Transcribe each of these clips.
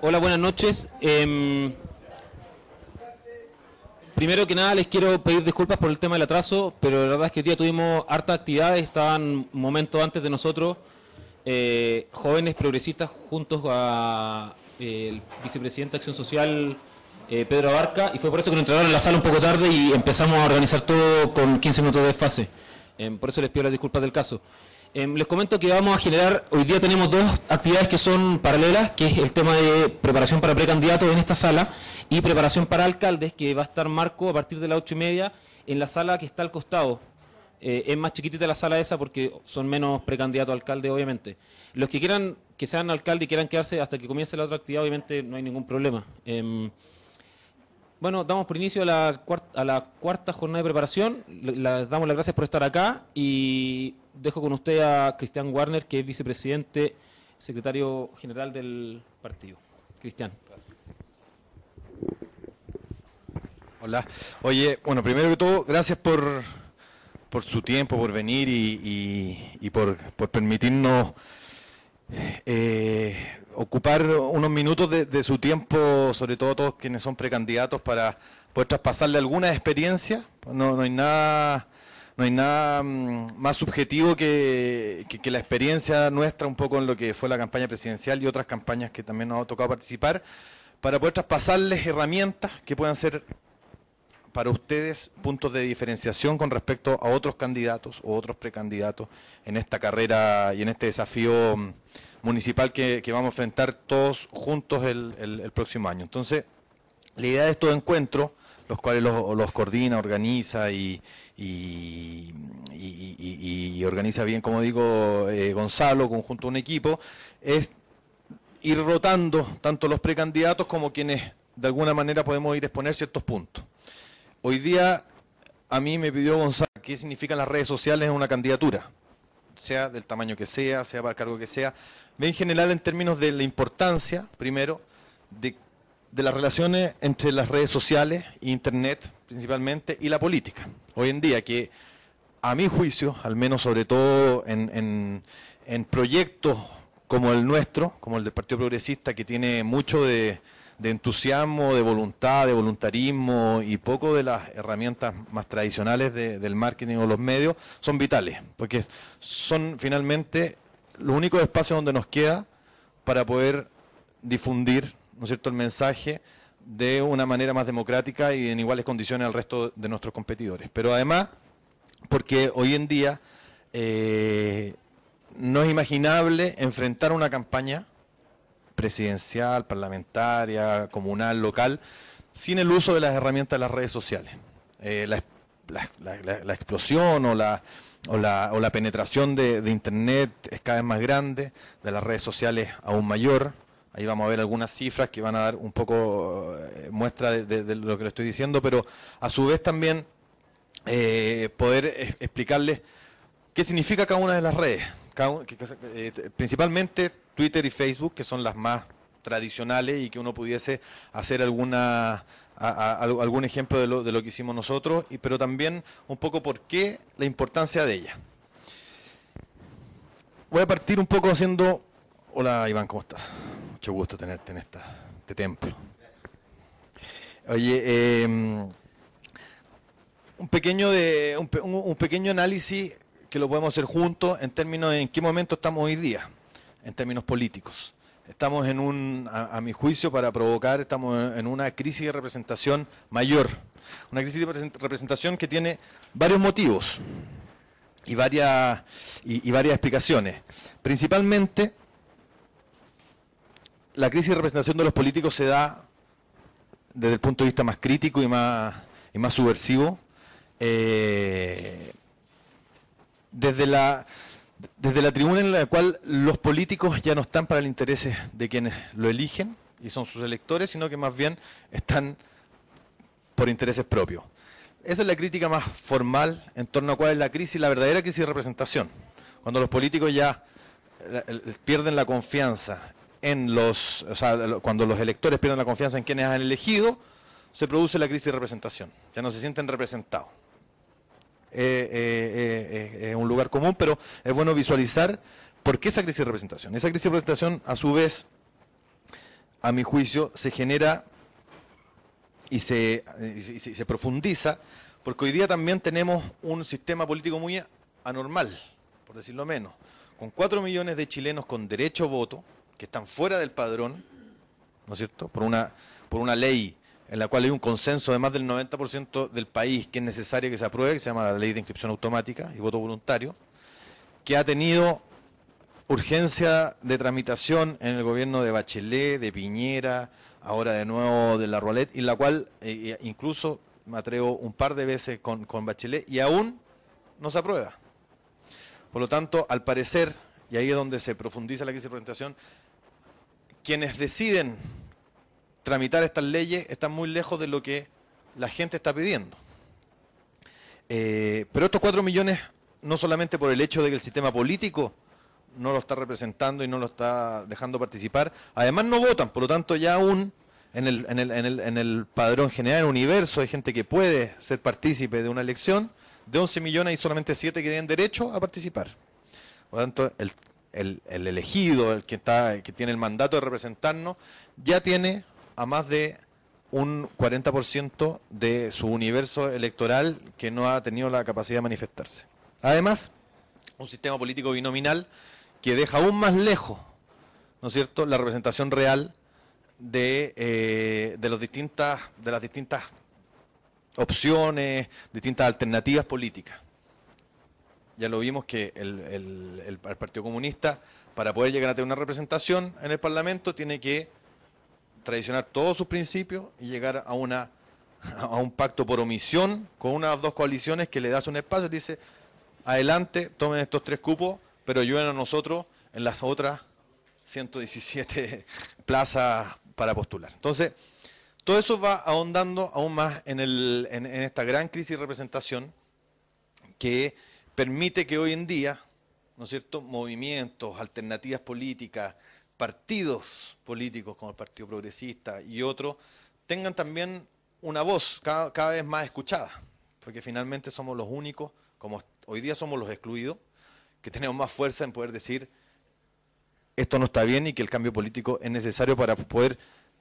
Hola, buenas noches. Em, primero que nada les quiero pedir disculpas por el tema del atraso, pero la verdad es que hoy día tuvimos harta actividades, estaban momentos antes de nosotros, eh, jóvenes progresistas juntos a eh, el vicepresidente de Acción Social, eh, Pedro Abarca, y fue por eso que nos entraron en la sala un poco tarde y empezamos a organizar todo con 15 minutos de desfase. Em, por eso les pido las disculpas del caso. Em, les comento que vamos a generar, hoy día tenemos dos actividades que son paralelas, que es el tema de preparación para precandidatos en esta sala y preparación para alcaldes, que va a estar Marco a partir de las ocho y media en la sala que está al costado. Eh, es más chiquitita la sala esa porque son menos precandidatos a alcalde, obviamente. Los que quieran que sean alcalde y quieran quedarse hasta que comience la otra actividad, obviamente no hay ningún problema. Em, bueno, damos por inicio a la, cuarta, jornada de preparación. Les damos las gracias por estar acá y dejo con usted a Cristian Warner, que es vicepresidente, secretario general del partido. Cristian. Hola. Oye, bueno, primero que todo, gracias por, por su tiempo, por venir y, y, y por, por, permitirnos eh, ocupar unos minutos de, su tiempo, sobre todo todos quienes son precandidatos, para poder traspasarle alguna experiencia. No, no hay nada no hay nada mm, más subjetivo que, que, la experiencia nuestra un poco en lo que fue la campaña presidencial y otras campañas que también nos ha tocado participar, para poder traspasarles herramientas que puedan ser para ustedes puntos de diferenciación con respecto a otros candidatos o otros precandidatos en esta carrera y en este desafío mm, municipal que, vamos a enfrentar todos juntos el, próximo año. Entonces, la idea de estos encuentros, los cuales los, coordina, organiza y, organiza bien, como digo, eh, Gonzalo, conjunto a un equipo, es ir rotando tanto los precandidatos como quienes de alguna manera podemos ir a exponer ciertos puntos. Hoy día a mí me pidió Gonzalo qué significan las redes sociales en una candidatura, sea del tamaño que sea, sea para el cargo que sea, en general en términos de la importancia, primero, de, las relaciones entre las redes sociales, internet principalmente, y la política. Hoy en día, que a mi juicio, al menos sobre todo en, en proyectos como el nuestro, como el del Partido Progresista, que tiene mucho de, de, entusiasmo, de voluntad, de voluntarismo y poco de las herramientas más tradicionales de, del marketing o los medios, son vitales, porque son finalmente los únicos espacios donde nos queda para poder difundir ¿no es cierto? el mensaje de una manera más democrática y en iguales condiciones al resto de nuestros competidores. Pero además, porque hoy en día eh, no es imaginable enfrentar una campaña presidencial, parlamentaria, comunal, local, sin el uso de las herramientas de las redes sociales. Eh, la, la, la, la, explosión o la, o la, penetración de, de Internet es cada vez más grande, de las redes sociales aún mayor, Ahí vamos a ver algunas cifras que van a dar un poco eh, muestra de, lo que le estoy diciendo, pero a su vez también eh, poder es, explicarles qué significa cada una de las redes. Principalmente Twitter y Facebook, que son las más tradicionales y que uno pudiese hacer alguna algún ejemplo de lo, de lo que hicimos nosotros, y, pero también un poco por qué la importancia de ellas. Voy a partir un poco haciendo... Hola Iván, ¿cómo estás? Mucho gusto tenerte en esta, este templo. Oye, eh, un, pequeño de, un, un, pequeño análisis que lo podemos hacer juntos en términos de en qué momento estamos hoy día, en términos políticos. Estamos en un, a, mi juicio, para provocar, estamos en una crisis de representación mayor. Una crisis de representación que tiene varios motivos y varias, y varias explicaciones. Principalmente, la crisis de representación de los políticos se da desde el punto de vista más crítico y más, y más subversivo, eh, desde, la, desde la tribuna en la cual los políticos ya no están para el interés de quienes lo eligen y son sus electores, sino que más bien están por intereses propios. Esa es la crítica más formal en torno a cuál es la crisis, la verdadera crisis de representación. Cuando los políticos ya pierden la confianza en los, o sea, cuando los electores pierden la confianza en quienes han elegido, se produce la crisis de representación. Ya no se sienten representados. Eh, eh, eh, es un lugar común, pero es bueno visualizar por qué esa crisis de representación. Esa crisis de representación, a su vez, a mi juicio, se genera y se, y se, profundiza, porque hoy día también tenemos un sistema político muy anormal, por decirlo menos, con cuatro millones de chilenos con derecho a voto, que están fuera del padrón, ¿no es cierto?, por una, por una ley en la cual hay un consenso de más del 90% del país que es necesario que se apruebe, que se llama la Ley de Inscripción Automática y Voto Voluntario, que ha tenido urgencia de tramitación en el gobierno de Bachelet, de Piñera, ahora de nuevo de la y la cual eh, incluso me atrevo un par de veces con, con Bachelet y aún no se aprueba. Por lo tanto, al parecer, y ahí es donde se profundiza la crisis de presentación, quienes deciden tramitar estas leyes están muy lejos de lo que la gente está pidiendo. Eh, pero estos cuatro millones, no solamente por el hecho de que el sistema político no lo está representando y no lo está dejando participar, además no votan, por lo tanto ya aún en el, en el, en el, en el padrón general, el universo, hay gente que puede ser partícipe de una elección, de 11 millones hay solamente 7 que tienen derecho a participar. Por lo tanto, el, el, el elegido, el que, está, que tiene el mandato de representarnos, ya tiene a más de un 40% de su universo electoral que no ha tenido la capacidad de manifestarse. Además, un sistema político binominal que deja aún más lejos, ¿no es cierto?, la representación real de, eh, de, las distintas opciones, distintas alternativas políticas. Ya lo vimos que el, el Partido Comunista, para poder llegar a tener una representación en el Parlamento, tiene que traicionar todos sus principios y llegar a una a un pacto por omisión con una dos coaliciones que le das un espacio y dice, adelante, tomen estos tres cupos, pero ayuden a nosotros en las otras 117 plazas para postular. Entonces, todo eso va ahondando aún más en, el, en, en esta gran crisis de representación que permite que hoy en día, ¿no es cierto?, movimientos, alternativas políticas, partidos políticos como el Partido Progresista y otros tengan también una voz cada, vez más escuchada, porque finalmente somos los únicos, como hoy día somos los excluidos, que tenemos más fuerza en poder decir esto no está bien y que el cambio político es necesario para poder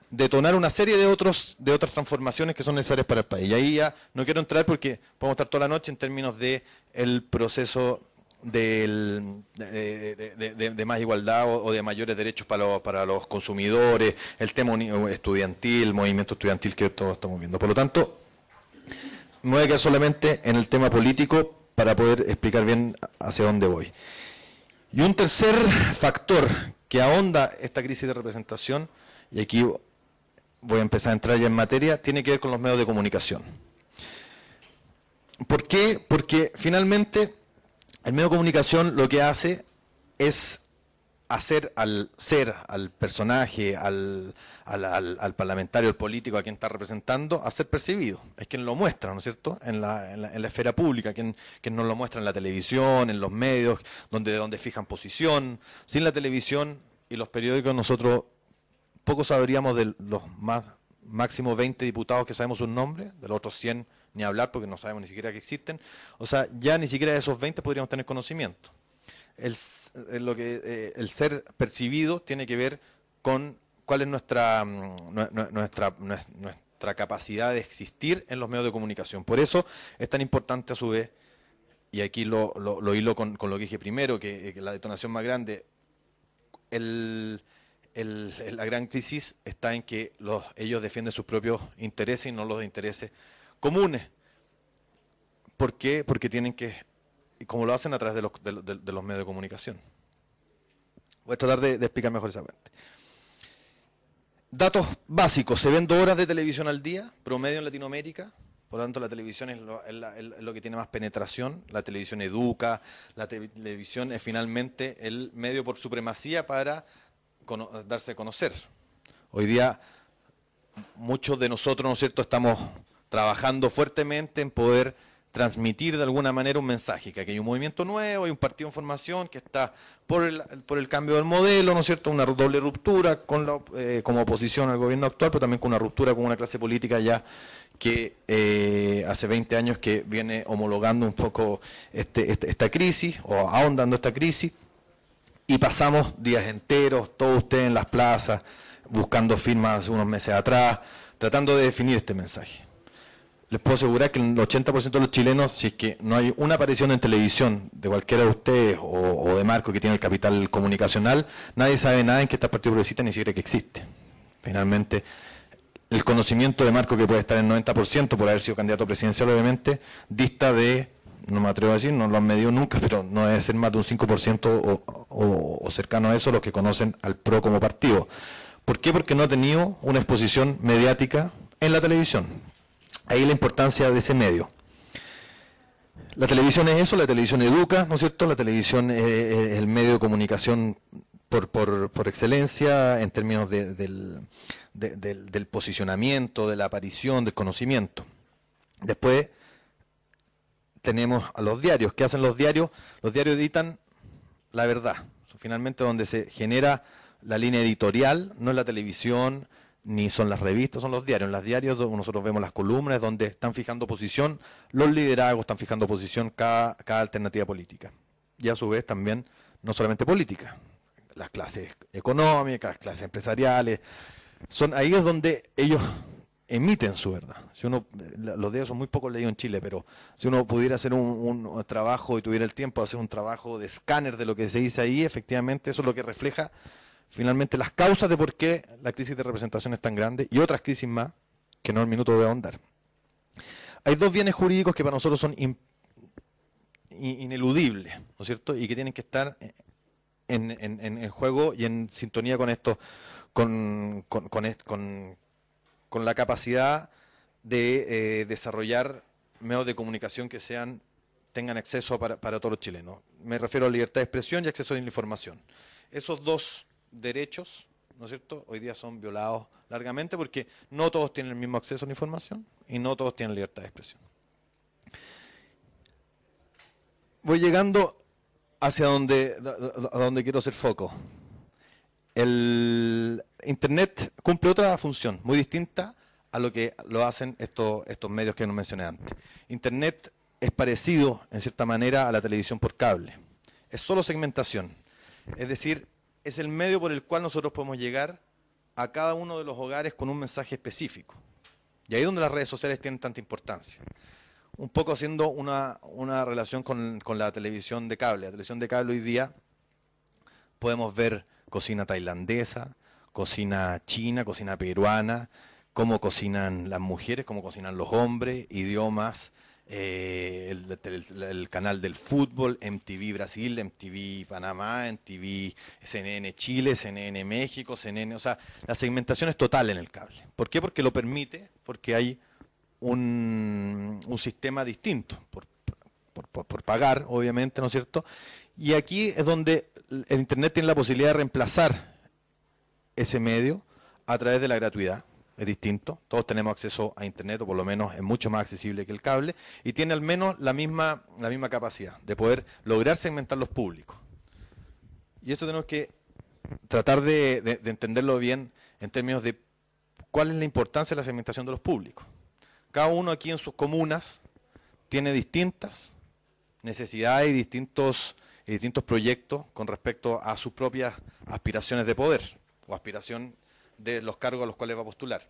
detonar una serie de otros de otras transformaciones que son necesarias para el país. Y ahí ya no quiero entrar porque podemos estar toda la noche en términos de el proceso de, más igualdad o, de mayores derechos para los, para los consumidores, el tema estudiantil, el movimiento estudiantil que todos estamos viendo. Por lo tanto, me voy a quedar solamente en el tema político para poder explicar bien hacia dónde voy. Y un tercer factor que ahonda esta crisis de representación, y aquí voy a empezar a entrar ya en materia, tiene que ver con los medios de comunicación. ¿Por qué? Porque finalmente el medio de comunicación lo que hace es hacer al ser, al personaje, al, al, al, al, parlamentario, al político, a quien está representando, a ser percibido. Es quien lo muestra, ¿no es cierto?, en la, en la, en la esfera pública, quien, quien nos lo muestra en la televisión, en los medios, donde, donde fijan posición. Sin la televisión y los periódicos nosotros poco sabríamos de los más máximo 20 diputados que sabemos su nombre, de los otros 100 ni hablar porque no sabemos ni siquiera que existen. O sea, ya ni siquiera de esos 20 podríamos tener conocimiento. El, eh, lo que, eh, el ser percibido tiene que ver con cuál es nuestra, mm, nuestra, nuestra capacidad de existir en los medios de comunicación. Por eso es tan importante a su vez, y aquí lo, lo, lo hilo con, con, lo que dije primero, que, que la detonación más grande, el, el, la gran crisis está en que los, ellos defienden sus propios intereses y no los intereses comunes. ¿Por qué? Porque tienen que, como lo hacen a través de los, de, de, de los medios de comunicación. Voy a tratar de, explicar mejor esa parte. Datos básicos. Se ven dos horas de televisión al día, promedio en Latinoamérica. Por lo tanto, la televisión es lo, que tiene más penetración. La televisión educa. La te televisión es finalmente el medio por supremacía para darse a conocer. Hoy día, muchos de nosotros, ¿no es cierto?, estamos trabajando fuertemente en poder transmitir de alguna manera un mensaje, que aquí hay un movimiento nuevo, hay un partido en formación que está por el, por el cambio del modelo, ¿no es cierto?, una doble ruptura con la, eh, como oposición al gobierno actual, pero también con una ruptura con una clase política ya que eh, hace 20 años que viene homologando un poco este, este, esta crisis, o ahondando esta crisis, y pasamos días enteros, todos ustedes en las plazas, buscando firmas unos meses atrás, tratando de definir este mensaje. Les puedo asegurar que el 80% de los chilenos, si es que no hay una aparición en televisión de cualquiera de ustedes o, de Marco que tiene el capital comunicacional, nadie sabe nada en que esta Partido Progresista ni siquiera que existe. Finalmente, el conocimiento de Marco, que puede estar en 90% por haber sido candidato presidencial, obviamente, dista de, no me atrevo a decir, no lo han medido nunca, pero no debe ser más de un 5% o, o cercano a eso los que conocen al PRO como partido. ¿Por qué? Porque no ha tenido una exposición mediática en la televisión. Ahí la importancia de ese medio. La televisión es eso, la televisión educa, ¿no es cierto? La televisión es el medio de comunicación por, por, excelencia en términos del, del, posicionamiento, de la aparición, del conocimiento. Después tenemos a los diarios. ¿Qué hacen los diarios? Los diarios editan la verdad. Finalmente donde se genera la línea editorial, no es la televisión, ni son las revistas, son los diarios. En los diarios nosotros vemos las columnas donde están fijando posición, los liderazgos están fijando posición cada, cada alternativa política. Y a su vez también, no solamente política, las clases económicas, las clases empresariales, son ahí es donde ellos emiten su verdad. Si uno, los diarios son muy poco leídos en Chile, pero si uno pudiera hacer un, trabajo y tuviera el tiempo de hacer un trabajo de escáner de lo que se dice ahí, efectivamente eso es lo que refleja finalmente las causas de por qué la crisis de representación es tan grande y otras crisis más que no el minuto de ahondar. Hay dos bienes jurídicos que para nosotros son ineludibles, ¿no es cierto? Y que tienen que estar en, juego y en sintonía con esto, con, con, la capacidad de eh, desarrollar medios de comunicación que sean tengan acceso para, para todos los chilenos. Me refiero a libertad de expresión y acceso a la información. Esos dos derechos, ¿no es cierto?, hoy día son violados largamente porque no todos tienen el mismo acceso a la información y no todos tienen libertad de expresión. Voy llegando hacia donde, a donde quiero hacer foco. El Internet cumple otra función muy distinta a lo que lo hacen estos, estos medios que no mencioné antes. Internet es parecido, en cierta manera, a la televisión por cable. Es solo segmentación. Es decir, es el medio por el cual nosotros podemos llegar a cada uno de los hogares con un mensaje específico. Y ahí es donde las redes sociales tienen tanta importancia. Un poco haciendo una, relación con, la televisión de cable. La televisión de cable hoy día podemos ver cocina tailandesa, cocina china, cocina peruana, cómo cocinan las mujeres, cómo cocinan los hombres, idiomas, eh, el, canal del fútbol, MTV Brasil, MTV Panamá, MTV CNN Chile, CNN México, CNN, o sea, la segmentación es total en el cable. ¿Por qué? Porque lo permite, porque hay un, sistema distinto, por, por, pagar, obviamente, ¿no es cierto? Y aquí es donde el Internet tiene la posibilidad de reemplazar ese medio a través de la gratuidad es distinto. Todos tenemos acceso a Internet, o por lo menos es mucho más accesible que el cable, y tiene al menos la misma, la misma capacidad de poder lograr segmentar los públicos. Y eso tenemos que tratar de, entenderlo bien en términos de cuál es la importancia de la segmentación de los públicos. Cada uno aquí en sus comunas tiene distintas necesidades y distintos, y distintos proyectos con respecto a sus propias aspiraciones de poder o aspiración de los cargos a los cuales va a postular.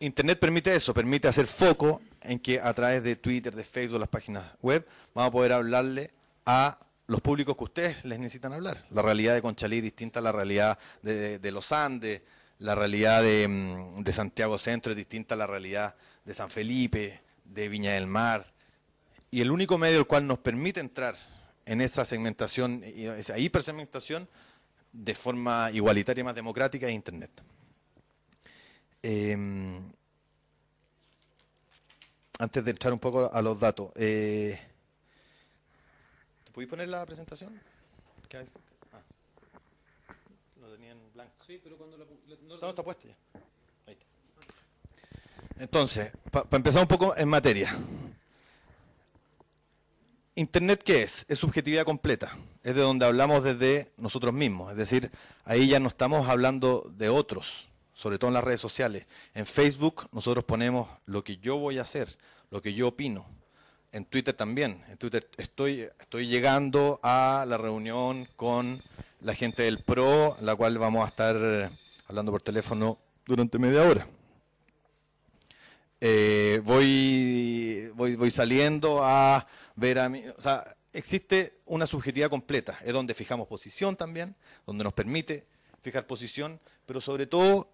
Internet permite eso, permite hacer foco en que a través de Twitter, de Facebook, las páginas web, vamos a poder hablarle a los públicos que ustedes les necesitan hablar. La realidad de Conchalí es distinta a la realidad de, los Andes, la realidad de, mm, de, Santiago Centro es distinta a la realidad de San Felipe, de Viña del Mar. Y el único medio el cual nos permite entrar en esa segmentación, esa hipersegmentación, de forma igualitaria y más democrática es Internet. Em, antes de entrar un poco a los datos, eh, ¿te podéis poner la presentación? Ah. Lo tenía en blanco. Sí, pero cuando la, no, está puesta ya. Ahí está. Entonces, para empezar un poco en materia. Internet, ¿qué es? Es subjetividad completa. Es de donde hablamos desde nosotros mismos. Es decir, ahí ya no estamos hablando de otros, sobre todo en las redes sociales. En Facebook nosotros ponemos lo que yo voy a hacer, lo que yo opino. En Twitter también. En Twitter estoy, estoy llegando a la reunión con la gente del PRO, la cual vamos a estar hablando por teléfono durante media hora. Eh, voy, voy, voy saliendo a ver a mí, o sea, existe una subjetividad completa, es donde fijamos posición también, donde nos permite fijar posición, pero sobre todo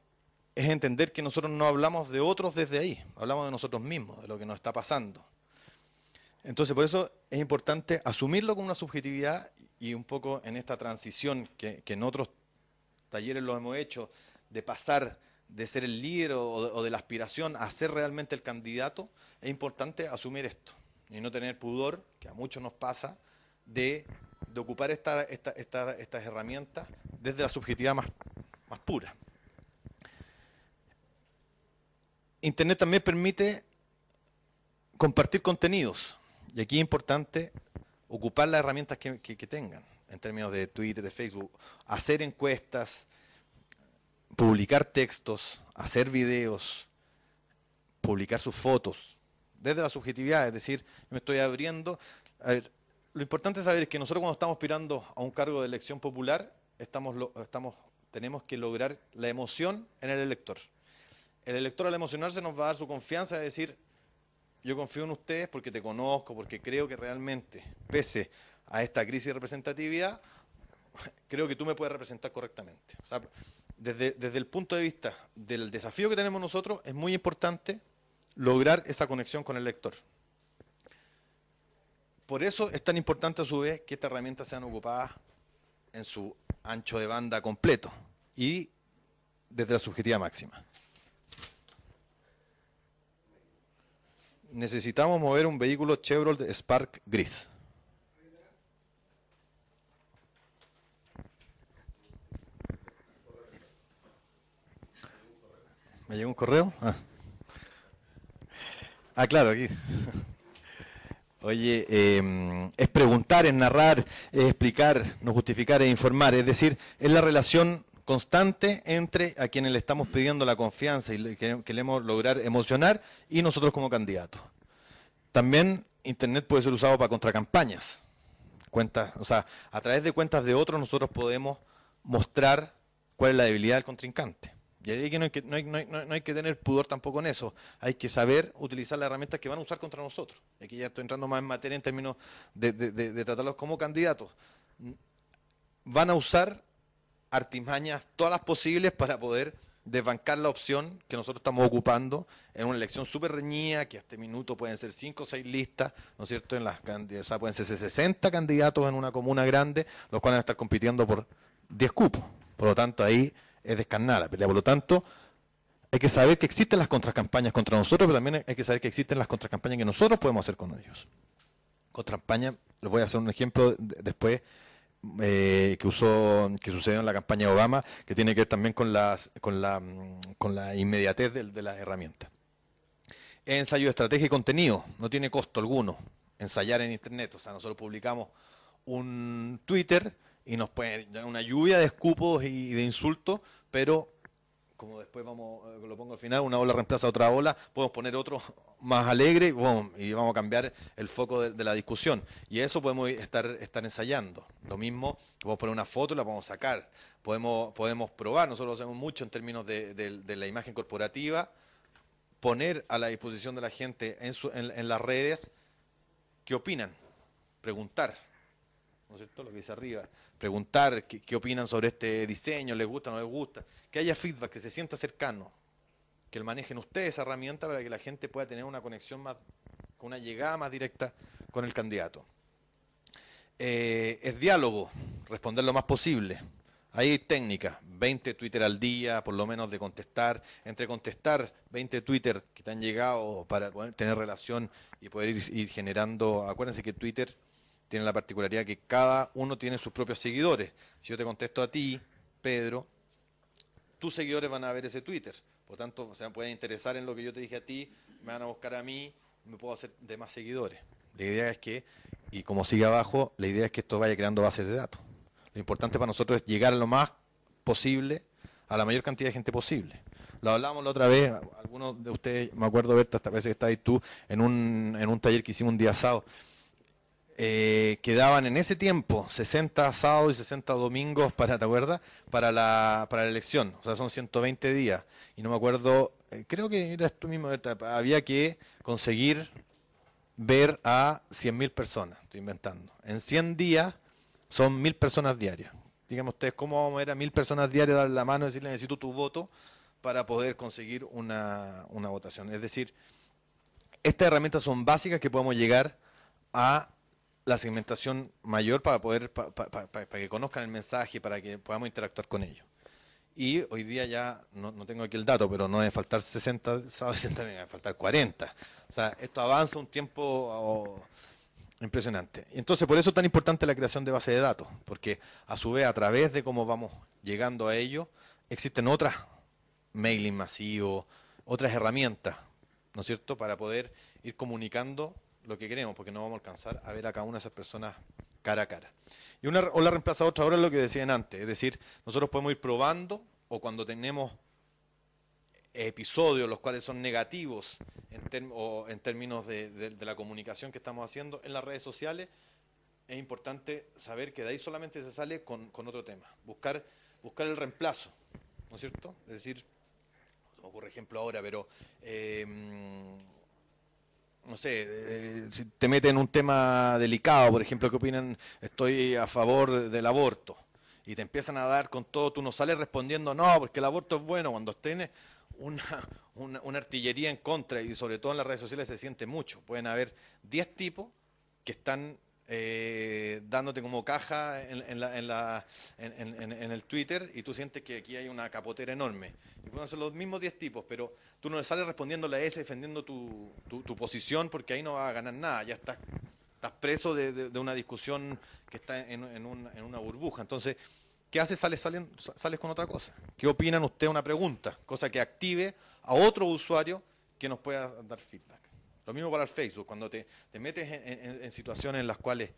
es entender que nosotros no hablamos de otros desde ahí, hablamos de nosotros mismos, de lo que nos está pasando. Entonces, por eso es importante asumirlo como una subjetividad y un poco en esta transición que, que en otros talleres lo hemos hecho, de pasar de ser el líder o de, la aspiración a ser realmente el candidato, es importante asumir esto y no tener pudor, que a muchos nos pasa, de, ocupar esta, estas herramientas desde la subjetividad más, más pura. Internet también permite compartir contenidos. Y aquí es importante ocupar las herramientas que, que tengan, en términos de Twitter, de Facebook, hacer encuestas, publicar textos, hacer videos, publicar sus fotos, desde la subjetividad, es decir, me estoy abriendo. Lo importante es saber que nosotros cuando estamos aspirando a un cargo de elección popular, estamos, tenemos que lograr la emoción en el elector. El elector al emocionarse nos va a dar su confianza de decir, yo confío en ustedes porque te conozco, porque creo que realmente, pese a esta crisis de representatividad, creo que tú me puedes representar correctamente. O desde, el punto de vista del desafío que tenemos nosotros, es muy importante lograr esa conexión con el lector. Por eso es tan importante a su vez que estas herramientas sean ocupadas en su ancho de banda completo y desde la subjetiva máxima. Necesitamos mover un vehículo Chevrolet Spark gris. ¿Me llegó un correo? Ah, ah claro, aquí. Oye, em, es preguntar, es narrar, es explicar, no justificar, es informar. Es decir, es la relación constante entre a quienes le estamos pidiendo la confianza y que queremos lograr emocionar y nosotros como candidatos. También Internet puede ser usado para contracampañas. Cuentas, o sea, a través de cuentas de otros nosotros podemos mostrar cuál es la debilidad del contrincante. Y ahí que no, hay que, no, hay, no, hay, que tener pudor tampoco en eso. Hay que saber utilizar las herramientas que van a usar contra nosotros. Aquí ya estoy entrando más en materia en términos de, tratarlos como candidatos. Van a usar artimañas, todas las posibles, para poder desbancar la opción que nosotros estamos ocupando en una elección súper reñida, que a este minuto pueden ser 5 o 6 listas, ¿no es cierto? En las, o pueden ser 60 candidatos en una comuna grande, los cuales van a estar compitiendo por 10 cupos. Por lo tanto, ahí es descarnada la pelea. Por lo tanto, hay que saber que existen las contracampañas contra nosotros, pero también hay que saber que existen las contracampañas que nosotros podemos hacer con ellos. Contracampaña, les voy a hacer un ejemplo después eh, que usó, que sucedió en la campaña de Obama, que tiene que ver también con, las, con, la, con la inmediatez de, de las herramientas. Ensayo de estrategia y contenido, no tiene costo alguno ensayar en Internet. O sea, nosotros publicamos un Twitter y nos pueden una lluvia de escupos y de insultos, pero como después vamos, eh, lo pongo al final, una ola reemplaza a otra ola, podemos poner otro más alegre y vamos a cambiar el foco de, la discusión. Y eso podemos estar, estar ensayando. Lo mismo, podemos poner una foto y la podemos sacar. Podemos, podemos probar, nosotros lo hacemos mucho en términos de, la imagen corporativa, poner a la disposición de la gente en, en las redes qué opinan, preguntar. ¿No es cierto? Lo que dice arriba. Preguntar qué, opinan sobre este diseño, les gusta no les gusta. Que haya feedback, que se sienta cercano. Que manejen ustedes esa herramienta para que la gente pueda tener una conexión más, una llegada más directa con el candidato. Eh, es diálogo, responder lo más posible. Hay técnicas, 20 Twitter al día, por lo menos de contestar, entre contestar 20 Twitter que te han llegado para tener relación y poder ir generando, acuérdense que Twitter tiene la particularidad que cada uno tiene sus propios seguidores. Si yo te contesto a ti, Pedro, tus seguidores van a ver ese Twitter. Por tanto, se pueden interesar en lo que yo te dije a ti, me van a buscar a mí, me puedo hacer de más seguidores. La idea es que, y como sigue abajo, la idea es que esto vaya creando bases de datos. Lo importante para nosotros es llegar a lo más posible, a la mayor cantidad de gente posible. Lo hablábamos la otra vez, algunos de ustedes, me acuerdo, Berta, esta vez que estabas tú, en un, en un taller que hicimos un día sábado eh, quedaban en ese tiempo 60 sábados y 60 domingos para, ¿te acuerdas? Para la, para la elección, o sea, son 120 días. Y no me acuerdo, eh, creo que era esto mismo, había que conseguir ver a 100.000 personas, estoy inventando. En 100 días son 1.000 personas diarias. Díganme ustedes, ¿cómo vamos a ver a 1.000 personas diarias darle la mano y decirle necesito tu voto para poder conseguir una, una votación? Es decir, estas herramientas son básicas que podemos llegar a la segmentación mayor para poder para, que conozcan el mensaje, para que podamos interactuar con ellos. Y hoy día ya, no, tengo aquí el dato, pero no debe faltar 60, sábado 60, debe faltar 40. O sea, esto avanza un tiempo impresionante. Entonces, por eso es tan importante la creación de base de datos, porque a su vez, a través de cómo vamos llegando a ello, existen otras mailing masivos, otras herramientas, ¿no es cierto?, para poder ir comunicando lo que queremos, porque no vamos a alcanzar a ver a cada una de esas personas cara a cara. Y una ola reemplaza a otra, ahora es lo que decían antes, es decir, nosotros podemos ir probando o cuando tenemos episodios los cuales son negativos en, términos de, la comunicación que estamos haciendo en las redes sociales, es importante saber que de ahí solamente se sale con, otro tema, buscar, buscar el reemplazo, ¿no es cierto? Es decir, por ejemplo ahora, pero eh, no sé, eh, si te meten en un tema delicado, por ejemplo, ¿qué opinan? Estoy a favor del aborto. Y te empiezan a dar con todo, tú no sales respondiendo, no, porque el aborto es bueno, cuando tienes una, una, artillería en contra, y sobre todo en las redes sociales se siente mucho. Pueden haber 10 tipos que están eh, dándote como caja en, la, en, la, en, el Twitter y tú sientes que aquí hay una capotera enorme. Y pueden ser los mismos 10 tipos, pero tú no le sales respondiéndole a ese, defendiendo tu, tu, posición, porque ahí no vas a ganar nada, ya estás, estás preso de, una discusión que está en, una burbuja. Entonces, ¿qué haces? Sales, sales con otra cosa. ¿Qué opinan ustedes? Una pregunta, cosa que active a otro usuario que nos pueda dar feedback. Lo mismo para el Facebook, cuando te, metes en, situaciones en las cuales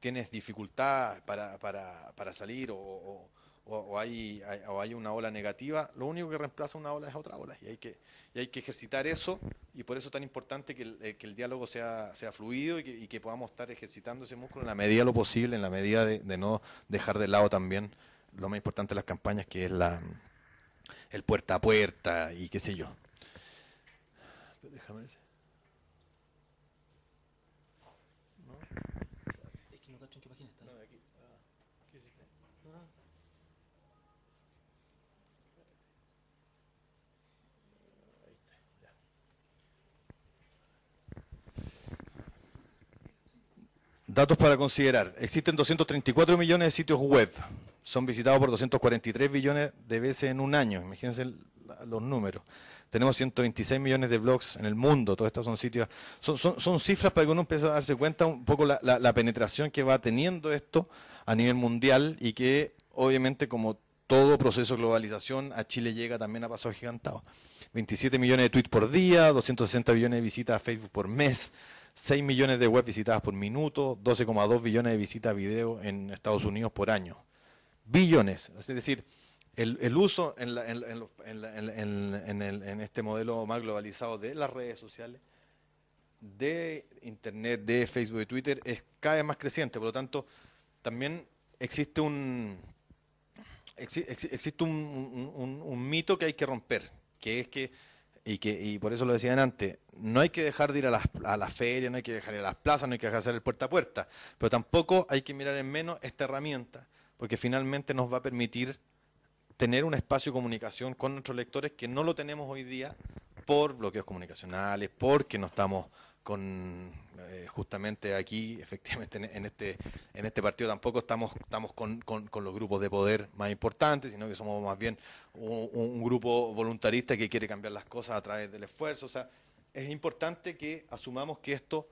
tienes dificultad para, salir o, hay, o hay una ola negativa, lo único que reemplaza una ola es otra ola. Y hay que, y hay que ejercitar eso y por eso es tan importante que el, eh, diálogo sea, sea fluido y que, podamos estar ejercitando ese músculo en la medida de lo posible, en la medida de, no dejar de lado también lo más importante de las campañas, que es la, el puerta a puerta y qué sé yo. Déjame decir. Datos para considerar. Existen 234 millones de sitios web. Son visitados por 243 billones de veces en un año. Imagínense los números. Tenemos 126 millones de blogs en el mundo. Todos estos son sitios. Son, cifras para que uno empiece a darse cuenta un poco la, la penetración que va teniendo esto a nivel mundial y que obviamente como todo proceso de globalización a Chile llega también a paso gigantado. 27 millones de tweets por día, 260 millones de visitas a Facebook por mes, 6 millones de web visitadas por minuto, 12,2 billones de visitas a video en Estados Unidos por año. Billones, es decir, el, uso en, este modelo más globalizado de las redes sociales, de Internet, de Facebook y Twitter, es cada vez más creciente. Por lo tanto, también existe un, existe un mito que hay que romper, que es que y, que, y por eso lo decían antes, no hay que dejar de ir a las, a las ferias, no hay que dejar de ir a las plazas, no hay que dejar de hacer el puerta a puerta, pero tampoco hay que mirar en menos esta herramienta, porque finalmente nos va a permitir tener un espacio de comunicación con nuestros lectores que no lo tenemos hoy día por bloqueos comunicacionales, porque no estamos con eh, justamente aquí, efectivamente en, este en este partido tampoco estamos estamos con, los grupos de poder más importantes, sino que somos más bien un, grupo voluntarista que quiere cambiar las cosas a través del esfuerzo. O sea, es importante que asumamos que esto,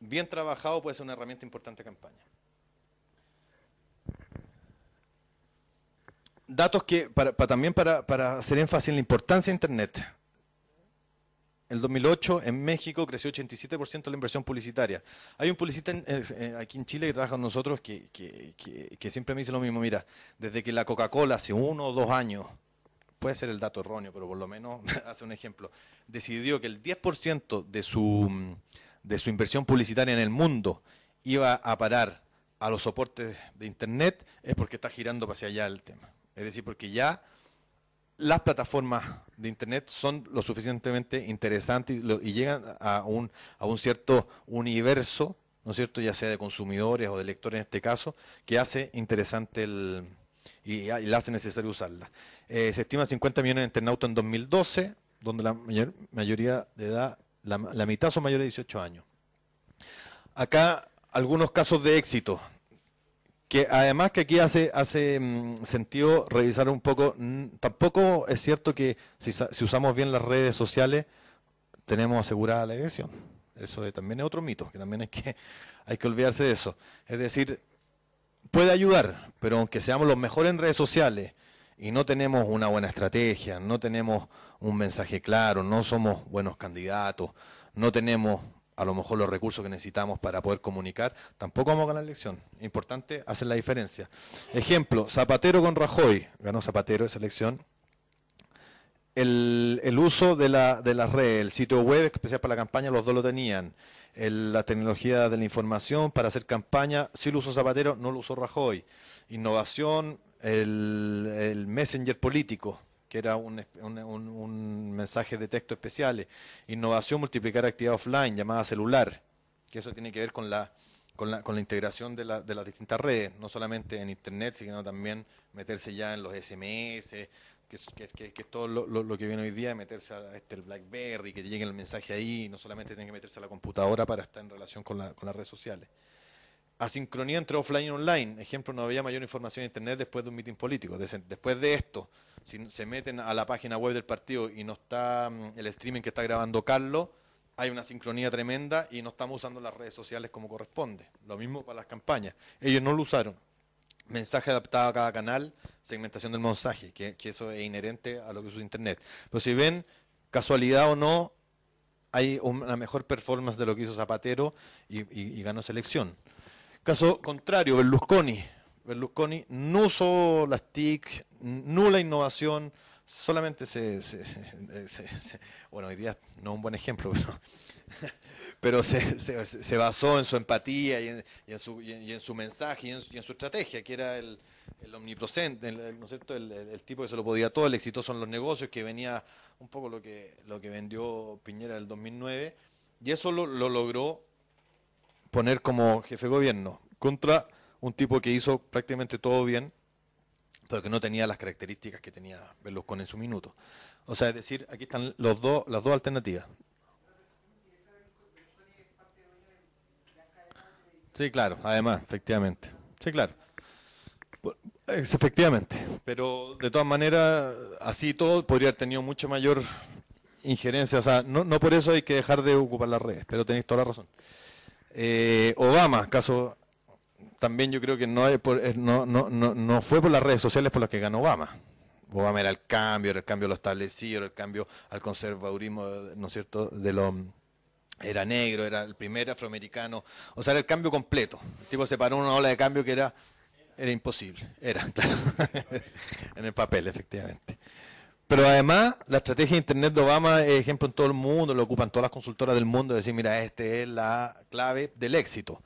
bien trabajado, puede ser una herramienta importante de campaña. Datos que, para, también para, para hacer énfasis en la importancia de Internet, el 2008 en México creció 87% la inversión publicitaria. Hay un publicista eh, aquí en Chile que trabaja con nosotros que, siempre me dice lo mismo, mira, desde que la Coca-Cola hace uno o dos años, puede ser el dato erróneo, pero por lo menos hace un ejemplo, decidió que el 10% de su, de su inversión publicitaria en el mundo iba a parar a los soportes de Internet, es porque está girando hacia allá el tema. Es decir, porque ya las plataformas de Internet son lo suficientemente interesantes y, llegan a un, a un cierto universo, ¿no es cierto?, ya sea de consumidores o de lectores en este caso, que hace interesante el, y, y le hace necesario usarla. Eh, se estima 50 millones de internautas en 2012, donde la mayoría de edad, la, la mitad son mayores de 18 años. Acá algunos casos de éxito que además que aquí hace, hace mm, sentido revisar un poco, tampoco es cierto que si, usamos bien las redes sociales tenemos asegurada la elección. Eso también es otro mito, que también hay que, hay que olvidarse de eso. Es decir, puede ayudar, pero aunque seamos los mejores en redes sociales y no tenemos una buena estrategia, no tenemos un mensaje claro, no somos buenos candidatos, no tenemos a lo mejor los recursos que necesitamos para poder comunicar, tampoco vamos a ganar la elección. Importante hacer la diferencia. Ejemplo, Zapatero con Rajoy, ganó Zapatero esa elección. El, uso de la, de redes, el sitio web especial para la campaña, los dos lo tenían. la tecnología de la información para hacer campaña, sí lo usó Zapatero, no lo usó Rajoy. Innovación, el messenger político, que era un, mensaje de texto especiales. Innovación, multiplicar actividad offline, llamada celular, que eso tiene que ver con la, con la, con la integración de, de, las distintas redes, no solamente en Internet, sino también meterse ya en los SMS, que, que, es todo lo, que viene hoy día, meterse a este, el BlackBerry, que llegue el mensaje ahí, no solamente tiene que meterse a la computadora para estar en relación con, con las redes sociales. Asincronía entre offline y online. Ejemplo, no había mayor información en Internet después de un mitin político. Después de esto, si se meten a la página web del partido y no está mm, el streaming que está grabando Carlos, hay una sincronía tremenda y no estamos usando las redes sociales como corresponde. Lo mismo para las campañas. Ellos no lo usaron. Mensaje adaptado a cada canal, segmentación del mensaje, que, eso es inherente a lo que usa Internet. Pero si ven, casualidad o no, hay una mejor performance de lo que hizo Zapatero y ganó selección. Caso contrario, Berlusconi. Berlusconi no usó las TIC, nula innovación, solamente se, bueno, hoy día no es un buen ejemplo, pero, se, basó en su empatía y en, su, en su, mensaje y en, su estrategia, que era el, el omnipresente, el, ¿no es cierto? El, tipo que se lo podía todo, el exitoso en los negocios, que venía un poco lo que, lo que vendió Piñera en el 2009, y eso lo logró poner como jefe de gobierno contra un tipo que hizo prácticamente todo bien, pero que no tenía las características que tenía Berlusconi en su minuto. O sea, es decir, aquí están los dos, las dos alternativas. Sí, claro, además, efectivamente. Sí, claro. Efectivamente, pero de todas maneras, así todo podría haber tenido mucho mayor injerencia. O sea, no, no por eso hay que dejar de ocupar las redes, pero tenéis toda la razón. Eh, Obama, caso también yo creo que no, no, no, no, fue por las redes sociales por las que ganó Obama. Obama era el cambio, era el cambio a lo establecido, era el cambio al conservadurismo, ¿no es cierto?, de lo era negro, era el primer afroamericano, o sea, era el cambio completo. El tipo se paró una ola de cambio que era, era imposible, era, claro, en el papel, efectivamente. Pero además, la estrategia de Internet de Obama es ejemplo en todo el mundo, lo ocupan todas las consultoras del mundo, de decir, mira, esta es la clave del éxito.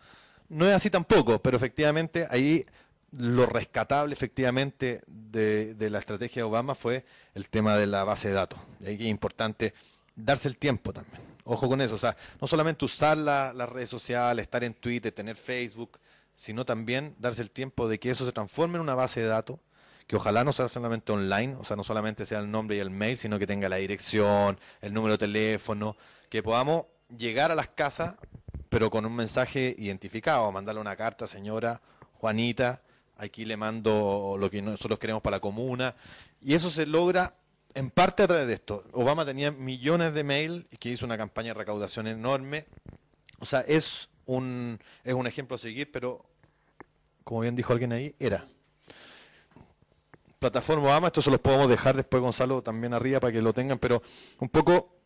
No es así tampoco, pero efectivamente ahí lo rescatable efectivamente de, la estrategia de Obama fue el tema de la base de datos. Y es importante darse el tiempo también. Ojo con eso, o sea, no solamente usar las redes sociales, estar en Twitter, tener Facebook, sino también darse el tiempo de que eso se transforme en una base de datos que ojalá no sea solamente online, o sea, no solamente sea el nombre y el mail, sino que tenga la dirección, el número de teléfono, que podamos llegar a las casas, pero con un mensaje identificado, mandarle una carta, señora Juanita, aquí le mando lo que nosotros queremos para la comuna, y eso se logra en parte a través de esto. Obama tenía millones de mail y que hizo una campaña de recaudación enorme. O sea, es un, es un ejemplo a seguir, pero como bien dijo alguien ahí, era plataforma Obama, esto se los podemos dejar después Gonzalo también arriba para que lo tengan, pero un poco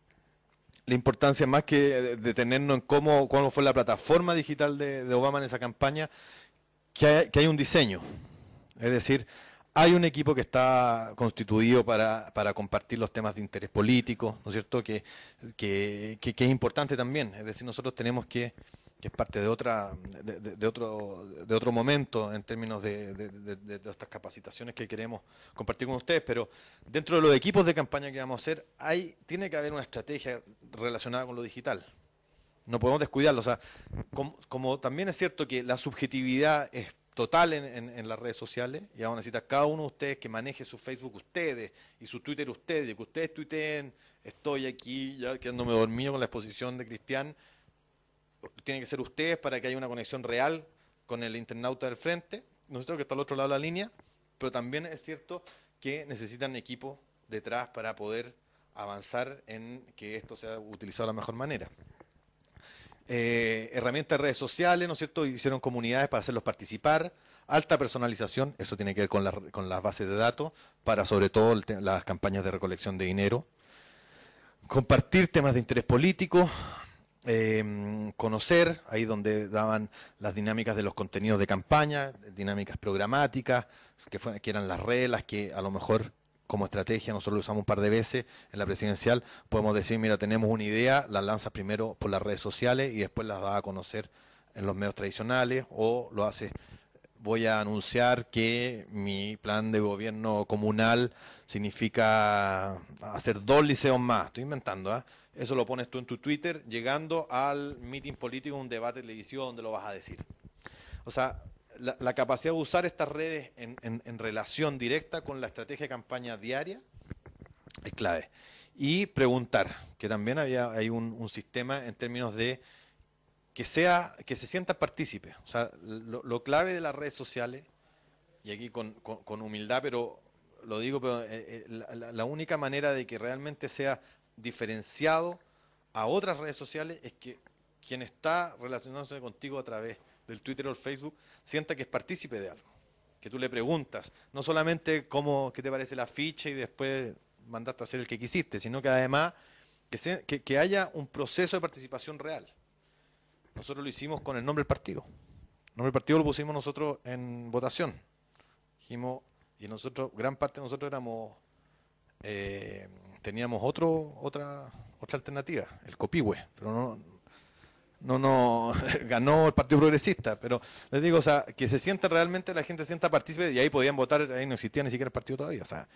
la importancia más que detenernos en cómo, fue la plataforma digital de, Obama en esa campaña, que hay, que hay, un diseño. Es decir, hay un equipo que está constituido para, para compartir los temas de interés político, ¿no es cierto? Que, que, que, es importante también. Es decir, nosotros tenemos que que es parte de otra de, otro de otro momento en términos de, estas capacitaciones que queremos compartir con ustedes, pero dentro de los equipos de campaña que vamos a hacer, hay tiene que haber una estrategia relacionada con lo digital. No podemos descuidarlo. O sea, como, también es cierto que la subjetividad es total en, las redes sociales, y ahora necesita cada uno de ustedes que maneje su Facebook ustedes y su Twitter ustedes, que ustedes tuiteen, estoy aquí ya quedándome dormido con la exposición de Cristian, tienen que ser ustedes para que haya una conexión real con el internauta del frente, nosotros que está al otro lado de la línea, pero también es cierto que necesitan equipo detrás para poder avanzar en que esto sea utilizado de la mejor manera. Eh, herramientas de redes sociales, ¿no es cierto? Hicieron comunidades para hacerlos participar, alta personalización, eso tiene que ver con, con las bases de datos, para sobre todo las campañas de recolección de dinero, compartir temas de interés político, eh, conocer, ahí donde daban las dinámicas de los contenidos de campaña, dinámicas programáticas, que, que eran las reglas que a lo mejor como estrategia, nosotros lo usamos un par de veces en la presidencial, podemos decir, mira, tenemos una idea, la lanzas primero por las redes sociales y después las da a conocer en los medios tradicionales o lo hace voy a anunciar que mi plan de gobierno comunal significa hacer dos liceos más. Estoy inventando, ¿eh? Eso lo pones tú en tu Twitter, llegando al meeting político, un debate televisivo donde lo vas a decir. O sea, la, capacidad de usar estas redes en, relación directa con la estrategia de campaña diaria es clave. Y preguntar, que también había, hay un, sistema en términos de que sea que se sienta partícipe. O sea, lo, clave de las redes sociales, y aquí con, humildad, pero lo digo, pero eh, eh, la, única manera de que realmente sea diferenciado a otras redes sociales es que quien está relacionándose contigo a través del Twitter o el Facebook sienta que es partícipe de algo. Que tú le preguntas, no solamente cómo, qué te parece la ficha y después mandaste a hacer el que quisiste, sino que además que, que, haya un proceso de participación real. Nosotros lo hicimos con el nombre del partido. El nombre del partido lo pusimos nosotros en votación. Dijimos, y nosotros, gran parte de nosotros éramos eh, teníamos otra, otra alternativa, el Copihue, pero no, no, no ganó el Partido Progresista, pero les digo, o sea, que se sienta realmente, la gente sienta partícipe y ahí podían votar, ahí no existía ni siquiera el partido todavía, o sea,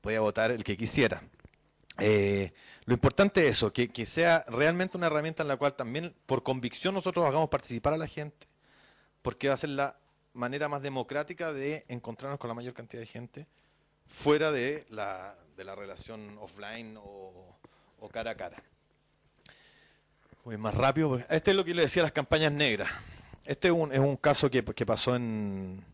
podía votar el que quisiera. Eh, lo importante es eso, que, que, sea realmente una herramienta en la cual también por convicción nosotros hagamos participar a la gente, porque va a ser la manera más democrática de encontrarnos con la mayor cantidad de gente fuera de la, de la relación offline o, cara a cara. Voy más rápido. Este es lo que le decía las campañas negras. Este es un, es un caso que, pasó en,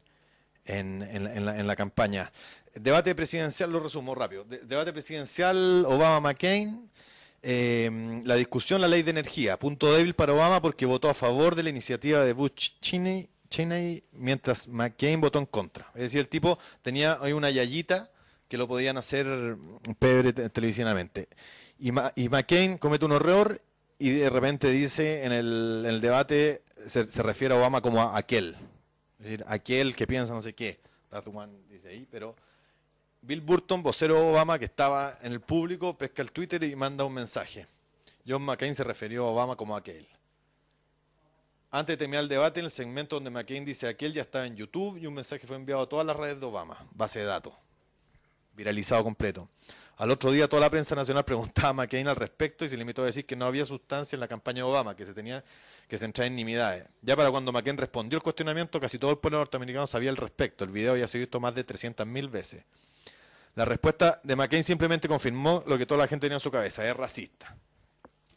en, en, la, campaña. Debate presidencial, lo resumo rápido. debate presidencial Obama-McCain. Eh, la discusión, la ley de energía. Punto débil para Obama porque votó a favor de la iniciativa de Bush Cheney mientras McCain votó en contra. Es decir, el tipo tenía hoy una yayita que lo podían hacer pebre televisivamente. Y, McCain comete un error y de repente dice en el, debate, se, refiere a Obama como aquel. Es decir, aquel que piensa no sé qué. dice ahí, pero Bill Burton, vocero Obama, que estaba en el público, pesca el Twitter y manda un mensaje. John McCain se refirió a Obama como aquel. Antes de terminar el debate, en el segmento donde McCain dice aquel ya estaba en YouTube y un mensaje fue enviado a todas las redes de Obama, base de datos viralizado completo. Al otro día toda la prensa nacional preguntaba a McCain al respecto y se limitó a decir que no había sustancia en la campaña de Obama, que se tenía que centrar en nimiedades. Ya para cuando McCain respondió el cuestionamiento, casi todo el pueblo norteamericano sabía al respecto. El video había sido visto más de 300.000 veces. La respuesta de McCain simplemente confirmó lo que toda la gente tenía en su cabeza, es racista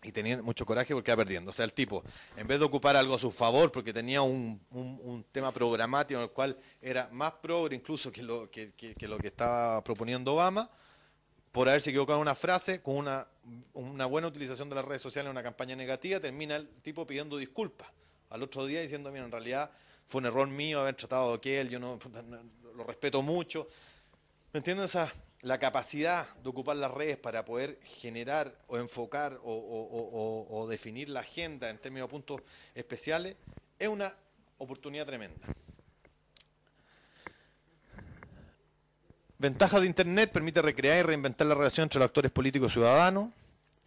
y tenía mucho coraje porque iba perdiendo. O sea, el tipo, en vez de ocupar algo a su favor, porque tenía un, un, tema programático en el cual era más progre incluso que lo que, estaba proponiendo Obama, por haberse equivocado en una frase, con una, una buena utilización de las redes sociales en una campaña negativa, termina el tipo pidiendo disculpas. Al otro día diciendo, mira, en realidad fue un error mío haber tratado de aquel, yo no, lo respeto mucho. ¿Me entiendes? esa la capacidad de ocupar las redes para poder generar o enfocar o, definir la agenda en términos de puntos especiales es una oportunidad tremenda. Ventaja de Internet, permite recrear y reinventar la relación entre los actores políticos y ciudadanos,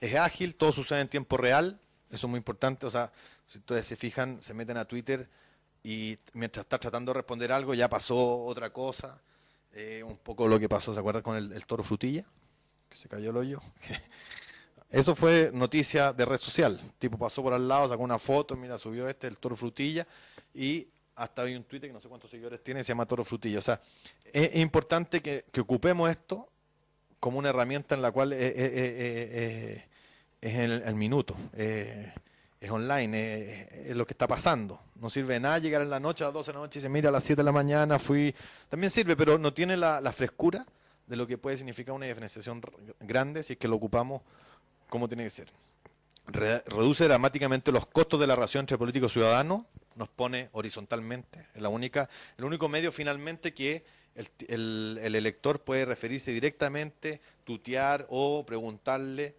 es ágil, todo sucede en tiempo real, Eso es muy importante. O sea, si ustedes se fijan, se meten a Twitter y mientras está tratando de responder algo ya pasó otra cosa. Eh, un poco lo que pasó, ¿se acuerdan con el, toro frutilla? Que se cayó el hoyo. Eso fue noticia de red social. tipo pasó por al lado, sacó una foto, mira, subió este, el toro frutilla, y hasta hay un Twitter que no sé cuántos seguidores tiene, se llama Toro Frutilla. O sea, es, importante que, ocupemos esto como una herramienta en la cual es, el, el, minuto es online, es, lo que está pasando. No sirve de nada llegar en la noche a las 12 de la noche y decir, mira, a las 7 de la mañana fui. También sirve, pero no tiene la, frescura de lo que puede significar una diferenciación grande si es que lo ocupamos como tiene que ser. reduce dramáticamente los costos de la relación entre político y ciudadano, nos pone horizontalmente. Es la única, el único medio finalmente que el, el elector puede referirse directamente, tutear o preguntarle,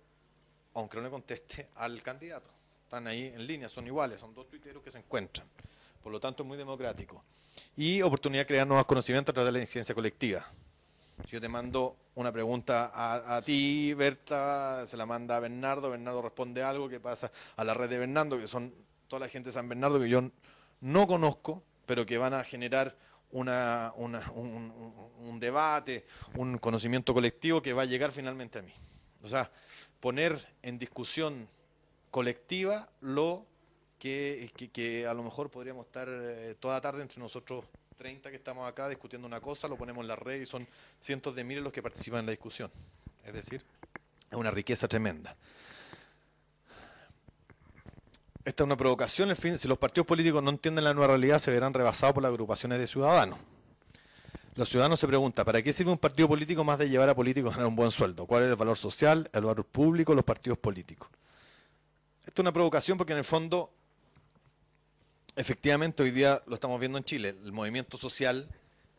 aunque no le conteste, al candidato están ahí en línea, son iguales, son dos tuiteros que se encuentran. Por lo tanto, es muy democrático. Y oportunidad de crear nuevos conocimientos a través de la incidencia colectiva. Si yo te mando una pregunta a, ti, Berta, se la manda a Bernardo, Bernardo responde algo que pasa a la red de Bernardo, que son toda la gente de San Bernardo que yo no conozco, pero que van a generar una, un, un, debate, un conocimiento colectivo que va a llegar finalmente a mí. O sea, poner en discusión colectiva lo que, a lo mejor podríamos estar eh, toda la tarde entre nosotros 30 que estamos acá discutiendo una cosa, lo ponemos en la red y son cientos de miles los que participan en la discusión. Es decir, es una riqueza tremenda. Esta es una provocación, en fin, si los partidos políticos no entienden la nueva realidad se verán rebasados por las agrupaciones de ciudadanos. Los ciudadanos se preguntan, ¿para qué sirve un partido político más de llevar a políticos a ganar un buen sueldo? ¿Cuál es el valor social, el valor público, los partidos políticos? Esto es una provocación porque en el fondo, efectivamente hoy día lo estamos viendo en Chile, el movimiento social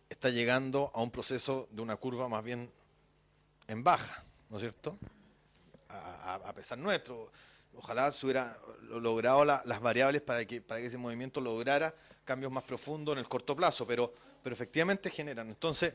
está llegando a un proceso de una curva más bien en baja, ¿no es cierto? A, pesar nuestro. Ojalá se hubiera logrado las variables para que, para que ese movimiento lograra cambios más profundos en el corto plazo, pero, pero efectivamente generan. Entonces,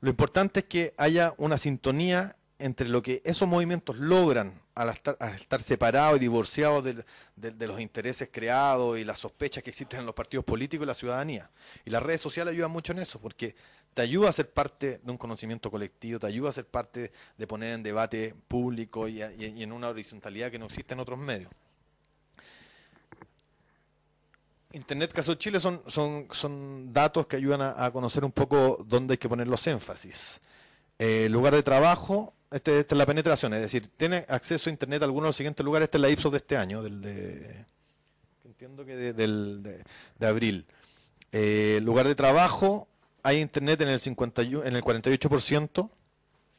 lo importante es que haya una sintonía entre lo que esos movimientos logran al estar, separados y divorciados de, los intereses creados y las sospechas que existen en los partidos políticos y la ciudadanía. Y las redes sociales ayudan mucho en eso, porque te ayuda a ser parte de un conocimiento colectivo, te ayuda a ser parte de poner en debate público y, en una horizontalidad que no existe en otros medios. Internet Caso Chile son, son, son datos que ayudan a, conocer un poco dónde hay que poner los énfasis. Eh, lugar de trabajo, este, esta es la penetración, es decir, tiene acceso a Internet a algunos de los siguientes lugares. Esta es la Ipsos de este año, del de, entiendo que de, del, de, abril. Eh, lugar de trabajo, hay Internet en el, 51, en el 48%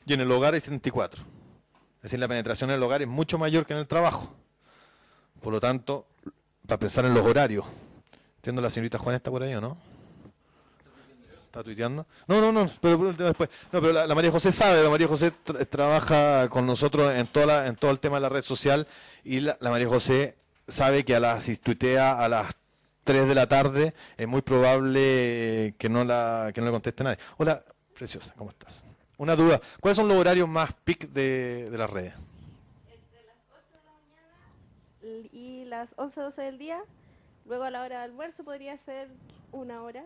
y en el hogar hay 74%. Es decir, la penetración en el hogar es mucho mayor que en el trabajo. Por lo tanto, para pensar en los horarios. Entiendo la señorita Juana está por ahí, ¿o no? ¿Está tuiteando? No, no, no, pero después. No, pero la, María José sabe, la María José trabaja con nosotros en toda en todo el tema de la red social y la, María José sabe que a las si tuitea a las 3 de la tarde es muy probable que no la le conteste nadie. Hola, preciosa, ¿cómo estás? Una duda, ¿cuáles son los horarios más pic de, de las redes? Entre las 8 de la mañana y las 11, 12 del día. Luego a la hora de almuerzo podría ser una hora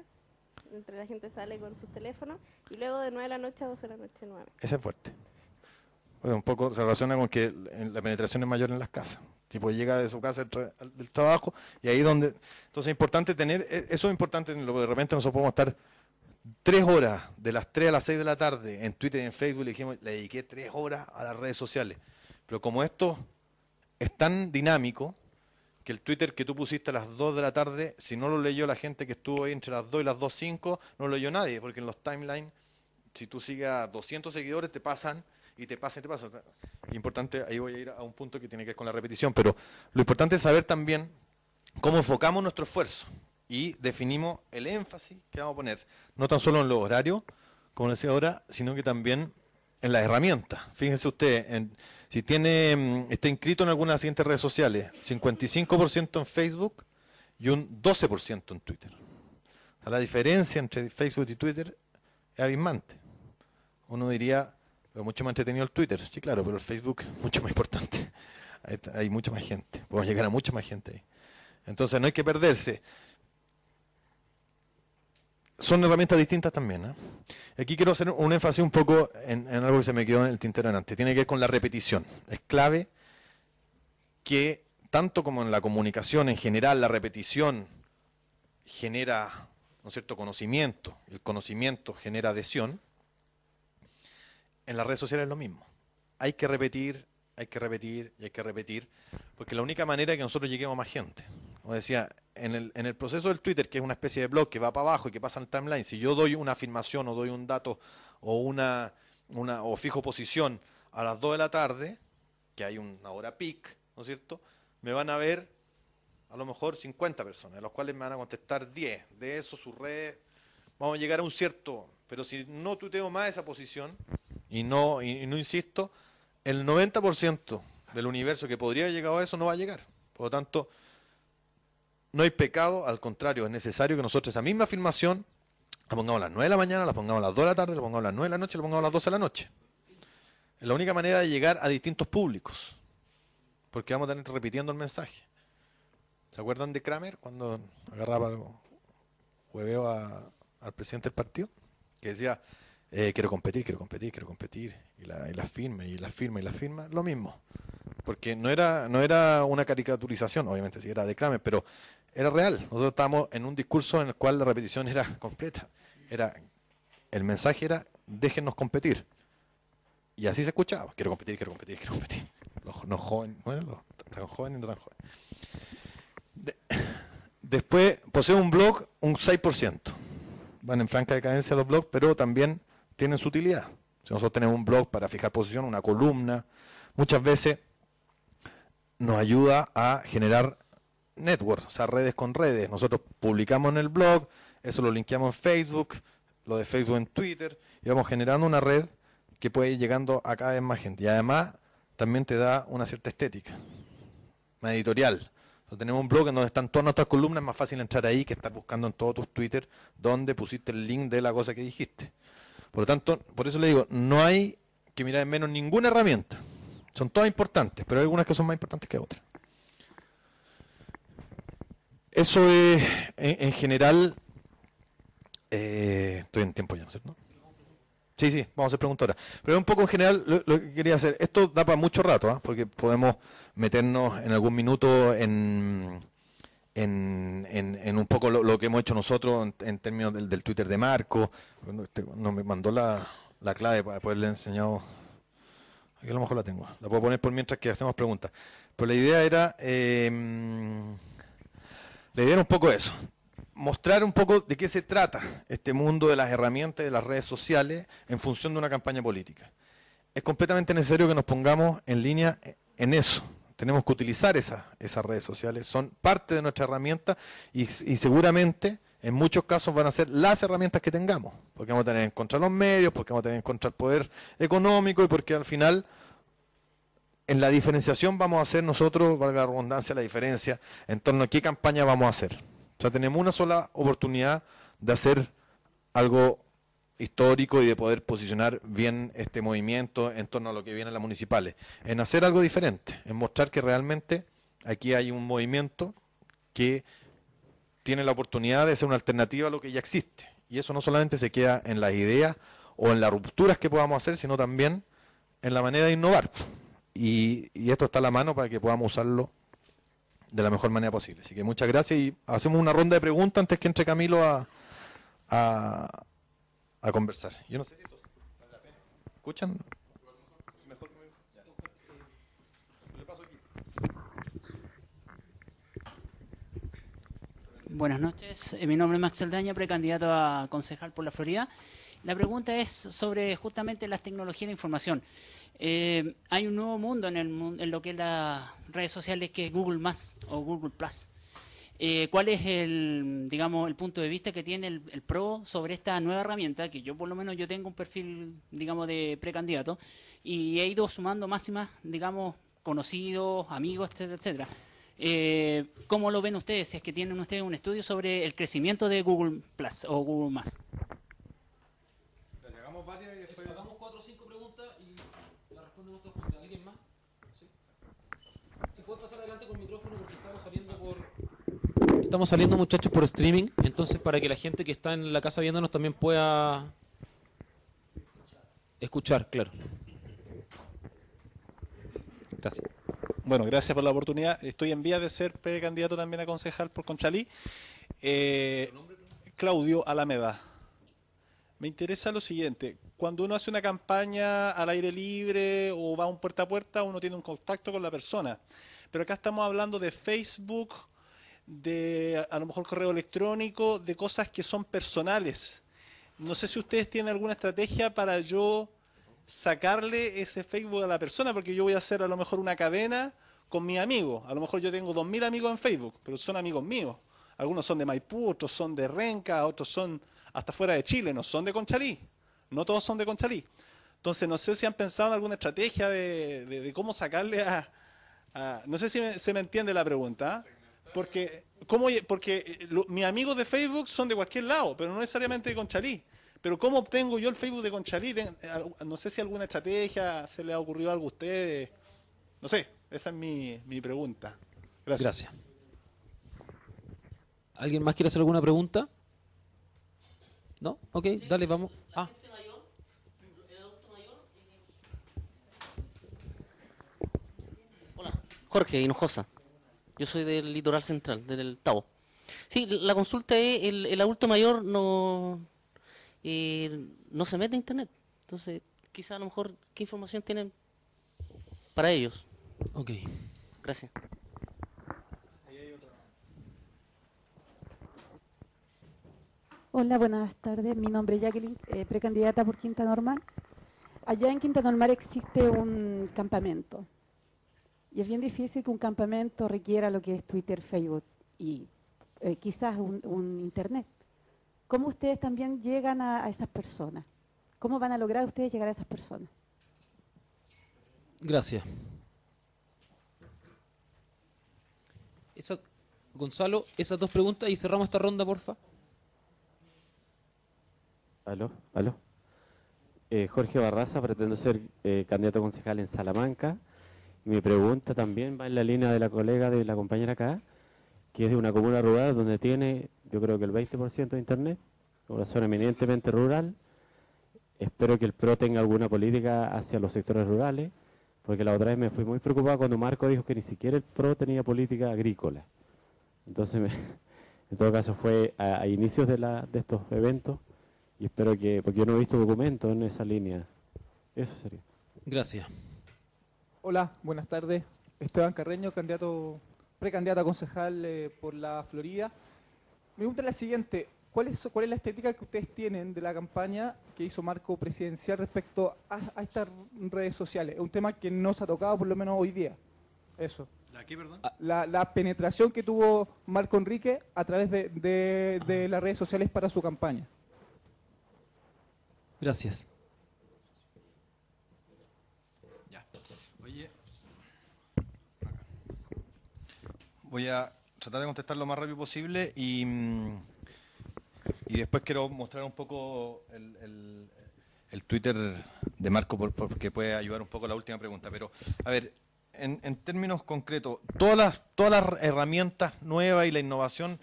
entre la gente sale con sus teléfonos, y luego de 9 de la noche a 12 de la noche 9. Ese es fuerte. un poco se relaciona con que la penetración es mayor en las casas. Tipo, llega de su casa del, trabajo y ahí donde... Entonces es importante tener, e, eso es importante, de repente nosotros podemos estar tres horas, de las 3 a las 6 de la tarde, en Twitter y en Facebook, le dijimos, le dediqué tres horas a las redes sociales. Pero como esto es tan dinámico, que el Twitter que tú pusiste a las 2 de la tarde, si no lo leyó la gente que estuvo ahí entre las 2 y las 2.05, no lo leyó nadie, porque en los timelines, si tú sigues a 200 seguidores, te pasan y te pasan y te pasan. Importante, ahí voy a ir a un punto que tiene que ver con la repetición, pero lo importante es saber también cómo enfocamos nuestro esfuerzo y definimos el énfasis que vamos a poner, no tan solo en los horarios, como decía ahora, sino que también en las herramientas. Fíjense usted, en si tiene, mm, está inscrito en alguna de las siguientes redes sociales, 55% en Facebook y un 12% en Twitter. la diferencia entre Facebook y Twitter es abismante. Uno diría, Pero mucho más entretenido el Twitter, sí, claro, pero el Facebook es mucho más importante. Hay, hay mucha más gente, podemos llegar a mucha más gente ahí. Entonces no hay que perderse. Son herramientas distintas también. ¿eh? Aquí quiero hacer un énfasis un poco en, en algo que se me quedó en el tintero antes. Tiene que ver con la repetición. Es clave que tanto como en la comunicación en general, la repetición genera ¿no es cierto? conocimiento, el conocimiento genera adhesión, en las redes sociales es lo mismo. Hay que repetir, hay que repetir y hay que repetir, porque la única manera es que nosotros lleguemos a más gente. Como decía, en el, en el proceso del Twitter, que es una especie de blog que va para abajo y que pasa en el timeline, si yo doy una afirmación o doy un dato o una, una o fijo posición a las 2 de la tarde, que hay una hora peak, ¿no es cierto? Me van a ver a lo mejor 50 personas, de los cuales me van a contestar 10. De eso, sus redes, vamos a llegar a un cierto. Pero si no tuteo más esa posición y no, y, y no insisto, el 90% del universo que podría haber llegado a eso no va a llegar. Por lo tanto, no hay pecado, al contrario, es necesario que nosotros esa misma afirmación la pongamos a las 9 de la mañana, la pongamos a las 2 de la tarde, la pongamos a las 9 de la noche, la pongamos a las 12 de la noche. Es la única manera de llegar a distintos públicos, porque vamos a tener repitiendo el mensaje. ¿Se acuerdan de Kramer cuando agarraba hueveo al presidente del partido? Que decía, eh, quiero competir, quiero competir, quiero competir, y la, y firma, y la firma, y la firma, lo mismo. Porque no era, no era una caricaturización, obviamente sí era de Kramer, pero era real. Nosotros estábamos en un discurso en el cual la repetición era completa. Era, el mensaje era, déjennos competir. Y así se escuchaba, quiero competir, quiero competir, quiero competir. Los no jóvenes, bueno, los tan jóvenes no tan jóvenes. De- después, posee un blog un 6%. Van en franca decadencia los blogs, pero también tienen su utilidad. Si nosotros tenemos un blog para fijar posición, una columna, muchas veces nos ayuda a generar networks, o sea, redes con redes. Nosotros publicamos en el blog, eso lo linkeamos en Facebook, lo de Facebook en Twitter, y vamos generando una red que puede ir llegando a cada vez más gente. Y además también te da una cierta estética, una editorial. Nosotros tenemos un blog en donde están todas nuestras columnas, es más fácil entrar ahí que estar buscando en todos tus Twitter donde pusiste el link de la cosa que dijiste. Por lo tanto, por eso le digo, no hay que mirar en menos ninguna herramienta. Son todas importantes, pero hay algunas que son más importantes que otras. Eso es, en, en general, eh, estoy en tiempo ya, ¿no? Sí, sí, vamos a hacer preguntas ahora. Pero un poco en general lo, que quería hacer. Esto da para mucho rato, ¿ah? porque podemos meternos en algún minuto en, en, en- un poco lo, que hemos hecho nosotros en, términos del, del Twitter de Marco. Este, no me mandó la, la clave para poderle enseñado. Aquí a lo mejor la tengo. La puedo poner por mientras que hacemos preguntas. Pero la idea era. eh, la idea era un poco eso. Mostrar un poco de qué se trata este mundo de las herramientas de las redes sociales en función de una campaña política. Es completamente necesario que nos pongamos en línea en eso. Tenemos que utilizar esas, redes sociales, son parte de nuestra herramienta y, y seguramente en muchos casos van a ser las herramientas que tengamos, porque vamos a tener en contra los medios, porque vamos a tener en contra el poder económico y porque al final en la diferenciación vamos a hacer nosotros, valga la redundancia, la diferencia en torno a qué campaña vamos a hacer. O sea, tenemos una sola oportunidad de hacer algo histórico y de poder posicionar bien este movimiento en torno a lo que viene en las municipales. En hacer algo diferente, en mostrar que realmente aquí hay un movimiento que tiene la oportunidad de ser una alternativa a lo que ya existe. Y eso no solamente se queda en las ideas o en las rupturas que podamos hacer, sino también en la manera de innovar. Y, y esto está a la mano para que podamos usarlo de la mejor manera posible. Así que muchas gracias y hacemos una ronda de preguntas antes que entre Camilo a, a, conversar. Yo no sé si pena. ¿Escuchan? Buenas noches, Eh, mi nombre es Max Saldaña, precandidato a concejal por la Florida. La pregunta es sobre justamente las tecnologías de la información. Eh, hay un nuevo mundo en, el, en lo que es las redes sociales que es Google Más o Google Plus. Eh, ¿Cuál es el, digamos, el punto de vista que tiene el, el PRO sobre esta nueva herramienta? Que yo por lo menos yo tengo un perfil, digamos, de precandidato y he ido sumando más y más, digamos, conocidos, amigos, etcétera, etcétera. Eh, ¿Cómo lo ven ustedes? Si es que tienen ustedes un estudio sobre el crecimiento de Google Plus o Google Más. Hagamos varias y después... Hagamos cuatro o cinco preguntas y ¿Alguien más? Si puedes pasar adelante con el micrófono porque estamos saliendo por... Estamos saliendo muchachos por streaming, entonces para que la gente que está en la casa viéndonos también pueda escuchar, claro. Gracias. Bueno, gracias por la oportunidad. Estoy en vía de ser precandidato también a concejal por Conchalí. Eh, Claudio Alameda. Me interesa lo siguiente. Cuando uno hace una campaña al aire libre o va un puerta a puerta, uno tiene un contacto con la persona. Pero acá estamos hablando de Facebook, de a lo mejor correo electrónico, de cosas que son personales. No sé si ustedes tienen alguna estrategia para yo sacarle ese Facebook a la persona, porque yo voy a hacer a lo mejor una cadena con mi amigo. A lo mejor yo tengo 2.000 amigos en Facebook, pero son amigos míos. Algunos son de Maipú, otros son de Renca, otros son hasta fuera de Chile, no son de Conchalí. No todos son de Conchalí. Entonces, no sé si han pensado en alguna estrategia de, cómo sacarle a, No sé si se me entiende la pregunta. ¿ah? Porque, ¿cómo, porque eh, mis amigos de Facebook son de cualquier lado, pero no necesariamente de Conchalí. Pero ¿cómo obtengo yo el Facebook de Conchalí? No sé si alguna estrategia se le ha ocurrido algo a ustedes. No sé, esa es mi, mi pregunta. Gracias. Gracias. ¿Alguien más quiere hacer alguna pregunta? ¿No? Ok, dale, vamos. Ah. Hola, Jorge Hinojosa. Yo soy del litoral central, del Tavo. Sí, la consulta es, el adulto mayor no, no se mete a internet. Entonces, quizá a lo mejor, ¿qué información tienen para ellos? Ok. Gracias. Hola, buenas tardes. Mi nombre es Jacqueline, eh, precandidata por Quinta Normal. Allá en Quinta Normal existe un campamento. Y es bien difícil que un campamento requiera lo que es Twitter, Facebook y eh, quizás un Internet. ¿Cómo ustedes también llegan a, esas personas? ¿Cómo van a lograr ustedes llegar a esas personas? Gracias. Gonzalo, esas dos preguntas y cerramos esta ronda, porfa. Aló, aló. Eh, Jorge Barraza, pretendo ser eh, candidato a concejal en Salamanca. Mi pregunta también va en la línea de la colega de la compañera acá, que es de una comuna rural donde tiene yo creo que el 20% de Internet, una zona eminentemente rural. Espero que el PRO tenga alguna política hacia los sectores rurales, porque la otra vez me fui muy preocupado cuando Marco dijo que ni siquiera el PRO tenía política agrícola. Entonces, en todo caso, fue a, inicios de, de estos eventos y espero que, porque yo no he visto documentos en esa línea. Eso sería. Gracias. Hola, buenas tardes. Esteban Carreño, candidato, precandidato a concejal eh, por la Florida. Mi pregunta es la siguiente. ¿Cuál es, ¿Cuál es la estética que ustedes tienen de la campaña que hizo Marco Presidencial respecto a, estas redes sociales? Es un tema que no se ha tocado por lo menos hoy día. Eso. ¿La qué, perdón? La, penetración que tuvo Marco Enrique a través de, de las redes sociales para su campaña. Gracias. Ya. Oye. Voy a tratar de contestar lo más rápido posible y, mm, y después quiero mostrar un poco el, el, Twitter de Marco porque puede ayudar un poco a la última pregunta. Pero, a ver, en, en términos concretos, todas las, todas las herramientas nuevas y la innovación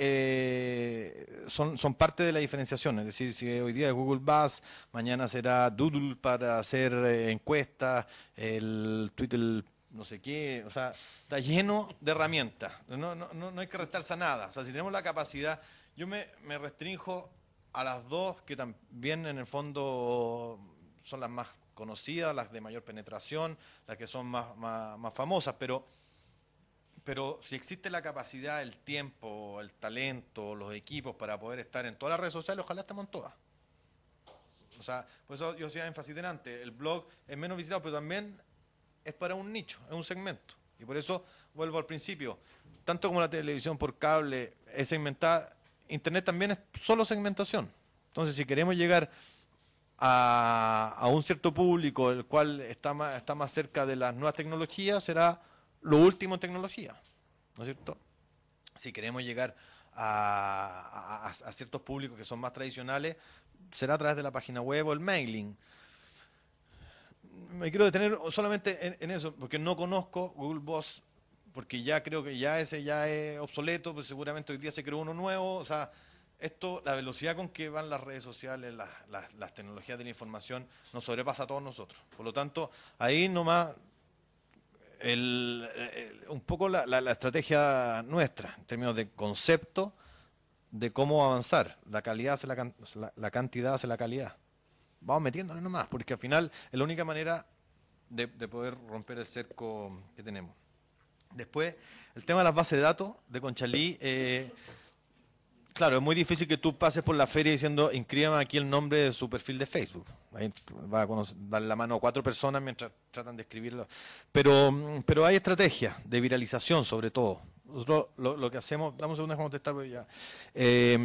eh, son, son parte de la diferenciación. Es decir, si hoy día es Google Buzz, mañana será Doodle para hacer eh, encuestas, el Twitter no sé qué, o sea, está lleno de herramientas, no, no, no, hay que restarse a nada, o sea, si tenemos la capacidad, yo me, me restrinjo a las dos que también en el fondo son las más conocidas, las de mayor penetración, las que son más, más, famosas, pero, pero si existe la capacidad, el tiempo, el talento, los equipos para poder estar en todas las redes sociales, ojalá estemos en todas. O sea, por eso yo hacía énfasis delante, el blog es menos visitado, pero también es para un nicho, es un segmento. Y por eso vuelvo al principio, tanto como la televisión por cable es segmentada, Internet también es solo segmentación. Entonces, si queremos llegar a, un cierto público, el cual está más, está más cerca de las nuevas tecnologías, será lo último en tecnología. ¿No es cierto? Si queremos llegar a, a, ciertos públicos que son más tradicionales, será a través de la página web o el mailing me quiero detener solamente en, eso, porque no conozco Google Boss, porque ya creo que ya ese ya es obsoleto, pues seguramente hoy día se creó uno nuevo, o sea, esto, la velocidad con que van las redes sociales, las, las- tecnologías de la información, nos sobrepasa a todos nosotros. Por lo tanto, ahí nomás el- un poco la, la- estrategia nuestra, en términos de concepto, de cómo avanzar. La calidad hace la, la, la cantidad hace la calidad. Vamos metiéndole nomás, porque al final es la única manera de, de poder romper el cerco que tenemos. Después, el tema de las bases de datos de Conchalí. eh, Claro, es muy difícil que tú pases por la feria diciendo inscríbame aquí el nombre de su perfil de Facebook. Ahí va a conocer- darle la mano a cuatro personas mientras tratan de escribirlo. Pero, mm, pero hay estrategias de viralización sobre todo. Nosotros lo, que hacemos, damos un segundo déjame contestar ya. Eh,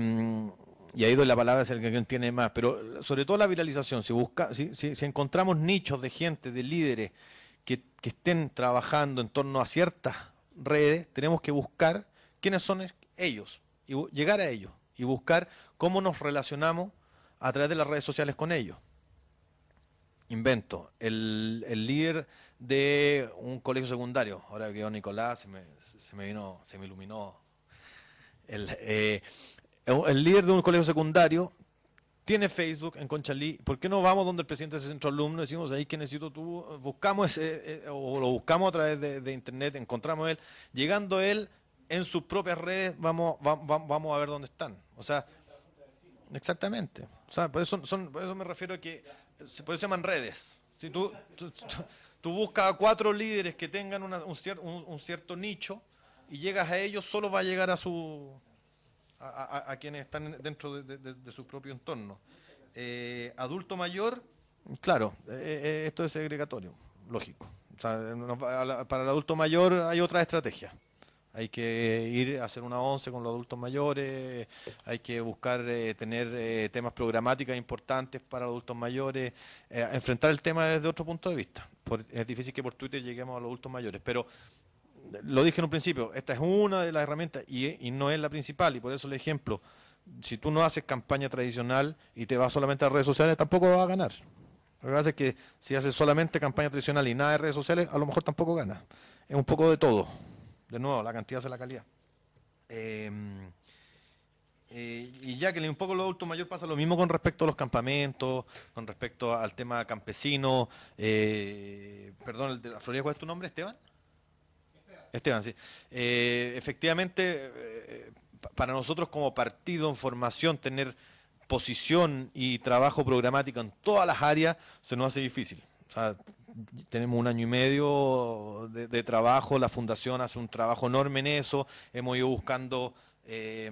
y ahí doy la palabra si alguien tiene más, pero sobre todo la viralización. Si, busca, si, si- encontramos nichos de gente, de líderes que, que estén trabajando en torno a ciertas redes, tenemos que buscar quiénes son ellos y llegar a ellos y buscar cómo nos relacionamos a través de las redes sociales con ellos. Invento, el, el líder de un colegio secundario, ahora que quedó Nicolás, se me, se me vino, se me iluminó. El, eh, el líder de un colegio secundario tiene Facebook en Conchalí, ¿por qué no vamos donde el presidente de ese centro alumno decimos ahí que necesito tú? Buscamos ese, eh, o lo buscamos a través de, internet, encontramos él, llegando él en sus propias redes, vamos, va- va- vamos a ver dónde están. O sea, exactamente. O sea, por eso, son, por eso me refiero a que, por eso se llaman redes. Si tú, tú, buscas a cuatro líderes que tengan una- un, cier- un cierto nicho y llegas a ellos, solo va a llegar a su a, a- a quienes están dentro de, su propio entorno. Eh, adulto mayor, claro, eh, eh, esto es segregatorio, lógico. Para el adulto mayor hay otra estrategia. Hay que ir a hacer una once con los adultos mayores, hay que buscar tener temas programáticos importantes para adultos mayores, eh, enfrentar el tema desde otro punto de vista. Por- es difícil que por Twitter lleguemos a los adultos mayores, pero lo dije en un principio, esta es una de las herramientas y, no es la principal, y por eso el ejemplo, si tú no haces campaña tradicional y te vas solamente a redes sociales, tampoco vas a ganar. Lo que pasa es que si haces solamente campaña tradicional y nada de redes sociales, a lo mejor tampoco ganas. Es un poco de todo. De nuevo, la cantidad hace la calidad. Eh, eh, y ya que un poco lo adulto mayor pasa lo mismo con respecto a los campamentos, con respecto al tema campesino. eh, perdón, el de la Florida, ¿cuál es tu nombre, Esteban? Esteban, sí. Eh, efectivamente, eh, pa- para nosotros como partido en formación, tener posición y trabajo programático en todas las áreas se nos hace difícil. Tenemos un año y medio de, trabajo, la fundación hace un trabajo enorme en eso, hemos ido buscando eh,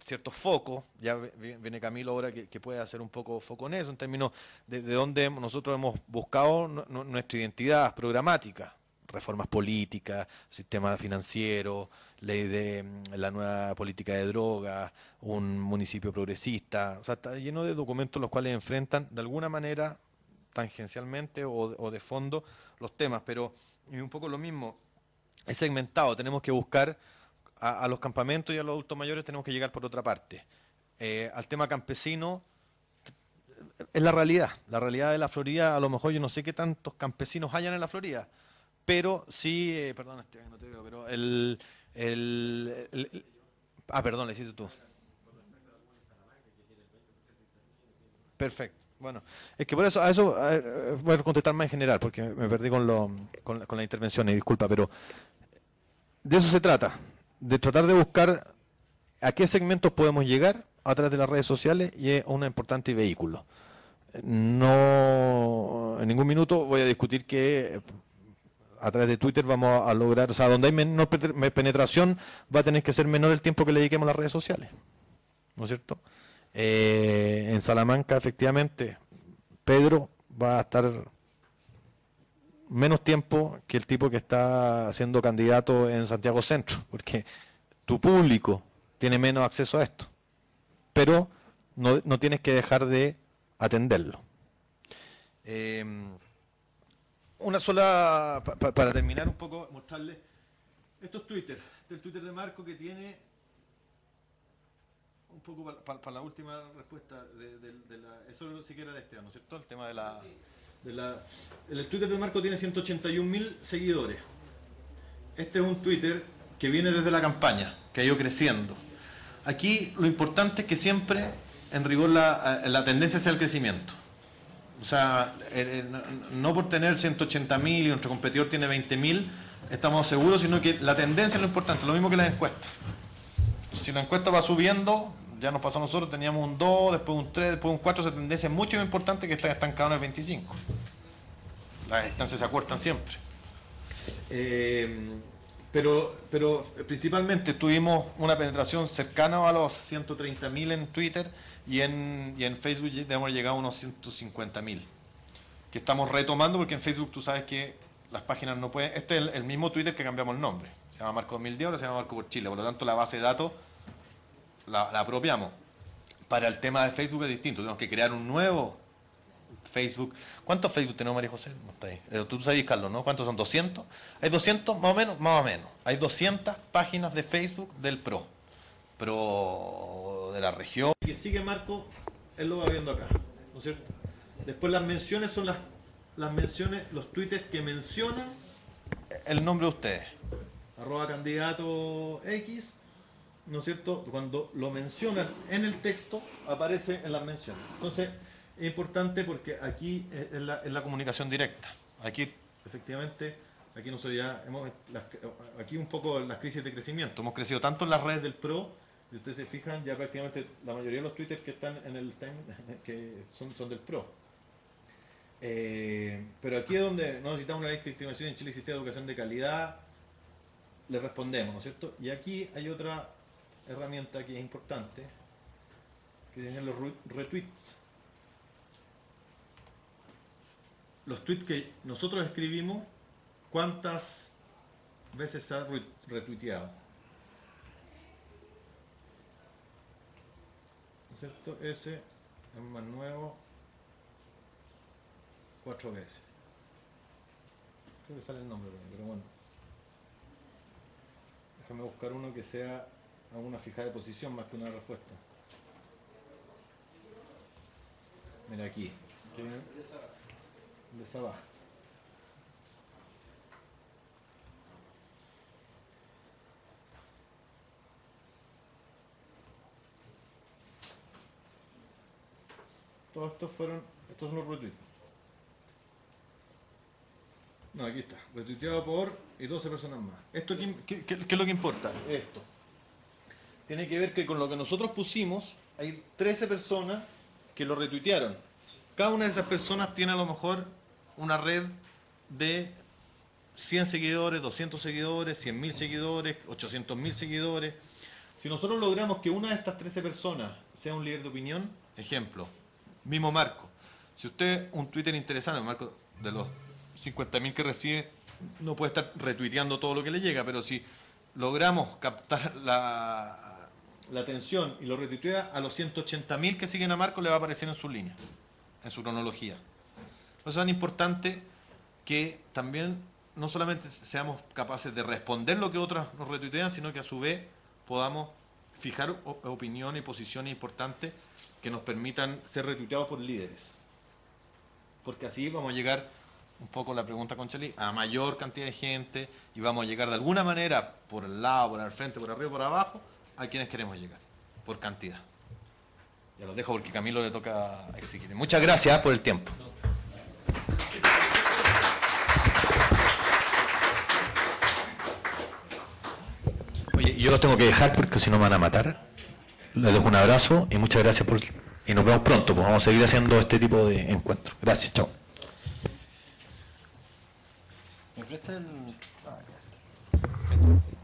ciertos focos, ya viene Camilo ahora que, puede hacer un poco foco en eso, en términos de, de dónde nosotros hemos buscado nu- nu- nuestra identidad programática, reformas políticas, sistema financiero, ley de mm, la nueva política de drogas, un municipio progresista, o sea, está lleno de documentos los cuales enfrentan de alguna manera tangencialmente o, de fondo los temas, pero y un poco lo mismo, es segmentado, tenemos que buscar a, a los campamentos y a los adultos mayores tenemos que llegar por otra parte. Eh, al tema campesino, es la realidad, la realidad de la Florida, a lo mejor yo no sé qué tantos campesinos hayan en la Florida, pero sí, eh, perdón, no te veo, pero el, el- ah, perdón, le hiciste tú. Perfecto. Bueno, es que por eso, a eso eh, voy a contestar más en general, porque me perdí con, lo, con, la- intervención, disculpa, pero de eso se trata, de tratar de buscar a qué segmentos podemos llegar a través de las redes sociales y es un importante vehículo. No, en ningún minuto voy a discutir que a través de Twitter vamos a lograr, o sea, donde hay menor penetración va a tener que ser menor el tiempo que le dediquemos a las redes sociales, ¿no es cierto? Eh, en Salamanca, efectivamente, Pedro va a estar menos tiempo que el tipo que está siendo candidato en Santiago Centro, porque tu público tiene menos acceso a esto, pero no, no tienes que dejar de atenderlo. Eh, una sola, pa- pa- para terminar un poco, mostrarles, esto es Twitter, este es el Twitter de Marco que tiene, un poco para la última respuesta, de, de- de la, eso sí que era de Esteban, ¿no es cierto? El tema de la... el Twitter de Marco tiene 181.000 seguidores. Este es un Twitter que viene desde la campaña, que ha ido creciendo. Aquí lo importante es que siempre, en rigor, la, la tendencia sea el crecimiento. O sea, eh, eh, no, por tener 180.000 y nuestro competidor tiene 20.000, estamos seguros, sino que la tendencia es lo importante, lo mismo que las encuestas. Si la encuesta va subiendo, ya nos pasó a nosotros, teníamos un 2, después un 3, después un 4, esa tendencia es mucho más importante que estar estancado en el 25. Las distancias se acortan siempre. Eh, pero, pero principalmente tuvimos una penetración cercana a los 130.000 en Twitter y en, y en Facebook hemos llegado a unos 150.000. Que estamos retomando porque en Facebook tú sabes que las páginas no pueden... Este es el, mismo Twitter que cambiamos el nombre. Se llama Marco 2010, ahora se llama Marco por Chile. Por lo tanto, la base de datos la, apropiamos. Para el tema de Facebook es distinto. Tenemos que crear un nuevo Facebook. ¿Cuántos Facebook tenemos, María José? Eh, Tú sabes, Carlos, ¿no? ¿Cuántos son? ¿200? ¿Hay 200? Más o menos, más o menos. Hay 200 páginas de Facebook del PRO. PRO de la región. Que sigue Marco, él lo va viendo acá, ¿no es cierto? Después las menciones son las, las menciones, los tweets que mencionan el nombre de ustedes. Arroba candidato X, ¿no es cierto? Cuando lo mencionan en el texto, aparece en las menciones. Entonces, es importante porque aquí es la, es la comunicación directa. Aquí, efectivamente, aquí nosotros ya hemos, las- aquí un poco las crisis de crecimiento. Hemos crecido tanto en las redes del PRO, y ustedes se fijan, ya prácticamente la mayoría de los twitters que están en el time, que son, son del PRO. Eh, pero aquí es donde no necesitamos una estimación en Chile existe educación de calidad, le respondemos, ¿no es cierto? Y aquí hay otra herramienta que es importante, que tienen los retweets. Los tweets que nosotros escribimos, ¿cuántas veces se ha re- retuiteado? ¿No es cierto? Ese es más nuevo, cuatro veces. Creo que sale el nombre, pero bueno. Déjame buscar uno que sea a una fija de posición más que una respuesta. Mira aquí. viene De esa baja. Todos estos fueron, estos son los retweets. No, aquí está. Retuiteado por y 12 personas más. ¿Esto qué, qué- qué- qué es lo que importa? Esto. Tiene que ver que con lo que nosotros pusimos, hay 13 personas que lo retuitearon. Cada una de esas personas tiene a lo mejor una red de 100 seguidores, 200 seguidores, 100.000 seguidores, 800.000 seguidores. Si nosotros logramos que una de estas 13 personas sea un líder de opinión, ejemplo, mismo Marco. Si usted un Twitter interesante, Marco, de los 50.000 que recibe, no puede estar retuiteando todo lo que le llega, pero si logramos captar la, la atención y lo retuitea, a los 180.000 que siguen a Marco le va a aparecer en su línea, en su cronología. Por eso es tan importante que también no solamente seamos capaces de responder lo que otros nos retuitean, sino que a su vez podamos fijar opiniones y posiciones importantes que nos permitan ser retuiteados por líderes. Porque así vamos a llegar, un poco la pregunta con Cheli, a mayor cantidad de gente y vamos a llegar de alguna manera por el lado, por el frente, por arriba, por abajo, a quienes queremos llegar, por cantidad. Ya los dejo porque Camilo le toca exigir. Muchas gracias por el tiempo. Yo los tengo que dejar porque si no me van a matar. Les dejo un abrazo y muchas gracias por... Y nos vemos pronto, pues vamos a seguir haciendo este tipo de encuentros. Gracias, chao. ¿Me presta el.? Ah, Eh,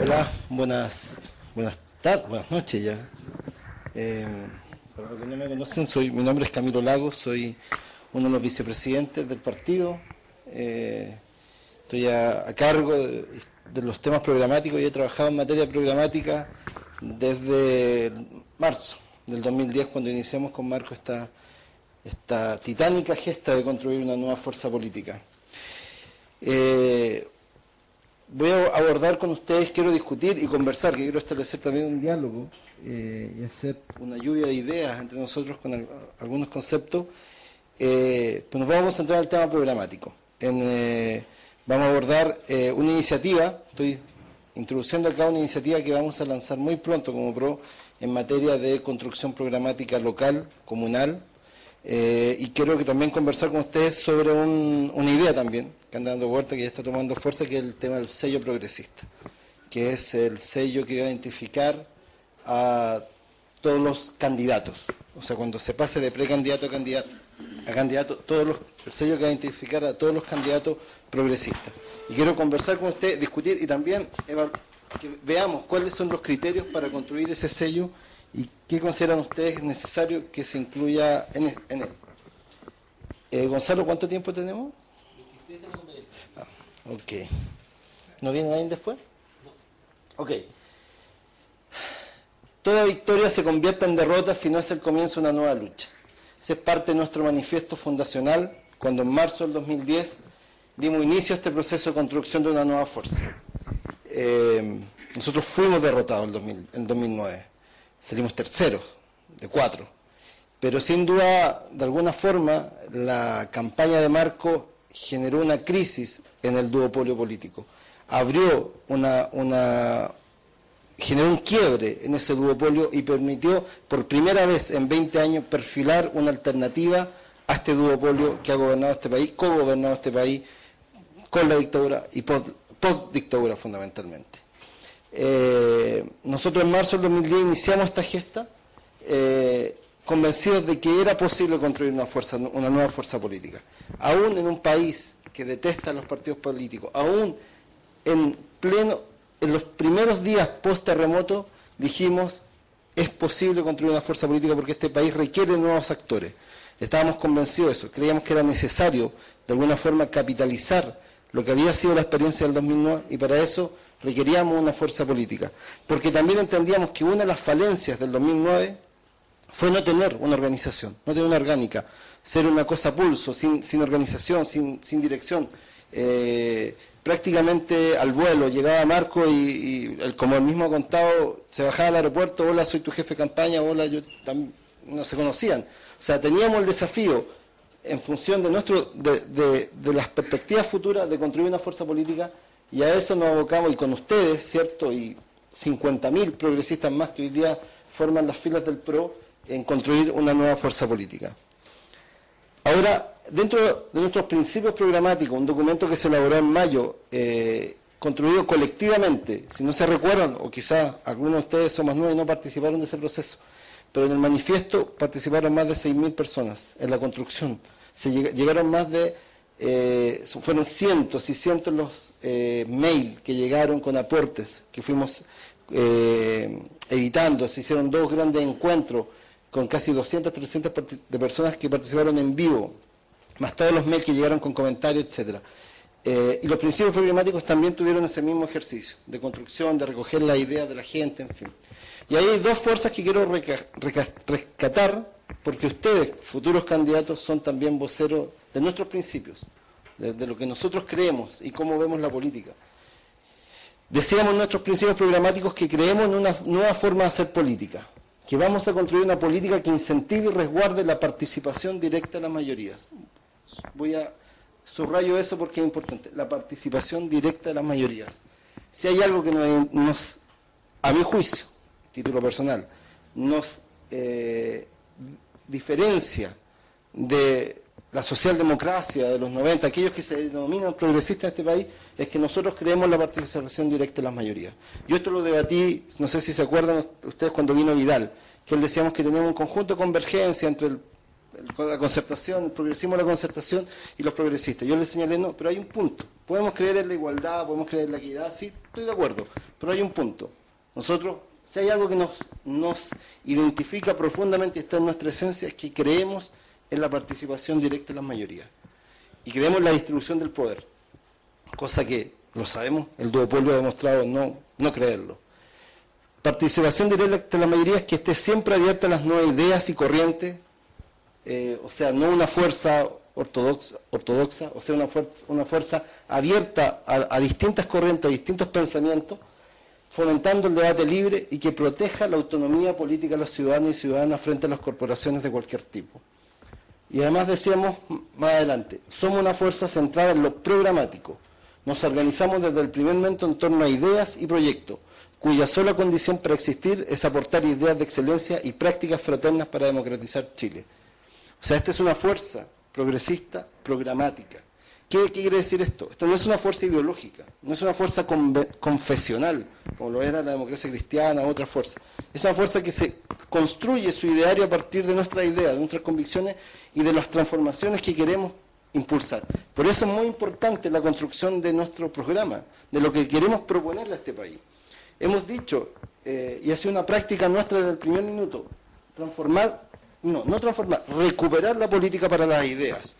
Hola, buenas buenas tardes, buenas noches ya. Eh, para los que no me conocen, soy, mi nombre es Camilo Lagos, soy uno de los vicepresidentes del partido. Eh, estoy a, a cargo de, de los temas programáticos y he trabajado en materia programática desde marzo del 2010, cuando iniciamos con Marco esta, esta titánica gesta de construir una nueva fuerza política. Eh, voy a abordar con ustedes, quiero discutir y conversar, que quiero establecer también un diálogo eh, y hacer una lluvia de ideas entre nosotros con al- algunos conceptos. Eh, pues nos vamos a centrar en el tema programático. Vamos a abordar una iniciativa, estoy introduciendo acá una iniciativa que vamos a lanzar muy pronto como PRO en materia de construcción programática local, comunal, eh, y quiero que también conversar con ustedes sobre un- una idea también que anda dando vuelta, que ya está tomando fuerza, que es el tema del sello progresista, que es el sello que va a identificar a todos los candidatos. O sea, cuando se pase de precandidato a candidato, a candidato todos los, el sello que va a identificar a todos los candidatos progresistas. Y quiero conversar con usted, discutir y también que veamos cuáles son los criterios para construir ese sello y qué consideran ustedes necesario que se incluya en, e- en él. Eh, Gonzalo, ¿cuánto tiempo tenemos? Ah, ok. ¿No viene nadie después? Ok. Toda victoria se convierte en derrota si no es el comienzo de una nueva lucha. Ese es parte de nuestro manifiesto fundacional cuando en marzo del 2010 dimos inicio a este proceso de construcción de una nueva fuerza. Eh, nosotros fuimos derrotados en, 2000 en 2009, salimos terceros de cuatro, pero sin duda, de alguna forma, la campaña de Marco generó una crisis en el duopolio político, abrió una, una, generó un quiebre en ese duopolio y permitió por primera vez en 20 años perfilar una alternativa a este duopolio que ha gobernado este país, co-gobernado este país con la dictadura y post-dictadura fundamentalmente. Eh, nosotros en marzo del 2010 iniciamos esta gesta eh, convencidos de que era posible construir una, fuerza, una nueva fuerza política. Aún en un país que detesta a los partidos políticos, aún en pleno en los primeros días post terremoto dijimos es posible construir una fuerza política porque este país requiere nuevos actores. Estábamos convencidos de eso, creíamos que era necesario de alguna forma capitalizar lo que había sido la experiencia del 2009 y para eso requeríamos una fuerza política. Porque también entendíamos que una de las falencias del 2009 fue no tener una organización, no tener una orgánica, ser una cosa pulso, sin, organización, sin, sin dirección. Eh, prácticamente al vuelo, llegaba Marco y, él, como él mismo ha contado, se bajaba al aeropuerto, hola, soy tu jefe de campaña, hola, yo no se conocían. O sea, teníamos el desafío, en función de, nuestro, de, de, de las perspectivas futuras, de construir una fuerza política, y a eso nos abocamos, y con ustedes, ¿cierto? Y 50.000 progresistas más que hoy día forman las filas del PRO, en construir una nueva fuerza política. Ahora, dentro de nuestros principios programáticos, un documento que se elaboró en mayo, eh, construido colectivamente, si no se recuerdan, o quizás algunos de ustedes son más nuevos y no participaron de ese proceso, pero en el manifiesto participaron más de 6.000 personas en la construcción. Se lleg llegaron más de, eh, fueron cientos y cientos los eh, mail que llegaron con aportes que fuimos eh, editando, se hicieron dos grandes encuentros con casi 200, 300 de personas que participaron en vivo, más todos los mails que llegaron con comentarios, etcétera. Eh, y los principios programáticos también tuvieron ese mismo ejercicio de construcción, de recoger las ideas de la gente, en fin. Y hay dos fuerzas que quiero rescatar, porque ustedes, futuros candidatos, son también voceros de nuestros principios, de, de lo que nosotros creemos y cómo vemos la política. Decíamos nuestros principios programáticos que creemos en una nueva forma de hacer política, que vamos a construir una política que incentive y resguarde la participación directa de las mayorías. Voy a subrayo eso porque es importante, la participación directa de las mayorías. Si hay algo que nos, nos a mi juicio, título personal, nos eh, diferencia de la socialdemocracia de los 90, aquellos que se denominan progresistas en este país, es que nosotros creemos la participación directa de las mayorías. Yo esto lo debatí, no sé si se acuerdan ustedes cuando vino Vidal, que él decíamos que teníamos un conjunto de convergencia entre el, la concertación, el progresismo la concertación y los progresistas. Yo le señalé, no, pero hay un punto. Podemos creer en la igualdad, podemos creer en la equidad, sí, estoy de acuerdo, pero hay un punto. Nosotros Si hay algo que nos, nos identifica profundamente y está en nuestra esencia es que creemos en la participación directa de las mayorías y creemos en la distribución del poder, cosa que lo sabemos, el duopolio ha demostrado no, no creerlo. Participación directa de la mayoría es que esté siempre abierta a las nuevas ideas y corrientes, eh, o sea, no una fuerza ortodoxa, o sea, una fuerza, una fuerza abierta a, a distintas corrientes, a distintos pensamientos, fomentando el debate libre y que proteja la autonomía política de los ciudadanos y ciudadanas frente a las corporaciones de cualquier tipo. Y además decíamos más adelante, somos una fuerza centrada en lo programático. Nos organizamos desde el primer momento en torno a ideas y proyectos, cuya sola condición para existir es aportar ideas de excelencia y prácticas fraternas para democratizar Chile. O sea, esta es una fuerza progresista programática. ¿Qué, quiere decir esto? Esto no es una fuerza ideológica, no es una fuerza confesional, como lo era la democracia cristiana otra fuerza. Es una fuerza que se construye su ideario a partir de nuestras ideas, de nuestras convicciones y de las transformaciones que queremos impulsar. Por eso es muy importante la construcción de nuestro programa, de lo que queremos proponerle a este país. Hemos dicho, eh, y ha sido una práctica nuestra desde el primer minuto, transformar, no, no transformar, recuperar la política para las ideas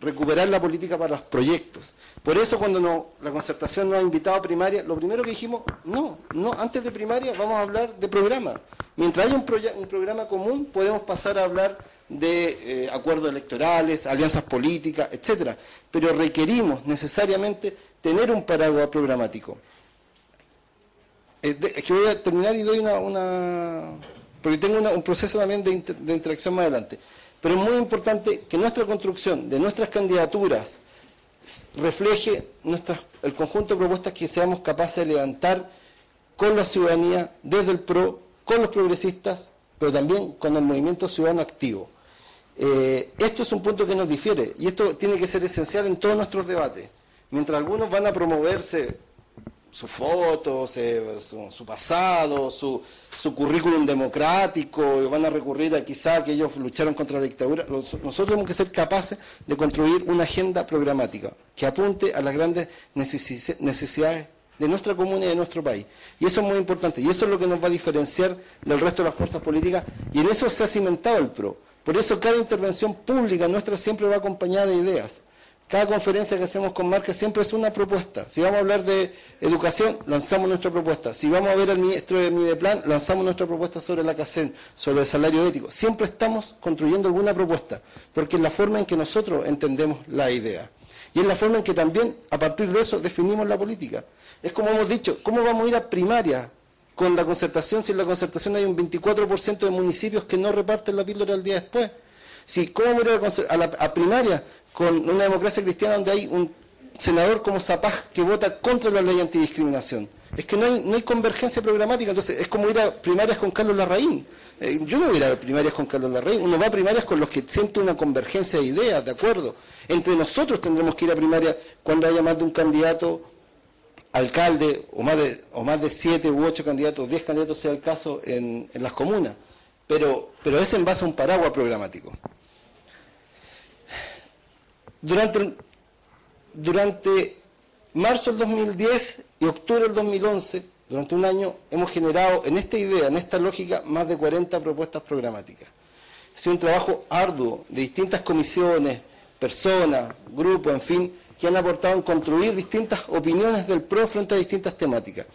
recuperar la política para los proyectos. Por eso cuando la concertación nos ha invitado a primaria, lo primero que dijimos, no, no, antes de primaria vamos a hablar de programa. Mientras haya un, programa común, podemos pasar a hablar de eh, acuerdos electorales, alianzas políticas, etcétera. Pero requerimos necesariamente tener un paraguas programático. es que voy a terminar y doy una... porque tengo un proceso también de, de interacción más adelante. Pero es muy importante que nuestra construcción de nuestras candidaturas refleje el conjunto de propuestas que seamos capaces de levantar con la ciudadanía, desde el PRO, con los progresistas, pero también con el movimiento ciudadano activo. Eh, esto es un punto que nos difiere y esto tiene que ser esencial en todos nuestros debates. Mientras algunos van a promoverse sus fotos, su, pasado, su, currículum democrático, y van a recurrir a quizá que ellos lucharon contra la dictadura. Nosotros tenemos que ser capaces de construir una agenda programática que apunte a las grandes necesidades de nuestra comuna y de nuestro país. Y eso es muy importante, y eso es lo que nos va a diferenciar del resto de las fuerzas políticas, y en eso se ha cimentado el PRO. Por eso cada intervención pública nuestra siempre va acompañada de ideas. Cada conferencia que hacemos con marcas siempre es una propuesta. Si vamos a hablar de educación, lanzamos nuestra propuesta. Si vamos a ver al ministro de Mideplan, lanzamos nuestra propuesta sobre la CACEN, sobre el salario ético. Siempre estamos construyendo alguna propuesta, porque es la forma en que nosotros entendemos la idea. Y es la forma en que también, a partir de eso, definimos la política. Es como hemos dicho, ¿cómo vamos a ir a primaria con la concertación si en la concertación hay un 24% de municipios que no reparten la píldora al día después? Si, ¿Cómo vamos a ir a, la, a primaria con una democracia cristiana donde hay un senador como Zapaj que vota contra la ley antidiscriminación. Es que no hay, no hay convergencia programática, entonces es como ir a primarias con Carlos Larraín. Eh, yo no voy a ir a primarias con Carlos Larraín, uno va a primarias con los que siente una convergencia de ideas, ¿de acuerdo? Entre nosotros tendremos que ir a primarias cuando haya más de un candidato alcalde, o más de, o más de siete u ocho candidatos, diez candidatos sea el caso en, en las comunas. Pero, pero es en base a un paraguas programático. Durante, durante marzo del 2010 y octubre del 2011, durante un año, hemos generado en esta idea, en esta lógica, más de 40 propuestas programáticas. Ha sido un trabajo arduo de distintas comisiones, personas, grupos, en fin, que han aportado en construir distintas opiniones del PRO frente a distintas temáticas.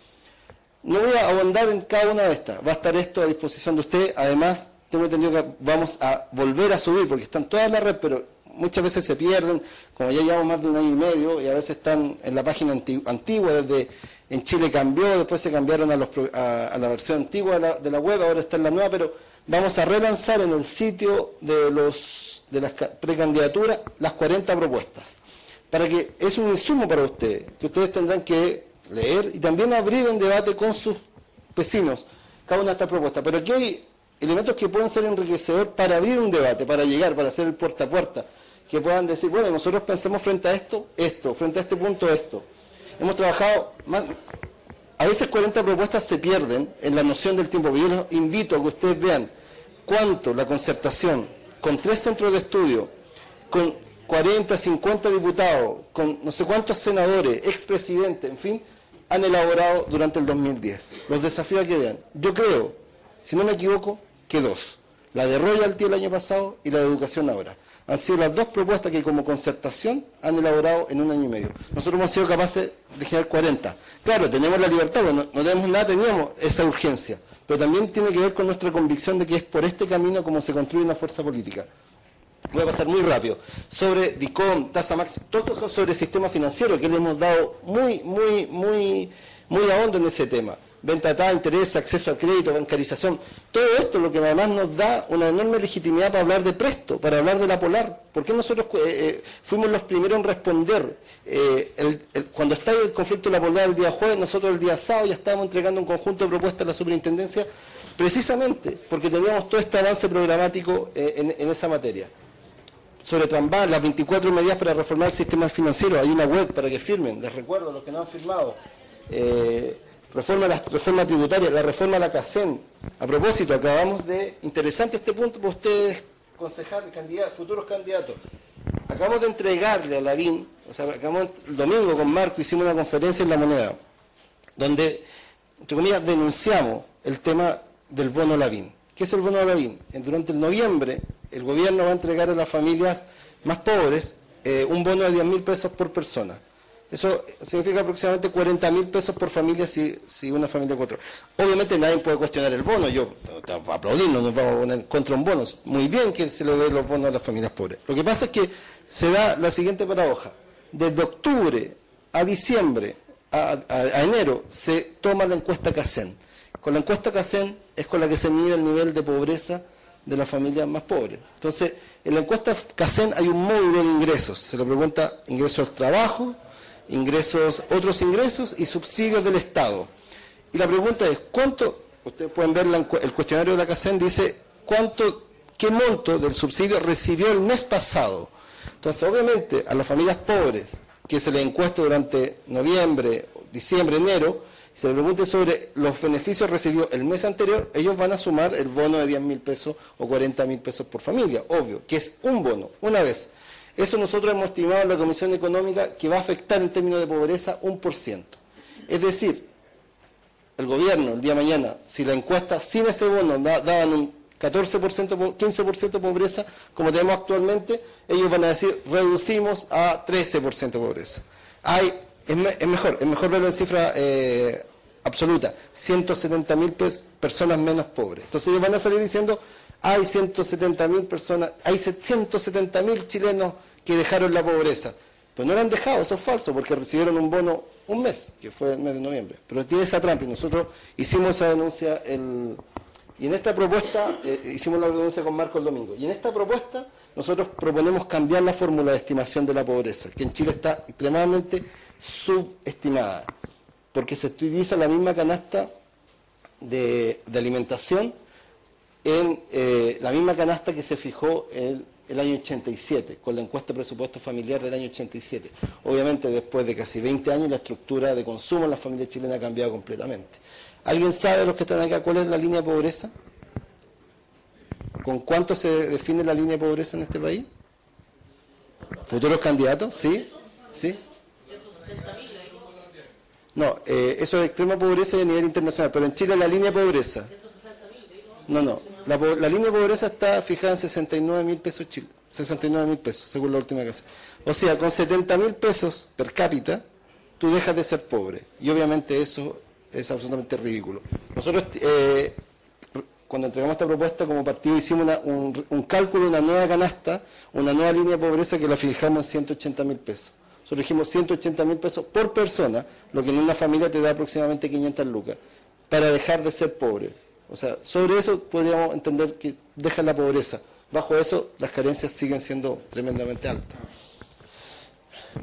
No voy a abundar en cada una de estas, va a estar esto a disposición de usted, además tengo entendido que vamos a volver a subir, porque están todas en la red, pero muchas veces se pierden, como ya llevamos más de un año y medio, y a veces están en la página antigua, desde en Chile cambió, después se cambiaron a, la versión antigua de la, web, ahora está en la nueva, pero vamos a relanzar en el sitio de, los, de las precandidaturas las 40 propuestas, para que es un insumo para ustedes, que ustedes tendrán que leer y también abrir un debate con sus vecinos cada una de estas propuestas. Pero aquí hay elementos que pueden ser enriquecedores para abrir un debate, para llegar, para hacer el puerta a puerta que puedan decir, bueno, nosotros pensamos frente a esto, esto, frente a este punto, esto. Hemos trabajado, a veces 40 propuestas se pierden en la noción del tiempo, yo les invito a que ustedes vean cuánto la concertación, con tres centros de estudio, con 40, 50 diputados, con no sé cuántos senadores, expresidentes, en fin, han elaborado durante el 2010. Los desafíos que vean. Yo creo, si no me equivoco, que dos. La de royalty el año pasado y la de educación ahora. Han sido las dos propuestas que como concertación han elaborado en un año y medio. Nosotros hemos sido capaces de generar 40. Claro, tenemos la libertad, bueno, no tenemos nada, teníamos esa urgencia. Pero también tiene que ver con nuestra convicción de que es por este camino como se construye una fuerza política. Voy a pasar muy rápido. Sobre DICOM, tasa max, todos son sobre el sistema financiero que le hemos dado muy, muy, muy, muy a hondo en ese tema venta de interés, acceso a crédito, bancarización. Todo esto lo que además nos da una enorme legitimidad para hablar de Presto, para hablar de la Polar. ¿Por qué nosotros eh, eh, fuimos los primeros en responder? Eh, cuando estaba el conflicto de la Polar el día jueves, nosotros el día sábado ya estábamos entregando un conjunto de propuestas a la superintendencia, precisamente porque teníamos todo este avance programático en, esa materia sobre Trambal, las 24 medidas para reformar el sistema financiero. Hay una web para que firmen, les recuerdo, los que no han firmado reforma, la reforma tributaria, la reforma a la CACEN. A propósito, acabamos de, interesante este punto para ustedes, concejales, futuros candidatos. Acabamos de entregarle a la BIN, o sea, acabamos el domingo con Marco hicimos una conferencia en La Moneda, donde, entre comillas, denunciamos el tema del bono Lavín. ¿Qué es el bono Lavín? Durante el noviembre, el gobierno va a entregar a las familias más pobres eh, un bono de 10 mil pesos por persona. Eso significa aproximadamente 40 mil pesos por familia si, si una familia de cuatro. Obviamente nadie puede cuestionar el bono, yo aplaudir, no nos vamos a poner contra un bono. Muy bien que se le dé los bonos a las familias pobres. Lo que pasa es que se da la siguiente paradoja. Desde octubre a diciembre, a, enero, se toma la encuesta CACEN. Con la encuesta CACEN es con la que se mide el nivel de pobreza de las familias más pobres. Entonces, en la encuesta CACEN hay un módulo de ingresos. Se le pregunta ingresos al trabajo, ingresos, otros ingresos y subsidios del Estado. Y la pregunta es, ¿cuánto, ustedes pueden ver el cuestionario de la CACEN, dice, ¿cuánto, qué monto del subsidio recibió el mes pasado? Entonces, obviamente, a las familias pobres, que se les encuesta durante noviembre, diciembre, enero, se le pregunte sobre los beneficios recibidos el mes anterior, ellos van a sumar el bono de 10 mil pesos o 40 mil pesos por familia, obvio, que es un bono, una vez. Eso nosotros hemos estimado en la Comisión Económica que va a afectar en términos de pobreza un por ciento. Es decir, el gobierno el día de mañana, si la encuesta sin ese bono daban un 14%, 15% de pobreza, como tenemos actualmente, ellos van a decir reducimos a 13% de pobreza. Hay, es, mejor, es mejor verlo en cifra eh, absoluta, 170.000 personas menos pobres. Entonces ellos van a salir diciendo hay 170.000 personas, hay 170.000 chilenos que dejaron la pobreza. Pues no la han dejado, eso es falso, porque recibieron un bono un mes, que fue el mes de noviembre. Pero tiene esa trampa y nosotros hicimos esa denuncia el, y en esta propuesta, eh, hicimos la denuncia con Marco el domingo, y en esta propuesta nosotros proponemos cambiar la fórmula de estimación de la pobreza, que en Chile está extremadamente subestimada, porque se utiliza la misma canasta de, alimentación en eh, la misma canasta que se fijó el, el año 87, con la encuesta de presupuesto familiar del año 87. Obviamente después de casi 20 años la estructura de consumo en la familia chilena ha cambiado completamente. ¿Alguien sabe, los que están acá, cuál es la línea de pobreza? ¿Con cuánto se define la línea de pobreza en este país? ¿Futuros candidatos? ¿Sí? ¿Sí? No, eh, eso es extrema pobreza y a nivel internacional, pero en Chile la línea de pobreza. No, no. La, línea de pobreza está fijada en 69 mil pesos Chile. 69 mil pesos, según la última casa. O sea, con 70 mil pesos per cápita, tú dejas de ser pobre. Y obviamente eso es absolutamente ridículo. Nosotros, eh, cuando entregamos esta propuesta como partido, hicimos un, un, cálculo, una nueva canasta, una nueva línea de pobreza que la fijamos en 180 mil pesos. Nosotros dijimos 180 mil pesos por persona, lo que en una familia te da aproximadamente 500 lucas, para dejar de ser pobre. O sea, sobre eso podríamos entender que deja la pobreza. Bajo eso, las carencias siguen siendo tremendamente altas.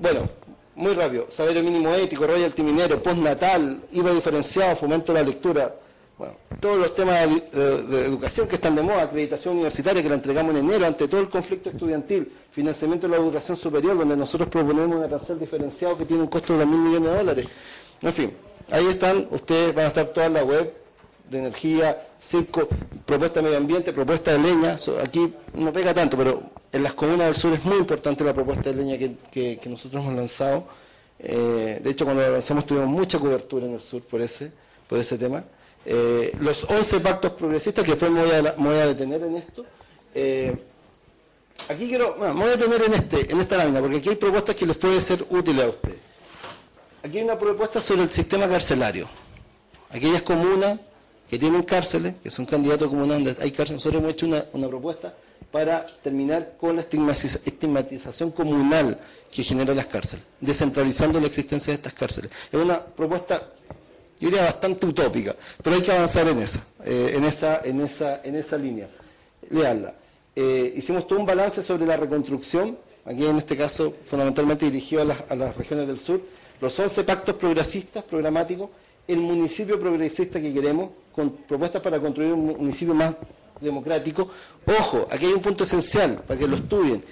Bueno, muy rápido. Salario mínimo ético, royalty minero, postnatal, IVA diferenciado, fomento de la lectura. Bueno, todos los temas de, educación que están de moda, acreditación universitaria que la entregamos en enero ante todo el conflicto estudiantil, financiamiento de la educación superior, donde nosotros proponemos un arancel diferenciado que tiene un costo de 2 mil millones de dólares. En fin, ahí están, ustedes van a estar toda la web, de energía, circo, propuesta de medio ambiente, propuesta de leña. aquí no pega tanto, pero en las comunas del sur es muy importante la propuesta de leña que, nosotros hemos lanzado. Eh, de hecho, cuando lo lanzamos tuvimos mucha cobertura en el sur por ese, por ese tema. Eh, los 11 pactos progresistas, que después me voy a, me voy a detener en esto. Eh, aquí quiero, bueno, me voy a detener en, este, en esta lámina, porque aquí hay propuestas que les puede ser útiles a ustedes. Aquí hay una propuesta sobre el sistema carcelario. Aquellas comunas que tienen cárceles, que son candidatos comunales hay cárceles, nosotros hemos hecho una, propuesta para terminar con la estigmatiza- estigmatización comunal que generan las cárceles, descentralizando la existencia de estas cárceles. Es una propuesta, yo diría, bastante utópica, pero hay que avanzar en esa, eh, en esa, en esa, en esa línea. Leanla. Eh, hicimos todo un balance sobre la reconstrucción, aquí en este caso fundamentalmente dirigido a las, a las regiones del sur, los 11 pactos progresistas, programáticos, el municipio progresista que queremos, con propuestas para construir un municipio más democrático. Ojo, aquí hay un punto esencial para que lo estudien.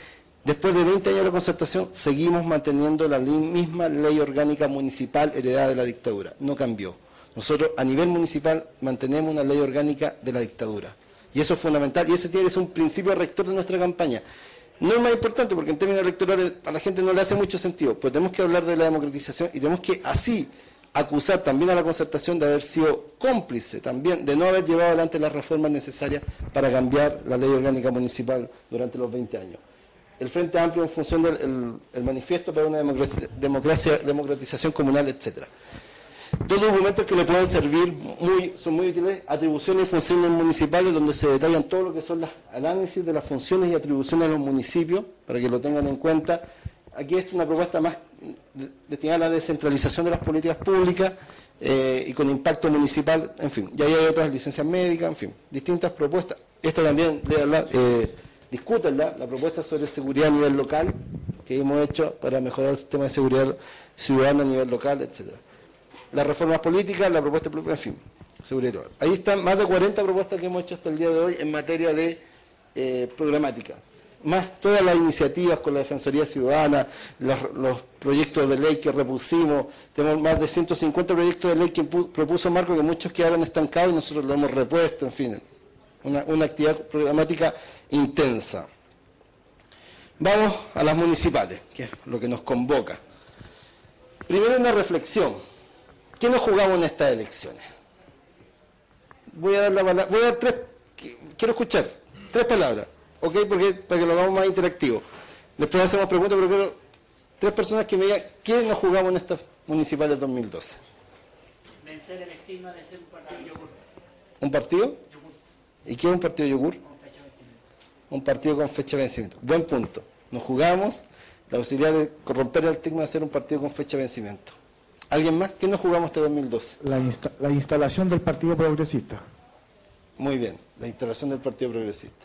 Después de 20 años de concertación, seguimos manteniendo la misma ley orgánica municipal heredada de la dictadura. No cambió. Nosotros a nivel municipal mantenemos una ley orgánica de la dictadura. Y eso es fundamental, y ese tiene que ser un principio rector de nuestra campaña. No es más importante porque en términos electorales a la gente no le hace mucho sentido, pero tenemos que hablar de la democratización y tenemos que así acusar también a la concertación de haber sido cómplice también, de no haber llevado adelante las reformas necesarias para cambiar la ley orgánica municipal durante los 20 años. El Frente Amplio en función del el- el manifiesto para una democracia, democratización comunal, etcétera. Dos documentos que le pueden servir, muy, son muy útiles, atribuciones y funciones municipales, donde se detallan todo lo que son los análisis de las funciones y atribuciones de los municipios, para que lo tengan en cuenta. Aquí es una propuesta más destinada a la descentralización de las políticas públicas eh, y con impacto municipal, en fin. Y ahí hay otras licencias médicas, en fin, distintas propuestas. Esta también, léanla, eh, discútanla, la propuesta sobre seguridad a nivel local, que hemos hecho para mejorar el sistema de seguridad ciudadana a nivel local, etcétera las reformas políticas, la propuesta, en fin, seguridad. Ahí están más de 40 propuestas que hemos hecho hasta el día de hoy en materia de eh, programática. Más todas las iniciativas con la Defensoría Ciudadana, los, proyectos de ley que repusimos, tenemos más de 150 proyectos de ley que pu- propuso Marco, que muchos quedaron estancados y nosotros lo hemos repuesto, en fin, una, una actividad programática intensa. Vamos a las municipales, que es lo que nos convoca. Primero una reflexión. ¿Qué nos jugamos en estas elecciones? Voy a dar la palabra, voy a dar tres, qui- quiero escuchar, tres palabras, ¿ok? Porque, para que lo hagamos más interactivo. Después hacemos preguntas, pero quiero tres personas que me digan, ¿qué nos jugamos en estas municipales 2012? Vencer el estigma de ser un partido yogur. ¿Un partido? ¿Y qué es un partido de yogur? Con fecha de vencimiento. Un partido con fecha de vencimiento. Buen punto. Nos jugamos la posibilidad de corromper el estigma de ser un partido con fecha de vencimiento. ¿Alguien más? ¿Qué nos jugamos este 2012? La, insta- la instalación del Partido Progresista. Muy bien, la instalación del Partido Progresista.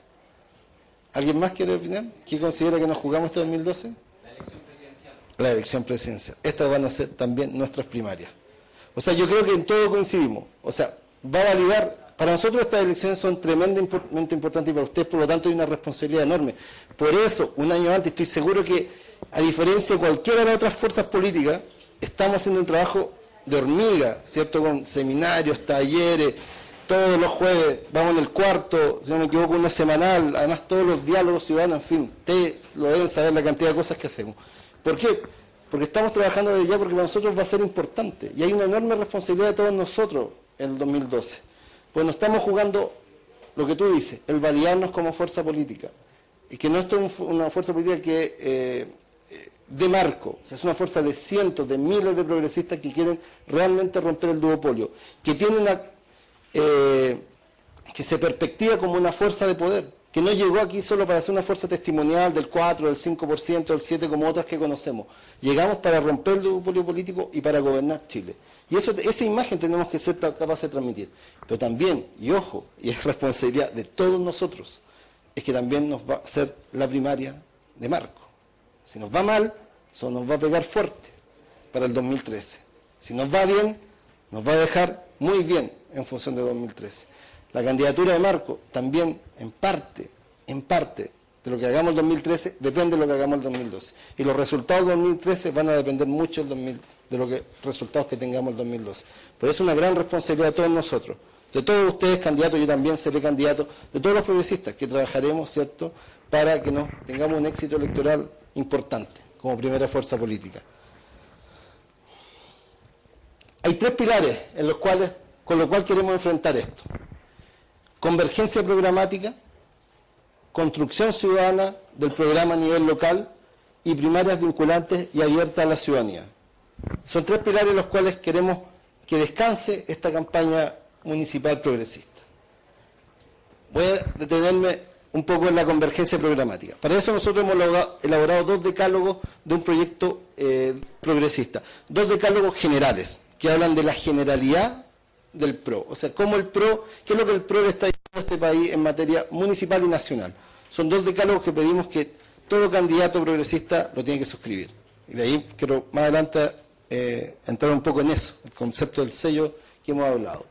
¿Alguien más quiere opinar? ¿Qué considera que nos jugamos este 2012? La elección presidencial. La elección presidencial. Estas van a ser también nuestras primarias. O sea, yo creo que en todo coincidimos. O sea, va a validar, para nosotros estas elecciones son tremendamente importantes y para ustedes, por lo tanto, hay una responsabilidad enorme. Por eso, un año antes, estoy seguro que, a diferencia de cualquiera de las otras fuerzas políticas, estamos haciendo un trabajo de hormiga, ¿cierto? Con seminarios, talleres, todos los jueves, vamos en el cuarto, si no me equivoco, es semanal, además todos los diálogos ciudadanos, en fin, ustedes lo deben saber la cantidad de cosas que hacemos. ¿Por qué? Porque estamos trabajando desde ya porque para nosotros va a ser importante y hay una enorme responsabilidad de todos nosotros en el 2012. Pues no estamos jugando lo que tú dices, el validarnos como fuerza política. Y que no esto es una fuerza política que eh, de marco, es una fuerza de cientos, de miles de progresistas que quieren realmente romper el duopolio, que tienen una eh, que se perspectiva como una fuerza de poder, que no llegó aquí solo para ser una fuerza testimonial del 4, del 5%, del 7% como otras que conocemos. Llegamos para romper el duopolio político y para gobernar Chile. Y eso, esa imagen tenemos que ser capaces de transmitir. Pero también, y ojo, y es responsabilidad de todos nosotros, es que también nos va a ser la primaria de Marco. Si nos va mal, eso nos va a pegar fuerte para el 2013. Si nos va bien, nos va a dejar muy bien en función de 2013. La candidatura de Marco también, en parte, en parte de lo que hagamos el 2013, depende de lo que hagamos el 2012. Y los resultados del 2013 van a depender mucho del 2000 de los resultados que tengamos el 2012. Pero es una gran responsabilidad de todos nosotros, de todos ustedes candidatos, yo también seré candidato, de todos los progresistas que trabajaremos, ¿cierto?, para que tengamos un éxito electoral importante como primera fuerza política. Hay tres pilares en los cuales, con los cuales queremos enfrentar esto. Convergencia programática, construcción ciudadana del programa a nivel local y primarias vinculantes y abiertas a la ciudadanía. Son tres pilares los cuales queremos que descanse esta campaña municipal progresista. Voy a detenerme un poco en la convergencia programática. Para eso nosotros hemos elaborado- elaborado dos decálogos de un proyecto eh, progresista, dos decálogos generales que hablan de la generalidad del PRO, o sea, cómo el PRO, qué es lo que el PRO le está diciendo a este país en materia municipal y nacional. Son dos decálogos que pedimos que todo candidato progresista lo tiene que suscribir. Y de ahí quiero más adelante eh, entrar un poco en eso, el concepto del sello que hemos hablado.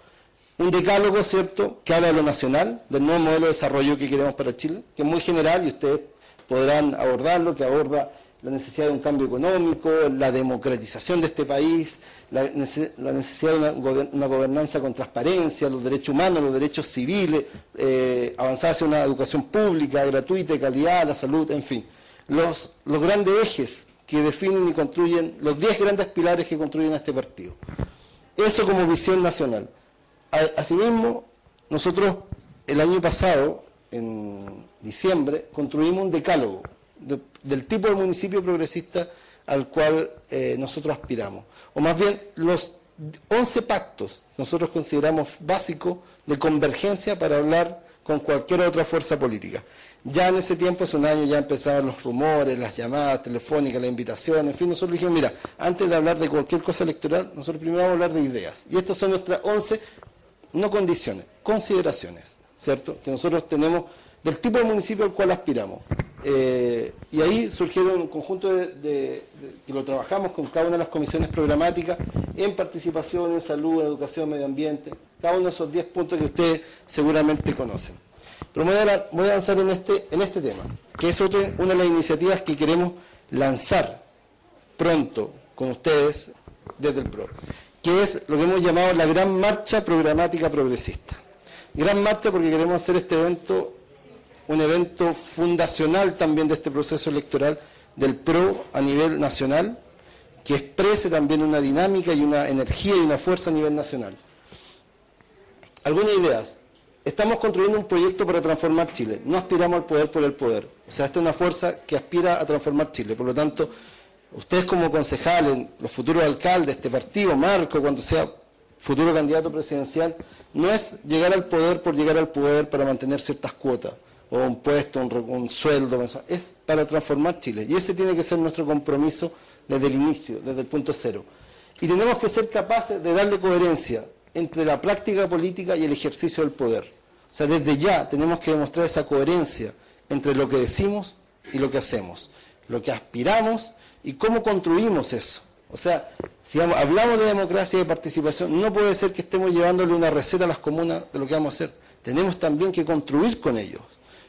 Un decálogo, ¿cierto?, que habla de lo nacional, del nuevo modelo de desarrollo que queremos para Chile, que es muy general y ustedes podrán abordarlo, que aborda la necesidad de un cambio económico, la democratización de este país, la, nece- la necesidad de una, gober- una gobernanza con transparencia, los derechos humanos, los derechos civiles, eh, avanzar hacia una educación pública, gratuita, de calidad, la salud, en fin. Los, los grandes ejes que definen y construyen, los 10 grandes pilares que construyen a este partido. Eso como visión nacional. Asimismo, nosotros el año pasado, en diciembre, construimos un decálogo de- del tipo de municipio progresista al cual eh, nosotros aspiramos. O más bien, los 11 pactos nosotros consideramos básicos de convergencia para hablar con cualquier otra fuerza política. Ya en ese tiempo, hace un año, ya empezaban los rumores, las llamadas telefónicas, las invitaciones, en fin, nosotros dijimos, mira, antes de hablar de cualquier cosa electoral, nosotros primero vamos a hablar de ideas. Y estas son nuestras 11, no condiciones, consideraciones, ¿cierto? Que nosotros tenemos del tipo de municipio al cual aspiramos. Eh, y ahí surgieron un conjunto de, que lo trabajamos con cada una de las comisiones programáticas en participación, en salud, educación, medio ambiente, cada uno de esos 10 puntos que ustedes seguramente conocen. Pero voy a, voy a avanzar en este, en este tema, que es otra- una de las iniciativas que queremos lanzar pronto con ustedes desde el PRO, que es lo que hemos llamado la Gran Marcha Programática Progresista. Gran Marcha porque queremos hacer este evento un evento fundacional también de este proceso electoral del PRO a nivel nacional, que exprese también una dinámica y una energía y una fuerza a nivel nacional. Algunas ideas. Estamos construyendo un proyecto para transformar Chile. No aspiramos al poder por el poder. O sea, esta es una fuerza que aspira a transformar Chile. Por lo tanto, ustedes como concejales, los futuros alcaldes de este partido, Marco, cuando sea futuro candidato presidencial, no es llegar al poder por llegar al poder para mantener ciertas cuotas, o un puesto, un, sueldo, es para transformar Chile. Y ese tiene que ser nuestro compromiso desde el inicio, desde el punto cero. Y tenemos que ser capaces de darle coherencia entre la práctica política y el ejercicio del poder. O sea, desde ya tenemos que demostrar esa coherencia entre lo que decimos y lo que hacemos, lo que aspiramos y cómo construimos eso. O sea, si hablamos de democracia y de participación, no puede ser que estemos llevándole una receta a las comunas de lo que vamos a hacer. Tenemos también que construir con ellos,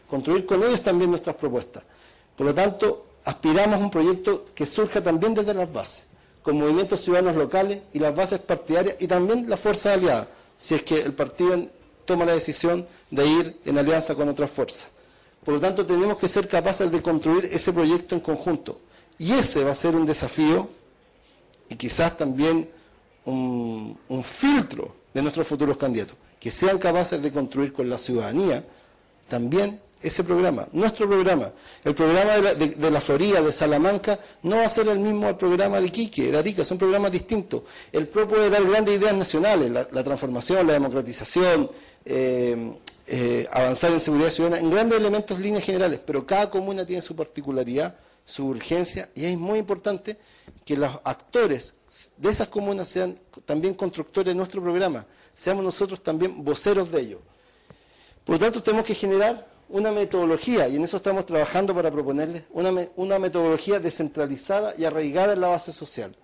construir con ellos también nuestras propuestas. Por lo tanto, aspiramos a un proyecto que surja también desde las bases, con movimientos ciudadanos locales y las bases partidarias y también la fuerza aliada, si es que el partido toma la decisión de ir en alianza con otras fuerzas. Por lo tanto, tenemos que ser capaces de construir ese proyecto en conjunto. Y ese va a ser un desafío y quizás también un, un filtro de nuestros futuros candidatos, que sean capaces de construir con la ciudadanía también ese programa, nuestro programa. El programa de la, de- de Florida, de Salamanca, no va a ser el mismo al programa de Quique, de Arica, son programas distintos. El PRO puede dar grandes ideas nacionales, la, la transformación, la democratización, eh, eh, avanzar en seguridad ciudadana, en grandes elementos, líneas generales, pero cada comuna tiene su particularidad, su urgencia, y es muy importante que los actores de esas comunas sean también constructores de nuestro programa, seamos nosotros también voceros de ello. Por lo tanto, tenemos que generar una metodología, y en eso estamos trabajando para proponerles una, una metodología descentralizada y arraigada en la base social,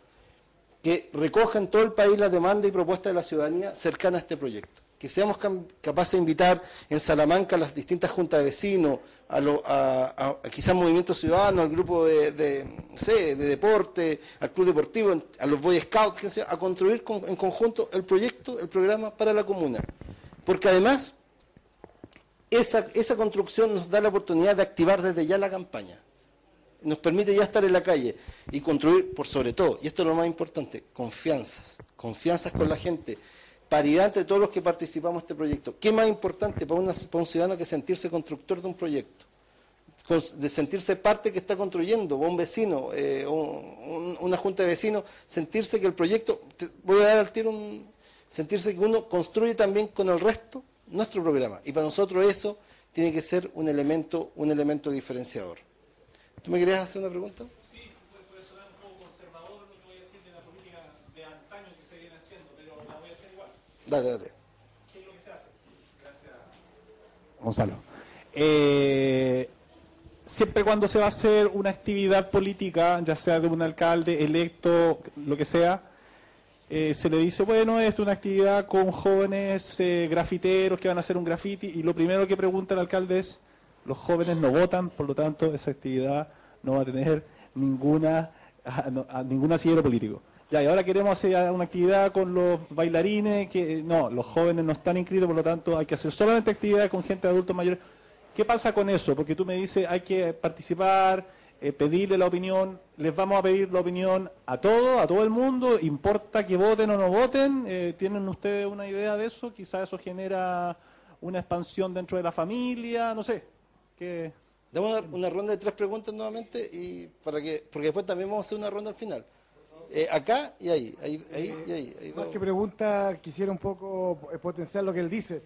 que recoja en todo el país la demanda y propuesta de la ciudadanía cercana a este proyecto. Que seamos capaces de invitar en Salamanca a las distintas juntas de vecinos, a, lo- a- a- quizás Movimiento Ciudadano, al grupo de, de, sé, de deporte, al club deportivo, a los Boy Scouts, a construir con- en conjunto el proyecto, el programa para la comuna. Porque además esa, esa construcción nos da la oportunidad de activar desde ya la campaña. nos permite ya estar en la calle y construir, por sobre todo, y esto es lo más importante, confianzas, confianzas con la gente, paridad entre todos los que participamos en este proyecto. ¿Qué más importante para, una- para un ciudadano que sentirse constructor de un proyecto? De sentirse parte que está construyendo, o un vecino, eh, un- un- una junta de vecinos, sentirse que el proyecto, voy a dar al tiro un, sentirse que uno construye también con el resto nuestro programa. Y para nosotros eso tiene que ser un elemento, un elemento diferenciador. ¿Tú me querías hacer una pregunta? Sí, puede, puede sonar un poco conservador lo que voy a decir de la política de antaño que se viene haciendo, pero la voy a hacer igual. Dale, dale. ¿Qué es lo que se hace? Gracias. Gonzalo. Eh, siempre cuando se va a hacer una actividad política, ya sea de un alcalde electo, lo que sea, eh, se le dice, bueno, esto es una actividad con jóvenes eh, grafiteros que van a hacer un graffiti, y lo primero que pregunta el alcalde es, los jóvenes no votan, por lo tanto esa actividad no va a tener ninguna, a, no- a ningún asidero político. Ya, y ahora queremos hacer una actividad con los bailarines, que no, los jóvenes no están inscritos, por lo tanto hay que hacer solamente actividad con gente de adultos mayores. ¿Qué pasa con eso? Porque tú me dices, hay que participar, eh, pedirle la opinión, les vamos a pedir la opinión a todos, a todo el mundo, importa que voten o no voten, Eh, ¿tienen ustedes una idea de eso? Quizás eso genera una expansión dentro de la familia, no sé. ¿Qué? Damos una, una ronda de tres preguntas nuevamente y para que, porque después también vamos a hacer una ronda al final. Eh, acá y ahí, ahí, ahí y ahí. ahí Más dos. que pregunta, quisiera un poco potenciar lo que él dice.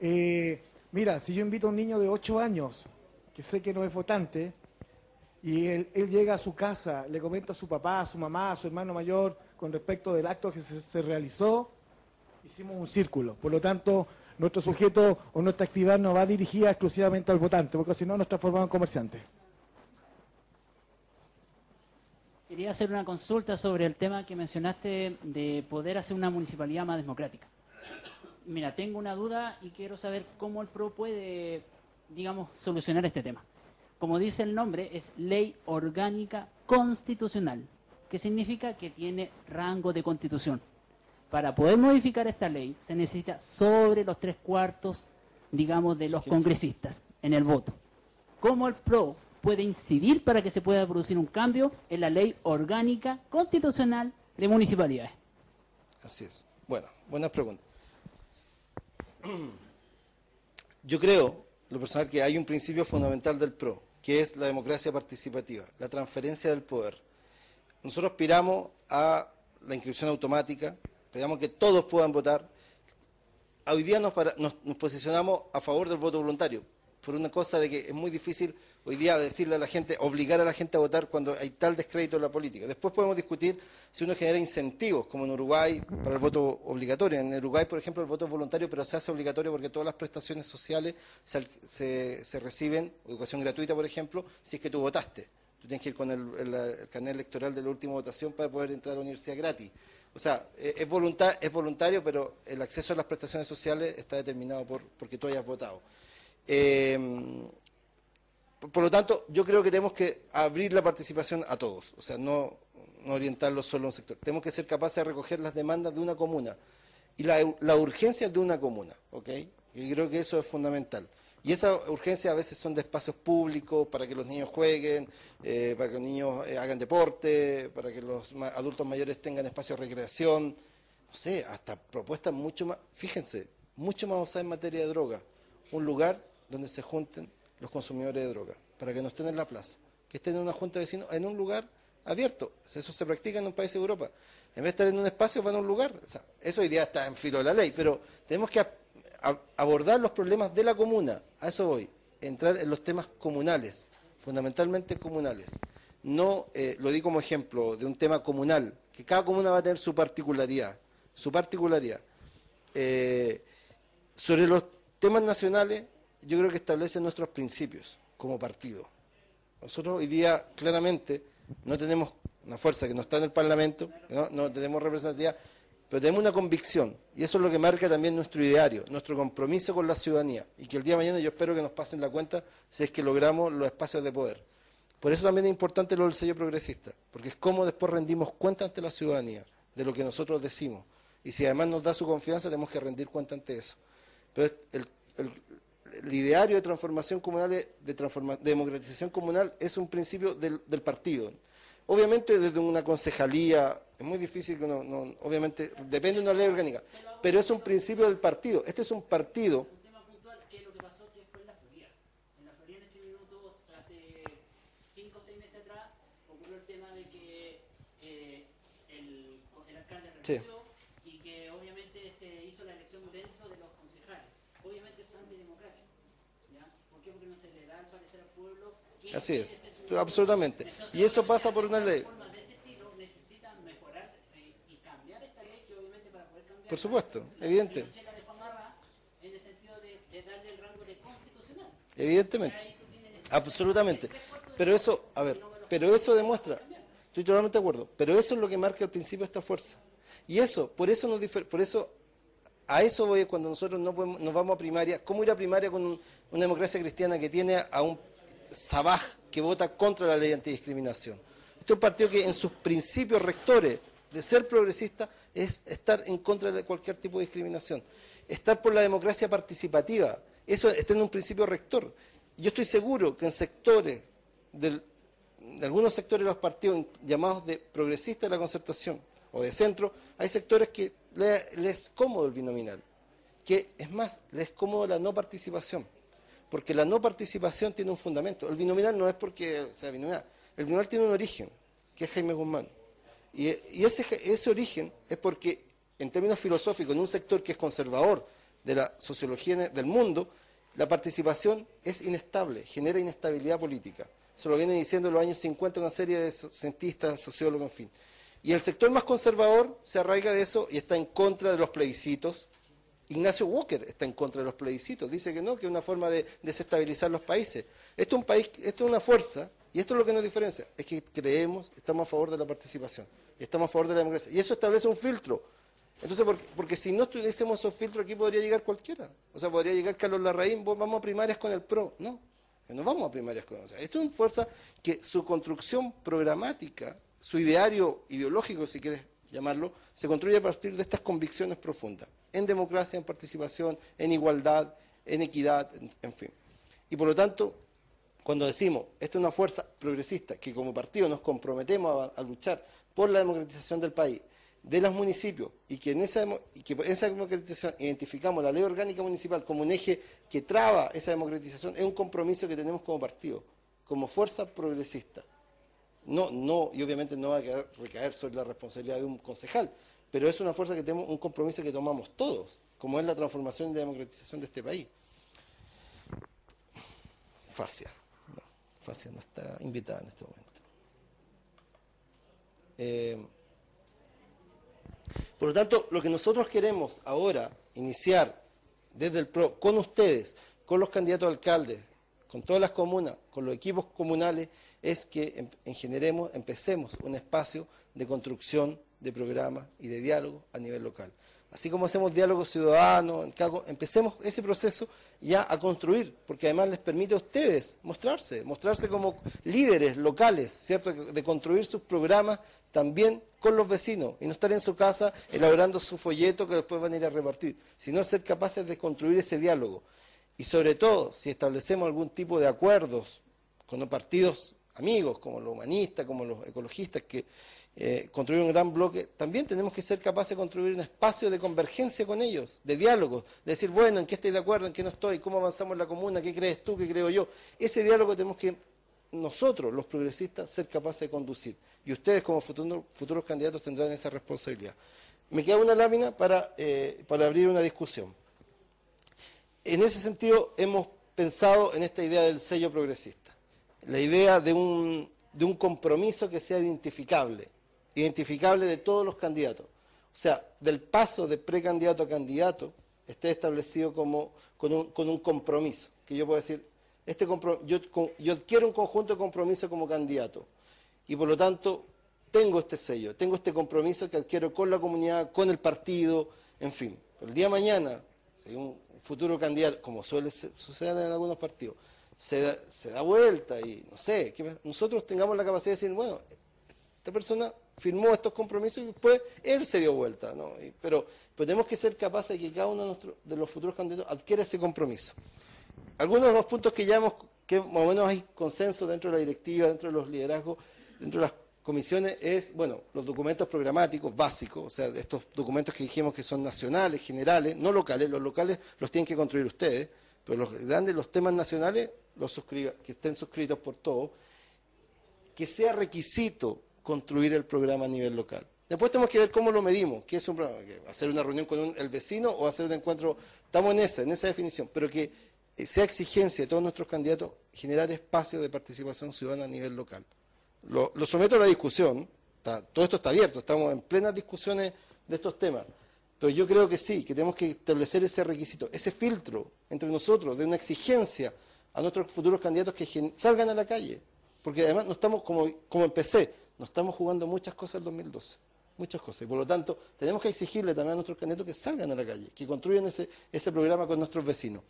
Eh, mira, si yo invito a un niño de 8 años, que sé que no es votante, y él, llega a su casa, le comenta a su papá, a su mamá, a su hermano mayor, con respecto del acto que se, se realizó, hicimos un círculo. Por lo tanto, nuestro sujeto o nuestra actividad no va dirigida exclusivamente al votante, porque si no nos transformamos en comerciantes. Quería hacer una consulta sobre el tema que mencionaste de poder hacer una municipalidad más democrática. Mira, tengo una duda y quiero saber cómo el PRO puede, digamos, solucionar este tema. Como dice el nombre, es Ley Orgánica Constitucional, que significa que tiene rango de constitución. Para poder modificar esta ley se necesita sobre los tres cuartos, digamos, de los congresistas en el voto. ¿Cómo el PRO puede incidir para que se pueda producir un cambio en la ley orgánica constitucional de municipalidades? Así es. Bueno, buenas preguntas. Yo creo, lo personal, que hay un principio fundamental del PRO, que es la democracia participativa, la transferencia del poder. Nosotros aspiramos a la inscripción automática, aspiramos que todos puedan votar. Hoy día nos, para- nos- nos posicionamos a favor del voto voluntario, por una cosa de que es muy difícil hoy día decirle a la gente, obligar a la gente a votar cuando hay tal descrédito en la política. Después podemos discutir si uno genera incentivos, como en Uruguay, para el voto obligatorio. En Uruguay, por ejemplo, el voto es voluntario, pero se hace obligatorio porque todas las prestaciones sociales se, reciben, educación gratuita, por ejemplo, si es que tú votaste. Tú tienes que ir con el, carnet electoral de la última votación para poder entrar a la universidad gratis. O sea, eh, es, volunta- es voluntario, pero el acceso a las prestaciones sociales está determinado por porque tú hayas votado. Eh, por- lo tanto, yo creo que tenemos que abrir la participación a todos, o sea, no, no orientarlo solo a un sector. Tenemos que ser capaces de recoger las demandas de una comuna y la, urgencia de una comuna, ¿ok? Y creo que eso es fundamental. Y esa urgencia a veces son de espacios públicos para que los niños jueguen, eh, para que los niños eh, hagan deporte, para que los adultos mayores tengan espacios de recreación, no sé, hasta propuestas mucho más, fíjense, mucho más osadas en materia de droga. Un lugar donde se junten los consumidores de droga, para que no estén en la plaza, que estén en una junta de vecinos, en un lugar abierto. Eso se practica en un país de Europa. En vez de estar en un espacio, van a un lugar. Eso hoy día está en filo de la ley, pero tenemos que abordar los problemas de la comuna. A eso voy. Entrar en los temas comunales, fundamentalmente comunales. No, eh, lo di como ejemplo de un tema comunal, que cada comuna va a tener su particularidad. Su particularidad. Eh, sobre los temas nacionales, yo creo que establecen nuestros principios como partido. Nosotros hoy día claramente no tenemos una fuerza que no está en el Parlamento, no, tenemos representatividad, pero tenemos una convicción y eso es lo que marca también nuestro ideario, nuestro compromiso con la ciudadanía y que el día de mañana yo espero que nos pasen la cuenta si es que logramos los espacios de poder. Por eso también es importante lo del sello progresista, porque es cómo después rendimos cuenta ante la ciudadanía de lo que nosotros decimos. Y si además nos da su confianza, tenemos que rendir cuenta ante eso. Pero el- el ideario de transformación comunal, de, transforma- de democratización comunal, es un principio del, del partido. Obviamente desde una concejalía, es muy difícil que uno, no- obviamente depende de una ley orgánica, pero es un principio del partido. Este es un partido Un tema puntual, que es lo que pasó que fue en la Florida. En la Florida en este minuto, hace 5 o 6 meses atrás, ocurrió el tema de que eh, el, el alcalde Sí. renunció y que obviamente se hizo la elección dentro de los concejales. Obviamente eso es antidemocrático. ¿ya? ¿Por qué? Porque no se le da al parecer al pueblo. quién Así es, absolutamente. Y eso pasa por una ley. Por supuesto, evidente. Evidentemente, absolutamente. Pero eso, a ver, pero eso demuestra, estoy totalmente de acuerdo, pero eso es lo que marca el principio esta fuerza. Y eso, por eso nos por eso, a eso voy cuando nosotros no podemos- nos vamos a primaria. ¿Cómo ir a primaria con un- una democracia cristiana que tiene a un Sabaj que vota contra la ley antidiscriminación? Este es un partido que en sus principios rectores de ser progresista es estar en contra de cualquier tipo de discriminación. Estar por la democracia participativa, eso está en un principio rector. Yo estoy seguro que en sectores del- de algunos sectores de los partidos llamados de progresistas de la concertación o de centro, hay sectores que le- les es cómodo el binominal, que es más, les es cómodo la no participación, porque la no participación tiene un fundamento. El binominal no es porque sea binominal, el binominal tiene un origen, que es Jaime Guzmán. Y, ese, origen es porque, en términos filosóficos, en un sector que es conservador de la sociología del mundo, la participación es inestable, genera inestabilidad política. Se lo viene diciendo en los años 50 una serie de cientistas, sociólogos, en fin. Y el sector más conservador se arraiga de eso y está en contra de los plebiscitos. Ignacio Walker está en contra de los plebiscitos, dice que no, que es una forma de desestabilizar los países. Esto es un país, esto es una fuerza, y esto es lo que nos diferencia, es que creemos, estamos a favor de la participación, estamos a favor de la democracia. Y eso establece un filtro. Entonces, porque, porque si no tuviésemos esos filtros aquí podría llegar cualquiera. O sea, podría llegar Carlos Larraín, vamos a primarias con el PRO. No, no vamos a primarias con o sea, Esto es una fuerza que su construcción programática, su ideario ideológico, si quieres llamarlo, se construye a partir de estas convicciones profundas, en democracia, en participación, en igualdad, en equidad, en, fin. Y por lo tanto, cuando decimos, esta es una fuerza progresista, que como partido nos comprometemos a, luchar por la democratización del país, de los municipios, y que en esa, y que esa democratización identificamos la ley orgánica municipal como un eje que traba esa democratización, es un compromiso que tenemos como partido, como fuerza progresista. No, no, y obviamente no va a recaer sobre la responsabilidad de un concejal, pero es una fuerza que tenemos, un compromiso que tomamos todos, como es la transformación y democratización de este país. Facia. No, Facia no está invitada en este momento. Eh, por lo tanto, lo que nosotros queremos ahora iniciar desde el PRO con ustedes, con los candidatos a alcaldes, con todas las comunas, con los equipos comunales, es que em- en- generemos, empecemos un espacio de construcción de programas y de diálogo a nivel local. Así como hacemos diálogo ciudadano, en empecemos ese proceso ya a construir, porque además les permite a ustedes mostrarse, mostrarse como líderes locales, ¿cierto? De construir sus programas también con los vecinos y no estar en su casa elaborando su folleto que después van a ir a repartir, sino ser capaces de construir ese diálogo. Y sobre todo, si establecemos algún tipo de acuerdos con los partidos amigos, como los humanistas, como los ecologistas, que eh, construyen un gran bloque, también tenemos que ser capaces de construir un espacio de convergencia con ellos, de diálogo, de decir, bueno, ¿en qué estoy de acuerdo, en qué no estoy, cómo avanzamos en la comuna, qué crees tú, qué creo yo? Ese diálogo tenemos que nosotros, los progresistas, ser capaces de conducir. Y ustedes, como futuro- futuros candidatos, tendrán esa responsabilidad. Me queda una lámina para, eh, para abrir una discusión. En ese sentido, hemos pensado en esta idea del sello progresista, la idea de un, compromiso que sea identificable, identificable de todos los candidatos. O sea, del paso de precandidato a candidato esté establecido como, con, un, compromiso, que yo puedo decir, este yo, yo adquiero un conjunto de compromisos como candidato y por lo tanto tengo este sello, tengo este compromiso que adquiero con la comunidad, con el partido, en fin. El día de mañana, si un futuro candidato, como suele suceder en algunos partidos, se da, se da vuelta y no sé, nosotros tengamos la capacidad de decir, bueno, esta persona firmó estos compromisos y después él se dio vuelta, ¿no? Pero, tenemos que ser capaces de que cada uno de, los futuros candidatos adquiera ese compromiso. algunos de los puntos que ya hemos, que más o menos hay consenso dentro de la directiva, dentro de los liderazgos, dentro de las comisiones, es, bueno, los documentos programáticos básicos, o sea, estos documentos que dijimos que son nacionales, generales, no locales, los locales los tienen que construir ustedes, pero los grandes, los temas nacionales, los que estén suscritos por todos, que sea requisito construir el programa a nivel local. Después tenemos que ver cómo lo medimos, qué es un programa, hacer una reunión con el vecino o hacer un encuentro, estamos en esa, en esa definición, pero que eh, sea exigencia de todos nuestros candidatos generar espacios de participación ciudadana a nivel local. Lo, someto a la discusión, todo esto está abierto, estamos en plenas discusiones de estos temas, pero yo creo que sí, que tenemos que establecer ese requisito, ese filtro entre nosotros de una exigencia a nuestros futuros candidatos que salgan a la calle, porque además no estamos, como, como empecé, nos estamos jugando muchas cosas en 2012, muchas cosas, y por lo tanto tenemos que exigirle también a nuestros candidatos que salgan a la calle, que construyan ese, ese programa con nuestros vecinos.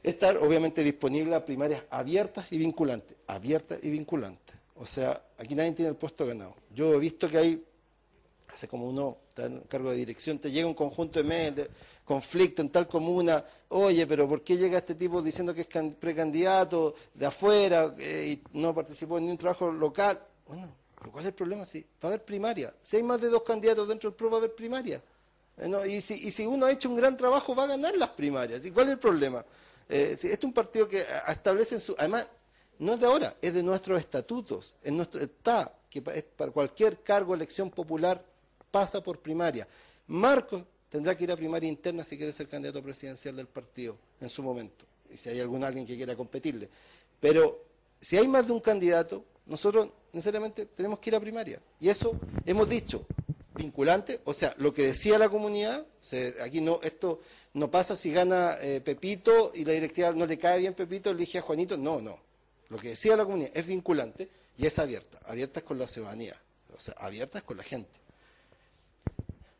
Estar obviamente disponible a primarias abiertas y vinculantes, abiertas y vinculantes. O sea, aquí nadie tiene el puesto ganado. Yo he visto que hay, hace como uno está en cargo de dirección, te llega un conjunto de mails, conflicto en tal comuna, oye, pero ¿por qué llega este tipo diciendo que es can- precandidato de afuera eh, y no participó en ningún trabajo local? Bueno, ¿pero ¿cuál es el problema? Si va a haber primaria. Si hay más de dos candidatos dentro del PRO, va a haber primaria. Eh, y, si, y si uno ha hecho un gran trabajo, va a ganar las primarias. ¿Y cuál es el problema? Eh, si este es un partido que establece en su... Además, no es de ahora, es de nuestros estatutos. En nuestro, está que para cualquier cargo, elección popular, pasa por primaria. Marcos tendrá que ir a primaria interna si quiere ser candidato presidencial del partido en su momento. Y si hay algún alguien que quiera competirle. Pero si hay más de un candidato, nosotros necesariamente tenemos que ir a primaria. Y eso hemos dicho, vinculante, o sea, lo que decía la comunidad, aquí no, esto no pasa si gana eh, Pepito y la directiva no le cae bien Pepito, elige a Juanito, no, no. Lo que decía la comunidad es vinculante y es abierta, abierta es con la ciudadanía, o sea, abierta es con la gente.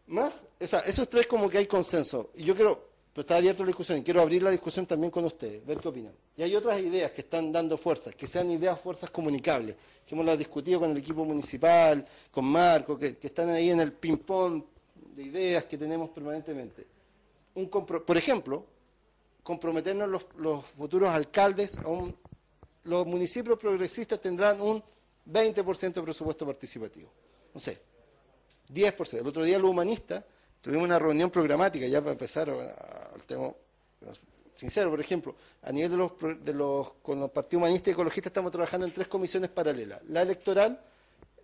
Más, o sea, esos tres como que hay consenso. Y yo quiero, pero está abierta la discusión y quiero abrir la discusión también con ustedes, ver qué opinan. Y hay otras ideas que están dando fuerzas, que sean ideas, fuerzas comunicables, que hemos las discutido con el equipo municipal, con Marco, que, están ahí en el ping-pong de ideas que tenemos permanentemente. Un por ejemplo, comprometernos los, los futuros alcaldes a un... Los municipios progresistas tendrán un 20% de presupuesto participativo. No sé, 10%. El otro día los humanistas tuvimos una reunión programática ya para empezar al tema sincero, por ejemplo, a nivel de los, de los con los partidos humanistas y ecologistas estamos trabajando en tres comisiones paralelas, la electoral,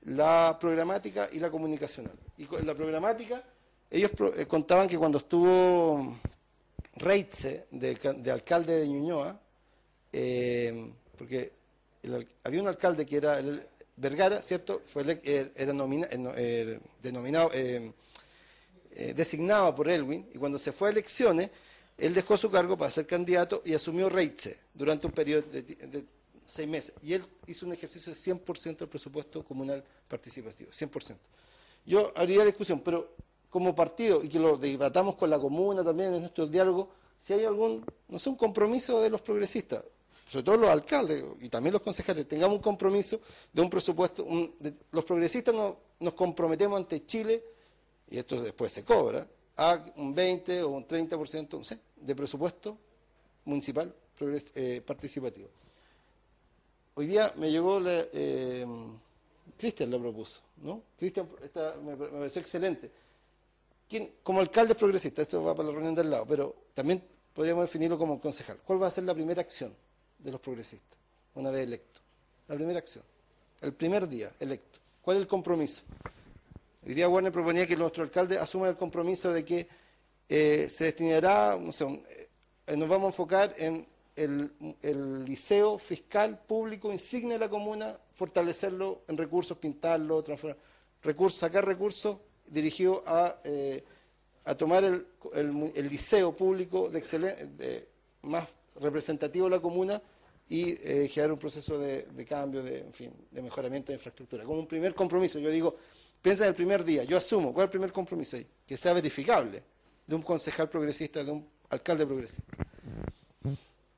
la programática y la comunicacional. Y con la programática, ellos eh, contaban que cuando estuvo Reitze, de, ca- de alcalde de Ñuñoa, eh, porque había un alcalde que era Vergara, ¿cierto? Fue er- era nomina- eh, er, denominado, eh, eh, designado por Elwin, y cuando se fue a elecciones, él dejó su cargo para ser candidato y asumió Reitze durante un periodo de, seis meses. Y él hizo un ejercicio de 100% del presupuesto comunal participativo, 100%. Yo haría la discusión, pero como partido, y que lo debatamos con la comuna también en nuestros diálogos, si hay algún, no sé, un compromiso de los progresistas, sobre todo los alcaldes y también los concejales, tengamos un compromiso de un presupuesto, un- de- los progresistas no- nos comprometemos ante Chile, y esto después se cobra, a un 20 o un 30%, no sé, de presupuesto municipal eh, participativo. Hoy día me llegó, la, eh, Cristian la propuso, ¿no? Cristian me, me pareció excelente. ¿Quién- como alcalde progresista, esto va para la reunión del lado, pero también podríamos definirlo como concejal. ¿Cuál va a ser la primera acción de los progresistas una vez electo? La primera acción, el primer día electo. ¿Cuál es el compromiso? Hoy día Warner proponía que nuestro alcalde asuma el compromiso de que eh, se destinará, no sé, eh, nos vamos a enfocar en el, liceo fiscal público insigne de la comuna, fortalecerlo en recursos, pintarlo, transformar recursos, sacar recursos dirigidos a, eh, a tomar el, el el liceo público de excelen- de- más representativo de la comuna y eh, generar un proceso de, de cambio, de, en fin, de mejoramiento de infraestructura. Como un primer compromiso, yo digo, piensa en el primer día, yo asumo, ¿cuál es el primer compromiso ahí? Que sea verificable de un concejal progresista, de un alcalde progresista.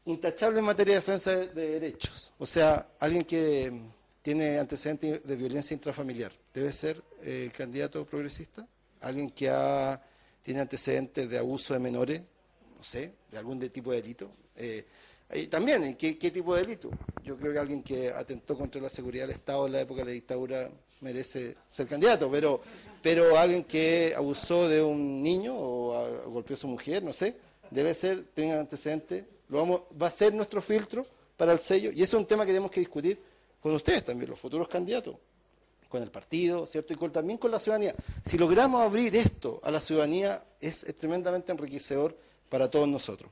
Intachable en materia de defensa de, de derechos, o sea, alguien que mm, tiene antecedentes de violencia intrafamiliar, ¿debe ser eh, candidato progresista? ¿Alguien que ha, tiene antecedentes de abuso de menores? No sé, de algún de tipo de delito. Eh, Y también, ¿en ¿qué, ¿qué tipo de delito? Yo creo que alguien que atentó contra la seguridad del Estado en la época de la dictadura merece ser candidato, pero, pero alguien que abusó de un niño o golpeó a su mujer, no sé, debe ser, tenga antecedentes, lo vamos, va a ser nuestro filtro para el sello, y eso es un tema que tenemos que discutir con ustedes también, los futuros candidatos con el partido, ¿cierto? Y también con la ciudadanía. Si logramos abrir esto a la ciudadanía, es tremendamente enriquecedor para todos nosotros.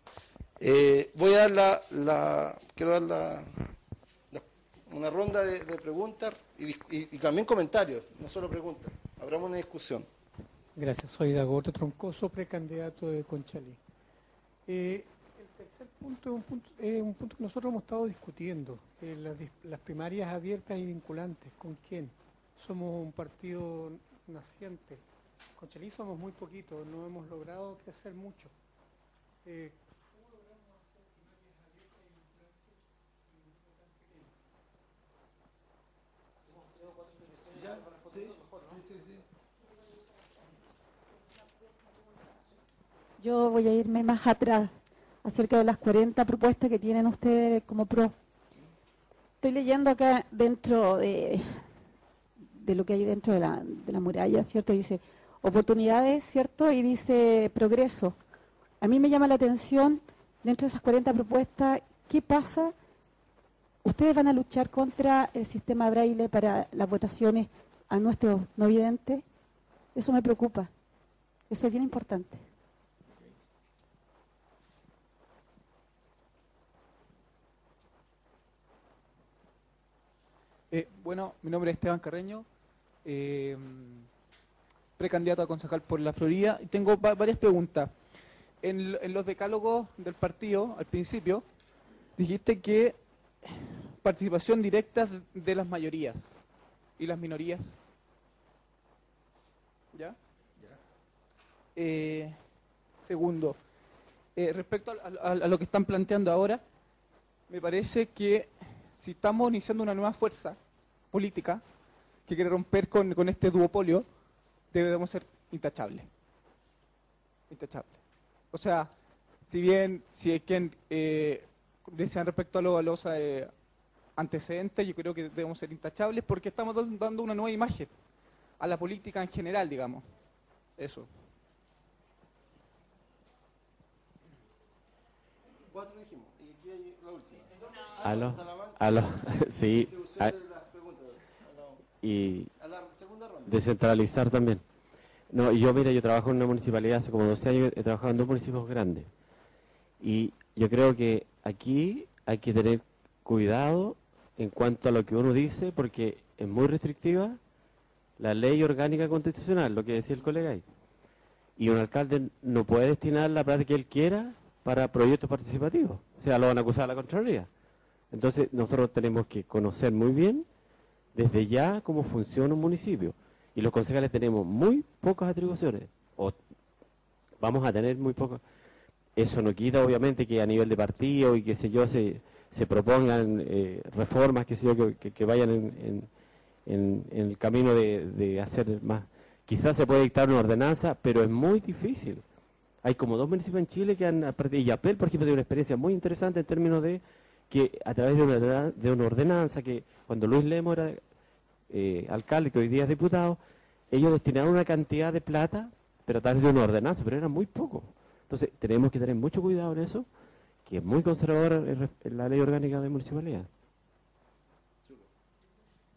Eh, voy a dar la, la- quiero dar la, una ronda de, preguntas y, y- y también comentarios, no solo preguntas. Habrá una discusión. Gracias, soy Dagoto Troncoso, precandidato de Conchalí. Eh, el tercer punto es un punto, es un punto que nosotros hemos estado discutiendo, eh, las primarias abiertas y vinculantes, ¿con quién? Somos un partido naciente, Conchalí somos muy poquitos, no hemos logrado crecer mucho. Eh, Yo voy a irme más atrás, acerca de las 40 propuestas que tienen ustedes como PRO. Estoy leyendo acá dentro de, lo que hay dentro de la, de la muralla, ¿cierto? Dice oportunidades, ¿cierto? Y dice progreso. A mí me llama la atención, dentro de esas 40 propuestas, ¿qué pasa? ¿Ustedes van a luchar contra el sistema braille para las votaciones a nuestros no videntes? Eso me preocupa. Eso es bien importante. Eh, bueno, mi nombre es Esteban Carreño, eh, precandidato a concejal por la Florida. Y tengo va- varias preguntas. En, los decálogos del partido, al principio, dijiste que participación directa de- las mayorías y las minorías. ¿Ya? Eh, segundo, respecto a, a- a lo que están planteando ahora, me parece que si estamos iniciando una nueva fuerza política que quiere romper con, con este duopolio, debemos ser intachables. Intachables. O sea, si bien, si hay quien eh, desean respecto a, lo- a los eh, antecedentes, yo creo que debemos ser intachables porque estamos dan- dando una nueva imagen a la política en general, digamos. Eso. Cuatro dijimos, y aquí hay la última. Aló, Sí. A la- y descentralizar también. No, yo, mira, yo trabajo en una municipalidad hace como 12 años, he trabajado en dos municipios grandes. Y yo creo que aquí hay que tener cuidado en cuanto a lo que uno dice, porque es muy restrictiva la ley orgánica constitucional, lo que decía el colega ahí. Y un alcalde no puede destinar la plata que él quiera para proyectos participativos. O sea, lo van a acusar a la Contraloría. Entonces, nosotros tenemos que conocer muy bien desde ya cómo funciona un municipio. Y los concejales tenemos muy pocas atribuciones, o vamos a tener muy pocas. Eso no quita, obviamente, que a nivel de partido y qué sé yo, se, se propongan eh, reformas, qué sé yo, que, vayan en, en- el camino de, de hacer más. Quizás se puede dictar una ordenanza, pero es muy difícil. Hay como dos municipios en Chile que han y Apel, por ejemplo, tiene una experiencia muy interesante en términos de que a través de una, de una ordenanza, que cuando Luis Lemo era eh, alcalde, que hoy día es diputado, ellos destinaron una cantidad de plata, pero a través de una ordenanza, pero era muy poco. Entonces, tenemos que tener mucho cuidado en eso, que es muy conservadora la ley orgánica de municipalidad.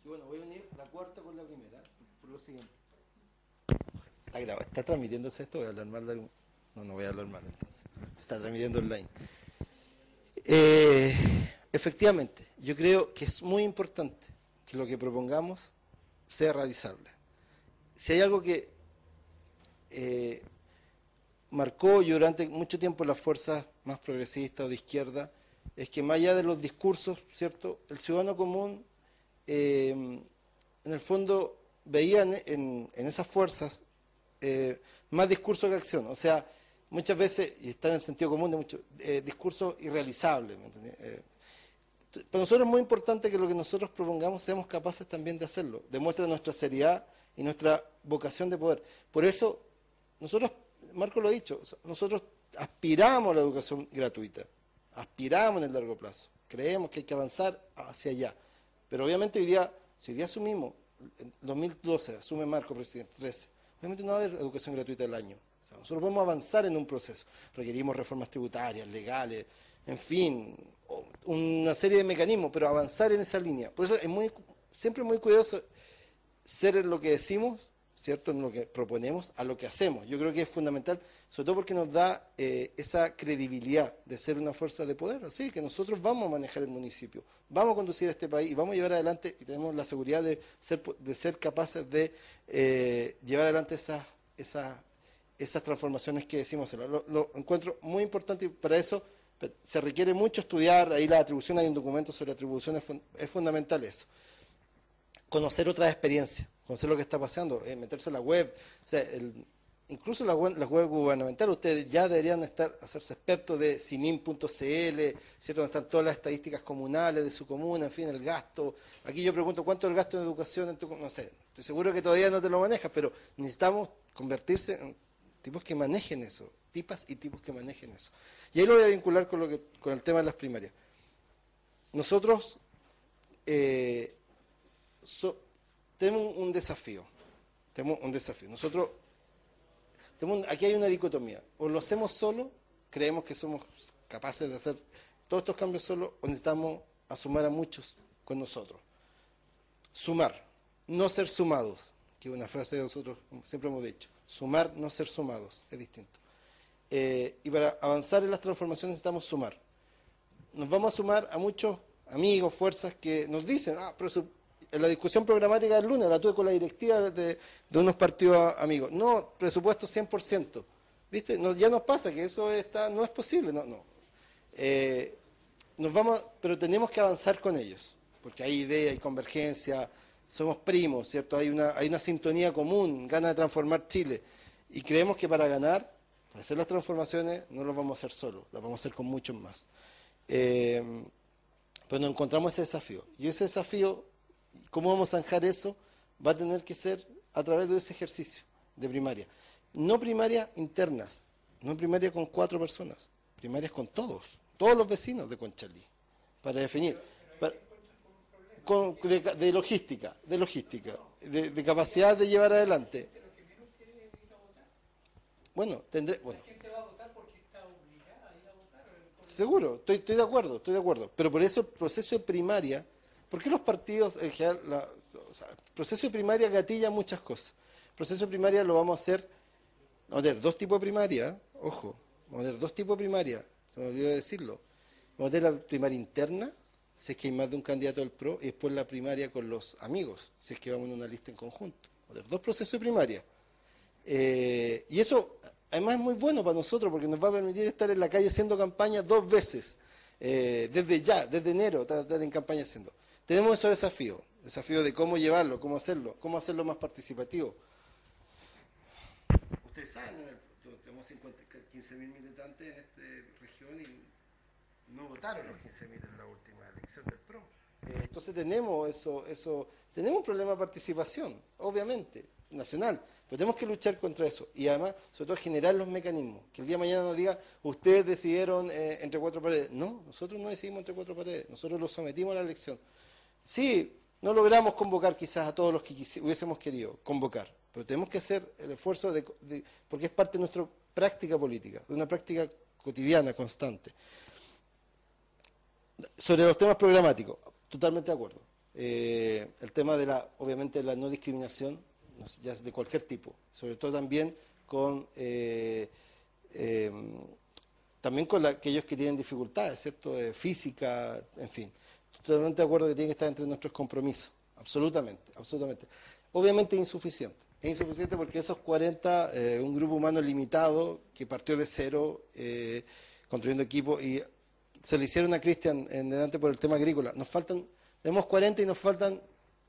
Y bueno, voy a unir la cuarta con la primera, por lo siguiente. Está grabado, está transmitiéndose esto, voy a hablar mal de algún... No, no voy a hablar mal entonces. Está transmitiendo online. Eh, efectivamente, yo creo que es muy importante que lo que propongamos sea realizable. Si hay algo que eh, marcó durante mucho tiempo las fuerzas más progresistas o de izquierda, es que más allá de los discursos, ¿cierto? El ciudadano común, eh, en el fondo, veía en, en- en esas fuerzas eh, más discurso que acción. O sea, muchas veces, y está en el sentido común de muchos, eh, discursos irrealizables, ¿me? Eh, para nosotros es muy importante que lo que nosotros propongamos seamos capaces también de hacerlo. Demuestra nuestra seriedad y nuestra vocación de poder. Por eso, nosotros, Marco lo ha dicho, nosotros aspiramos a la educación gratuita. aspiramos en el largo plazo, creemos que hay que avanzar hacia allá. Pero obviamente hoy día, si hoy día asumimos, en 2012 asume Marco, presidente, 13, obviamente no va a haber educación gratuita del año. Nosotros podemos avanzar en un proceso. Requerimos reformas tributarias, legales, en fin, una serie de mecanismos, pero avanzar en esa línea. Por eso es muy, siempre muy cuidadoso ser en lo que decimos, ¿cierto? En lo que proponemos, a lo que hacemos. Yo creo que es fundamental, sobre todo porque nos da eh, esa credibilidad de ser una fuerza de poder. Así que nosotros vamos a manejar el municipio, vamos a conducir este país y vamos a llevar adelante, y tenemos la seguridad de ser, de ser capaces de eh, llevar adelante esas, esas, esas transformaciones que decimos. Lo, lo encuentro muy importante y para eso se requiere mucho estudiar, ahí la atribución, hay un documento sobre atribuciones, es fundamental eso conocer otras experiencias, conocer lo que está pasando, eh, meterse en la web, incluso la web, las web gubernamentales, ustedes ya deberían estar, hacerse expertos de sinim.cl, ¿cierto? donde están todas las estadísticas comunales de su comuna, en fin, el gasto. Aquí yo pregunto, ¿cuánto es el gasto en educación en tu? No sé, estoy seguro que todavía no te lo manejas, pero necesitamos convertirse en tipos que manejen eso, tipas y tipos que manejen eso. Y ahí lo voy a vincular con, lo que, con el tema de las primarias. Nosotros eh, tenemos un, desafío. Tenemos un desafío. Nosotros, aquí hay una dicotomía. O lo hacemos solo, creemos que somos capaces de hacer todos estos cambios solo, o necesitamos a sumar a muchos con nosotros. Sumar, no ser sumados, que es una frase de nosotros siempre hemos dicho. Sumar, no ser sumados, es distinto. Eh, y para avanzar en las transformaciones necesitamos sumar nos vamos a sumar a muchos amigos, fuerzas que nos dicen, ah, pero en la discusión programática del lunes la tuve con la directiva de, de unos partidos amigos. No, presupuesto 100%. ¿Viste? No, ya nos pasa que eso está, no es posible. No, no. Eh, nos vamos, pero tenemos que avanzar con ellos, porque hay idea, hay convergencia, somos primos, ¿cierto? Hay una, sintonía común, gana de transformar Chile. Y creemos que para ganar, para hacer las transformaciones, no lo vamos a hacer solos, las vamos a hacer con muchos más. Eh, pero nos encontramos ese desafío. Y ese desafío, ¿cómo vamos a zanjar eso? Va a tener que ser a través de ese ejercicio de primaria. No primarias internas, no primarias con cuatro personas, primarias con todos, todos los vecinos de Conchalí, para definir. Con- de, de logística, de logística, de, de capacidad de llevar adelante. Bueno, tendré, bueno, Seguro, estoy, de acuerdo, estoy de acuerdo. Pero por eso el proceso de primaria, ¿por qué los partidos, en general, la- o sea, el proceso de primaria gatilla muchas cosas? El proceso de primaria lo vamos a hacer, vamos a tener dos tipos de primaria, ojo, vamos a tener dos tipos de primaria, se me olvidó decirlo. Vamos a tener la primaria interna, si es que hay más de un candidato del PRO, y después la primaria con los amigos, si es que vamos en una lista en conjunto. Dos procesos de primaria. Eh, y eso, además, es muy bueno para nosotros porque nos va a permitir estar en la calle haciendo campaña dos veces, eh, desde ya, desde enero, estar, en campaña haciendo. Tenemos esos desafíos, desafíos de cómo llevarlo, cómo hacerlo, cómo hacerlo más participativo. Ustedes saben, tenemos 15.000 militantes en esta región y no votaron los 15.000 en la última Eh, entonces tenemos eso, eso, tenemos un problema de participación, obviamente, nacional, pero tenemos que luchar contra eso y además, sobre todo, generar los mecanismos. Que el día de mañana nos diga, ustedes decidieron eh, entre cuatro paredes. No, nosotros no decidimos entre cuatro paredes, nosotros los sometimos a la elección. Sí, no logramos convocar quizás a todos los que hubiésemos querido convocar, pero tenemos que hacer el esfuerzo de, de- porque es parte de nuestra práctica política, de una práctica cotidiana, constante. Sobre los temas programáticos, totalmente de acuerdo. Eh, el tema de la, obviamente, la no discriminación, ya de cualquier tipo, sobre todo también con eh, eh, también con aquellos que tienen dificultades, ¿cierto? De física, en fin. Totalmente de acuerdo que tiene que estar entre nuestros compromisos, absolutamente, absolutamente. Obviamente insuficiente. Es insuficiente porque esos 40, eh, un grupo humano limitado que partió de cero, eh, construyendo equipo y se le hicieron a Cristian en delante por el tema agrícola. Nos faltan, tenemos 40 y nos faltan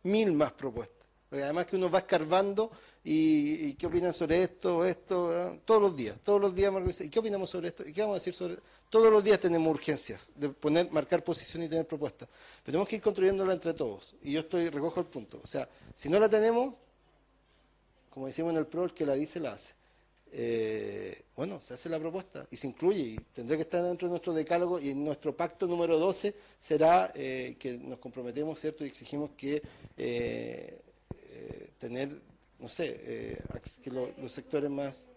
mil más propuestas. Porque además que uno va escarbando y, qué opinan sobre esto, esto, ah, todos los días, todos los días, ¿y qué opinamos sobre esto? ¿Y qué vamos a decir sobre Todos los días tenemos urgencias de poner, marcar posición y tener propuestas. Pero tenemos que ir construyéndola entre todos. Y yo estoy, recojo el punto. O sea, si no la tenemos, como decimos en el PRO, el que la dice, la hace. Eh, bueno, se hace la propuesta y se incluye y tendrá que estar dentro de nuestro decálogo y nuestro pacto número 12 será eh, que nos comprometemos, ¿cierto? Y exigimos que eh, tener, no sé, que lo- los sectores más...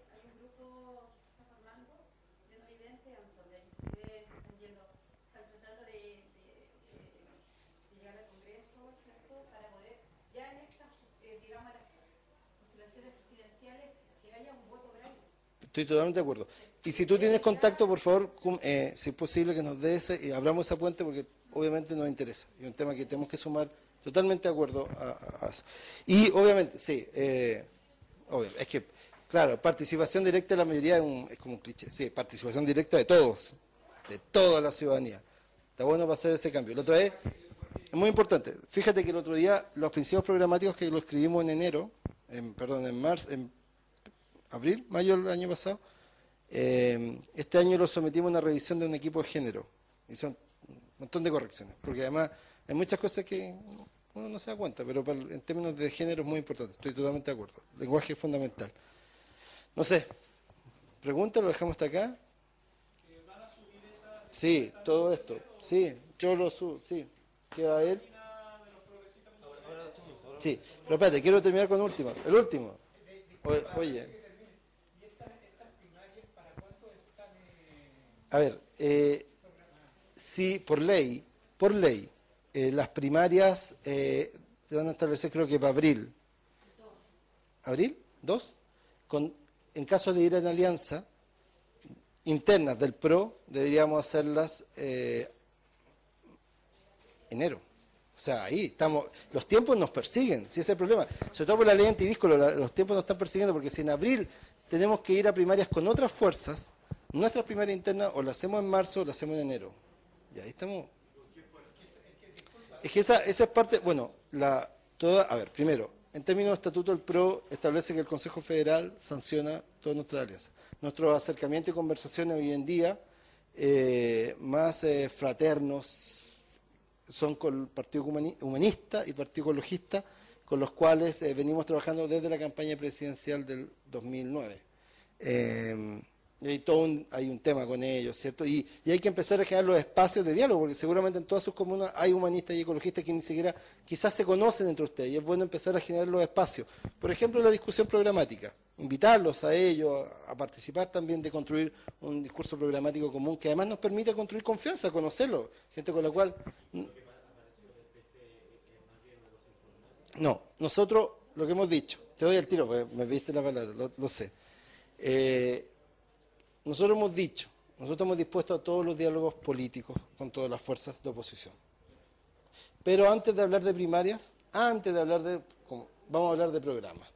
Estoy totalmente de acuerdo. Y si tú tienes contacto, por favor, eh, si es posible que nos des y abramos esa puente porque obviamente nos interesa. Es un tema que tenemos que sumar totalmente de acuerdo a eso. Y obviamente, sí, eh, obvio, es que, claro, participación directa de la mayoría es, un- es como un cliché. Sí, participación directa de todos, de toda la ciudadanía. Está bueno para hacer ese cambio. La otra vez, es muy importante. Fíjate que el otro día los principios programáticos que lo escribimos en enero, en, perdón, en marzo, en abril, mayo del año pasado, eh, este año lo sometimos a una revisión de un equipo de género. Y son un montón de correcciones, porque además hay muchas cosas que uno no se da cuenta, pero en términos de género es muy importante. Estoy totalmente de acuerdo. Lenguaje es fundamental. No sé, pregunta, lo dejamos hasta acá. Sí, todo esto. Sí, yo lo subo, sí. Queda él. Sí, pero espérate, quiero terminar con último. El último. Oye. A ver, eh, si por ley, por ley, eh, las primarias eh, se van a establecer creo que para abril. ¿Abril? ¿Dos? Con, en caso de ir en alianza, internas del PRO, deberíamos hacerlas eh, enero. O sea, ahí estamos. Los tiempos nos persiguen, si ese es el problema. Sobre todo por la ley antidíscolo, los tiempos nos están persiguiendo porque si en abril tenemos que ir a primarias con otras fuerzas, nuestras primarias internas o las hacemos en marzo o las hacemos en enero. Y ahí estamos. Es que esa, esa es parte, bueno, la toda, a ver, primero, en términos de estatuto el PRO establece que el Consejo Federal sanciona todas nuestras alianzas. Nuestro acercamiento y conversaciones hoy en día eh, más eh, fraternos son con el Partido Humani- Humanista y Partido Ecologista, con los cuales eh, venimos trabajando desde la campaña presidencial del 2009. Y hay todo un, hay un tema con ellos, ¿cierto? Y, hay que empezar a generar los espacios de diálogo, porque seguramente en todas sus comunas hay humanistas y ecologistas que ni siquiera quizás se conocen entre ustedes, y es bueno empezar a generar los espacios. Por ejemplo, la discusión programática, invitarlos a ellos a participar también de construir un discurso programático común que además nos permite construir confianza, conocerlo, gente con la cual... No, nosotros lo que hemos dicho, te doy el tiro, porque me viste la palabra, lo, lo sé. Eh, nosotros hemos dicho, nosotros estamos dispuestos a todos los diálogos políticos con todas las fuerzas de oposición. Pero antes de hablar de primarias, antes de hablar de, vamos a hablar de programas.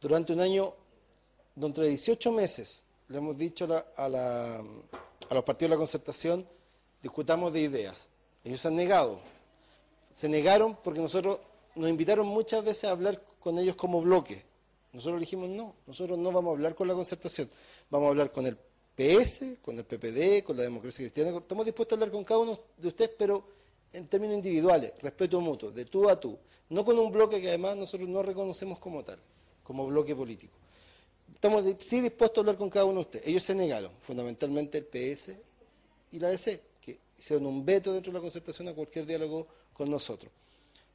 Durante un año, de 18 meses, le hemos dicho a los partidos de la concertación, discutamos de ideas. Ellos se han negado. Se negaron porque nosotros nos invitaron muchas veces a hablar con ellos como bloque. Nosotros dijimos no, nosotros no vamos a hablar con la concertación, vamos a hablar con el PS, con el PPD, con la democracia cristiana. Estamos dispuestos a hablar con cada uno de ustedes, pero en términos individuales, respeto mutuo, de tú a tú. No con un bloque que además nosotros no reconocemos como tal, como bloque político. Estamos sí dispuestos a hablar con cada uno de ustedes. Ellos se negaron, fundamentalmente el PS y la DC, que hicieron un veto dentro de la concertación a cualquier diálogo con nosotros.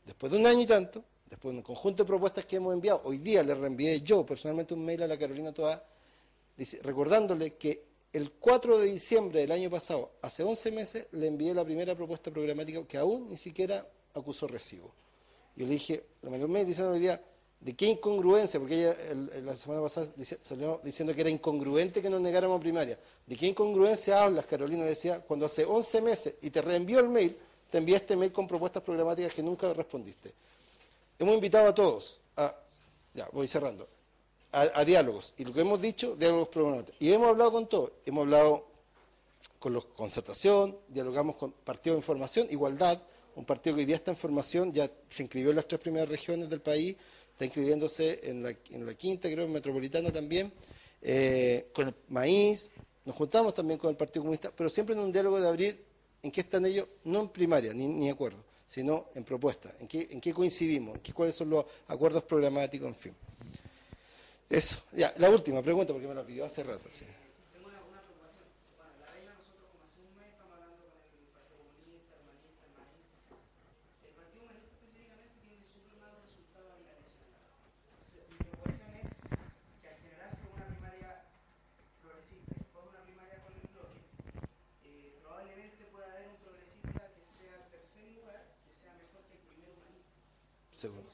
Después de un año y tanto, después de un conjunto de propuestas que hemos enviado, hoy día le reenvié yo personalmente un mail a la Carolina dice- recordándole que el 4 de diciembre del año pasado, hace 11 meses, le envié la primera propuesta programática que aún ni siquiera acusó recibo. Yo le dije, la mayor mail diciendo hoy día, ¿de qué incongruencia? Porque ella el- el- la semana pasada salió diciendo que era incongruente que nos negáramos primaria. ¿De qué incongruencia hablas, Carolina? Decía, cuando hace 11 meses y te reenvió el mail, te envié este mail con propuestas programáticas que nunca respondiste. Hemos invitado a todos a, ya voy cerrando, a, diálogos. Y lo que hemos dicho, diálogos programáticos. Y hemos hablado con todos. Hemos hablado con los concertación, dialogamos con Partido de Información, Igualdad, un partido que hoy día está en formación, ya se inscribió en las tres primeras regiones del país, está inscribiéndose en la, en la quinta, creo, en Metropolitana también, eh, con el Maíz, nos juntamos también con el Partido Comunista, pero siempre en un diálogo de abrir en qué están ellos, no en primaria, ni, ni acuerdo, sino en propuestas, en qué, en qué coincidimos, en qué, cuáles son los acuerdos programáticos, en fin. Eso, ya, la última pregunta, porque me la pidió hace rato, sí. Seguro.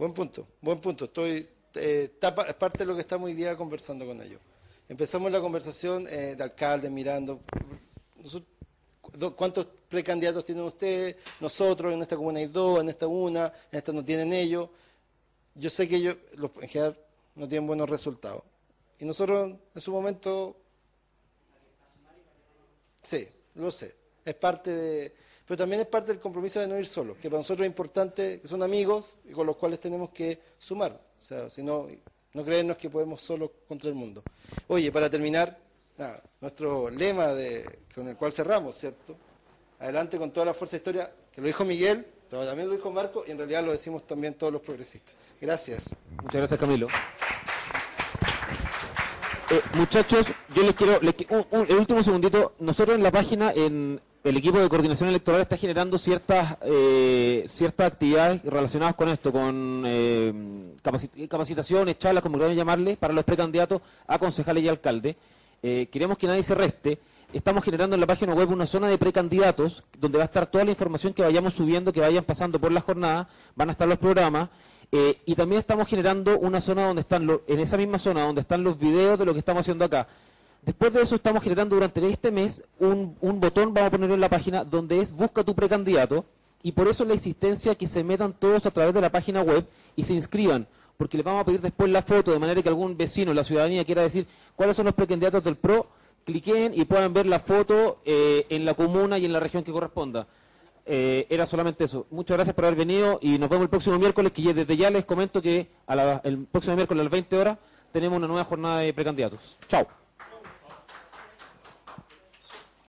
Buen punto, buen punto. Estoy, eh, parte de lo que estamos hoy día conversando con ellos. Empezamos la conversación eh, de alcaldes mirando cuántos precandidatos tienen ustedes, nosotros en esta comuna hay dos, en esta una, en esta no tienen ellos. Yo sé que ellos, los, en general, no tienen buenos resultados. Y nosotros en su momento, sí, lo sé, es parte de, pero también es parte del compromiso de no ir solos, que para nosotros es importante, que son amigos y con los cuales tenemos que sumar, o sea, si no, no creernos que podemos solos contra el mundo. Oye, para terminar, nuestro lema con el cual cerramos, ¿cierto? Adelante con toda la fuerza de historia, que lo dijo Miguel, pero también lo dijo Marco, y en realidad lo decimos también todos los progresistas. Gracias. Muchas gracias, Camilo. Eh, muchachos, yo les quiero, un- el último segundito, nosotros en la página, en el equipo de coordinación electoral está generando ciertas eh, ciertas actividades relacionadas con esto, con eh, capaci- capacitaciones, charlas, como quieran llamarle, para los precandidatos a concejales y alcaldes. Eh, queremos que nadie se reste. Estamos generando en la página web una zona de precandidatos donde va a estar toda la información que vayamos subiendo, que vayan pasando por la jornada, van a estar los programas. eh, y también estamos generando una zona donde están, en esa misma zona donde están los videos de lo que estamos haciendo acá. Después de eso estamos generando durante este mes un, botón, vamos a ponerlo en la página, donde es busca tu precandidato y por eso la insistencia que se metan todos a través de la página web y se inscriban, porque les vamos a pedir después la foto, de manera que algún vecino, la ciudadanía quiera decir cuáles son los precandidatos del PRO, cliquen y puedan ver la foto eh, en la comuna y en la región que corresponda. Eh, era solamente eso. Muchas gracias por haber venido y nos vemos el próximo miércoles, que desde ya les comento que a la- el próximo miércoles a las 20 horas tenemos una nueva jornada de precandidatos. Chao.